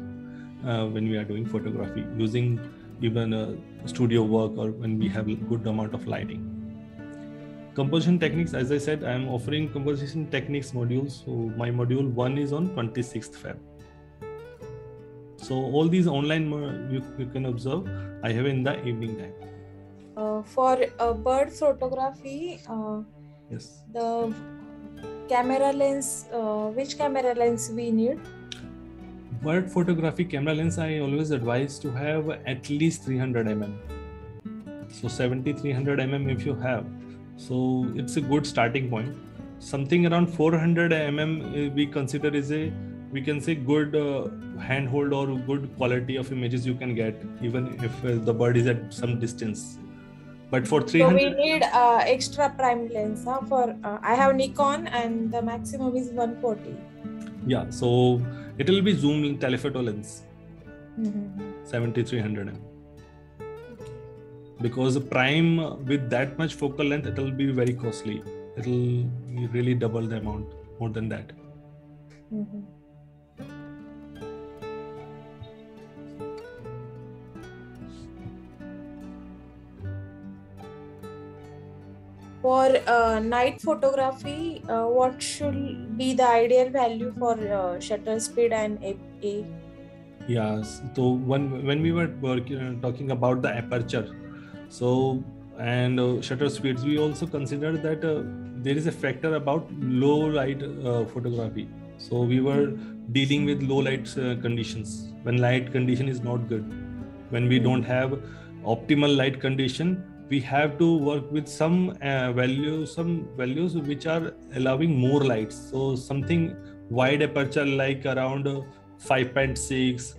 uh, when we are doing photography using even a studio work or when we have good amount of lighting composition techniques as i said i am offering composition techniques modules. So my module 1 is on 26th feb. So all these online you, you can observe. I have in the evening time. Uh, for uh, bird photography uh yes. the camera lens uh, which camera lens we need? Bird photography camera lens i always advise to have at least 300 mm so 70 300 mm if you have so it's a good starting point. Something around 400 mm uh, we consider is a we can say good uh, handhold or good quality of images you can get even if uh, the bird is at some distance. But for 300 so we need uh, extra prime lens huh? for uh, i have nikon and the maximum is 140 yeah so it will be zoom telephoto lens. Mm-hmm. 7300 because prime with that much focal length it will be very costly. It will really double the amount more than that. Mm-hmm. for uh, night photography uh, what should be the ideal value for uh, shutter speed and a yes. So when when we were working, uh, talking about the aperture so and uh, shutter speeds we also consider that uh, there is a factor about low light photography. So we were dealing with low light conditions. When light condition is not good when we don't have optimal light condition we have to work with some uh, values some values which are allowing more lights. So something wide aperture like around 5.6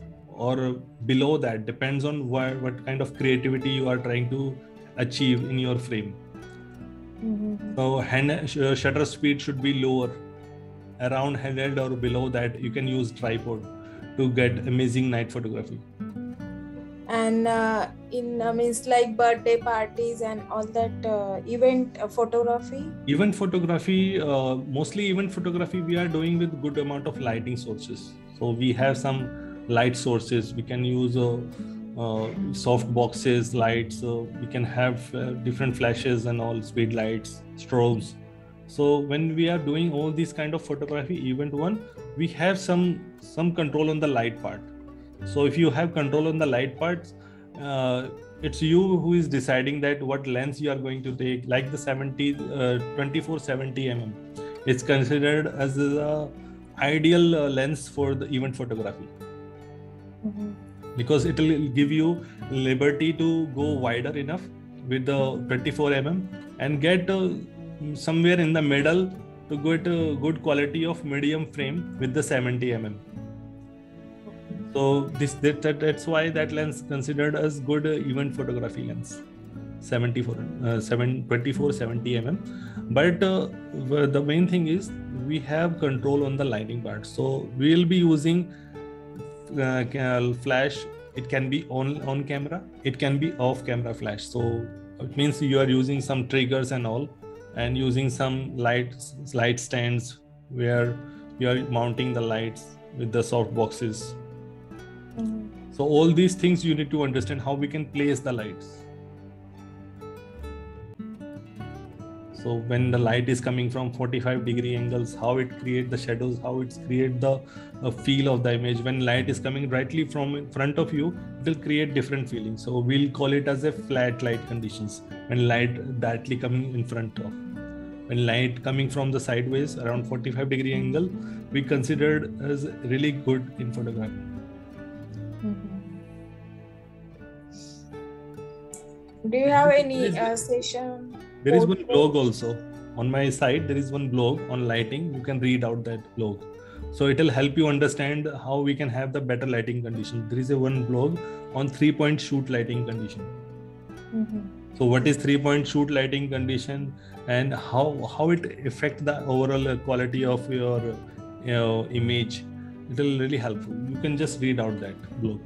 or below that depends on what, what kind of creativity you are trying to achieve in your frame. Mm-hmm. so hand uh, shutter speed should be lower around 100 or below that you can use tripod to get amazing night photography. And uh, in uh, means like birthday parties and all that uh, event uh, photography? Event photography uh, mostly event photography we are doing with good amount of lighting sources. So we have some light sources. We can use uh, soft boxes lights we can have different flashes and all speed lights strobes. So when we are doing all these kind of photography event one we have some some control on the light part. So if you have control on the light parts uh, it's you who is deciding that what lens you are going to take like the 70 uh, 24 70 mm it's considered as the ideal uh, lens for the event photography mm-hmm. because it will give you liberty to go wider enough with the 24 mm and get uh, somewhere in the middle to get a good quality of medium frame with the 70 mm so this that, that, that's why that lens considered as good event photography lens. 74 uh, 7 24 70 mm but uh, the main thing is we have control on the lighting part. So we'll be using uh, flash it can be on on camera it can be off camera flash so it means you are using some triggers and all and using some light light stands where you are mounting the lights with the soft boxes Mm-hmm. So all these things you need to understand how we can place the lights. So when the light is coming from 45 degree angles, how it create the shadows, how it create the uh, feel of the image. When light is coming directly from in front of you, it will create different feelings. So we'll call it as a flat light conditions. When light directly coming in front of. When light coming from the sideways around 45 degree angle, we considered as really good in photography. Do you have any uh, session? There is one blog also on my site. There is one blog on lighting. You can read out that blog. So it will help you understand how we can have the better lighting condition. There is a one blog on three point shoot lighting condition. Mm-hmm. So what is three point shoot lighting condition and how how it affect the overall quality of your you know, image? It will really helpful. You can just read out that blog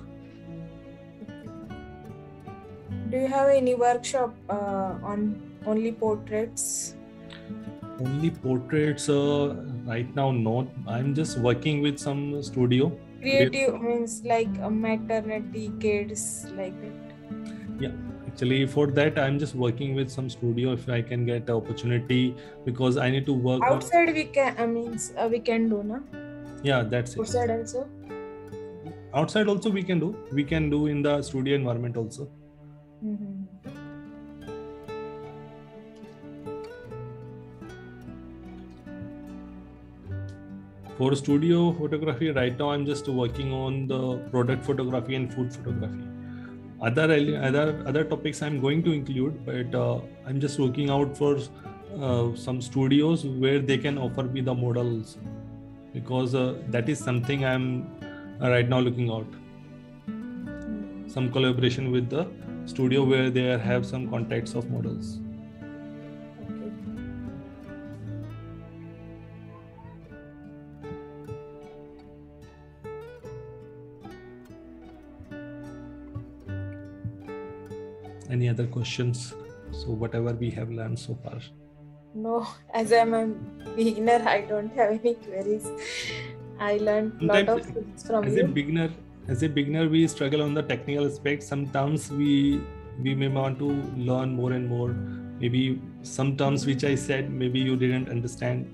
do you have any workshop uh, on only portraits? Only portraits uh, right now not i'm just working with some studio. Creative with, means like a maternity kids like that? Yeah actually for that i'm just working with some studio if i can get the opportunity because i need to work outside on... we can i mean uh, we can do no yeah that's outside it. Outside also? Outside also we can do. We can do in the studio environment also. Mm-hmm. For studio photography, right now I'm just working on the product photography and food photography. Other other other topics I'm going to include, but uh, I'm just looking out for uh, some studios where they can offer me the models because uh, that is something I'm uh, right now looking out. Some collaboration with the studio where they have some contacts of models. Any other questions? So whatever we have learned so far. No, as I'm a beginner, I don't have any queries. I learned a lot of things from as you. As a beginner, as a beginner we struggle on the technical aspect sometimes we we may want to learn more and more maybe some terms which i said maybe you didn't understand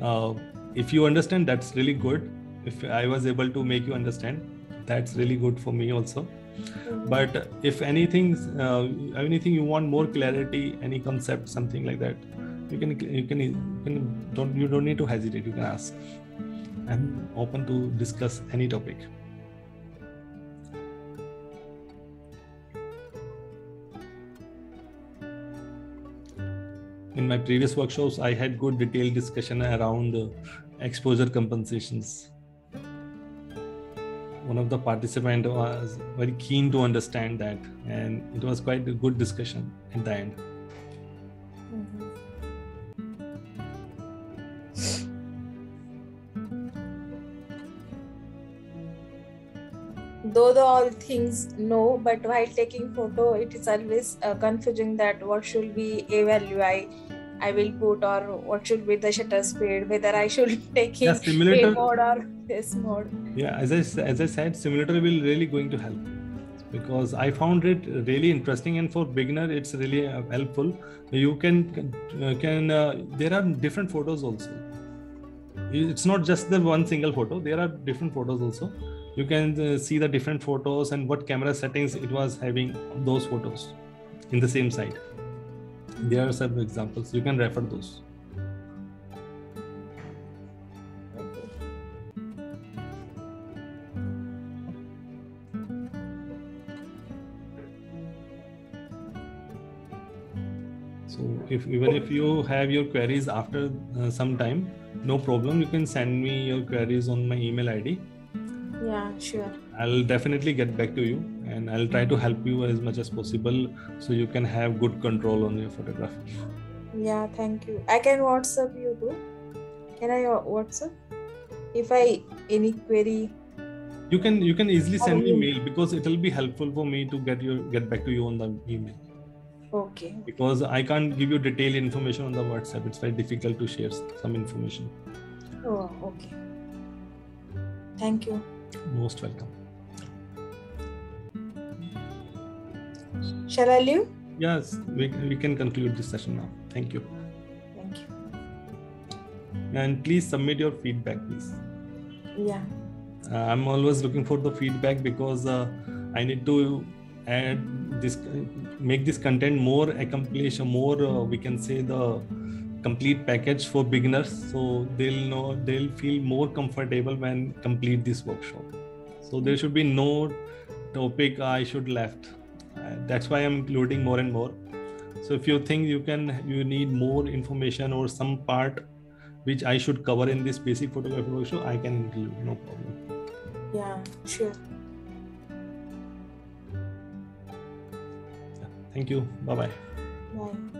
uh, if you understand that's really good if i was able to make you understand that's really good for me also. But if anything uh, anything you want more clarity any concept something like that you can you can, you can don't you don't need to hesitate you can ask. I'm open to discuss any topic. In my previous workshops i had good detailed discussion around uh, exposure compensations one of the participant was very keen to understand that and it was quite a good discussion at the end mm-hmm. though the all things know but while taking photo it is always uh, confusing that what should be a value i will put or what should be the shutter speed, whether I should take in yeah, simulator mode or this mode. Yeah, as I as I said, simulator will really going to help because I found it really interesting and for beginner it's really uh, helpful. You can can uh, there are different photos also. It's not just the one single photo. There are different photos also. You can uh, see the different photos and what camera settings it was having those photos in the same site there are some examples. You can refer those. So if even if you have your queries after uh, some time no problem. You can send me your queries on my email id yeah sure. I'll definitely get back to you and I'll try to help you as much as possible so you can have good control on your photography. Yeah, thank you. I can WhatsApp you too. Can I WhatsApp? If I any query. You can you can easily send me mail because it will be helpful for me to get your get back to you on the email. Okay. Because I can't give you detailed information on the WhatsApp. It's very difficult to share some information. Oh, okay. Thank you. Most welcome. Shall I leave? Yes, we, we can conclude this session now. Thank you. Thank you. And please submit your feedback, please. Yeah. Uh, I'm always looking for the feedback because uh, I need to add this, make this content more accomplished, more uh, we can say the complete package for beginners, so they'll know they'll feel more comfortable when complete this workshop. So there should be no topic I should left that's why i'm including more and more. So if you think you can you need more information or some part which i should cover in this basic photography workshop i can include no problem. Yeah sure. Thank you. Bye bye bye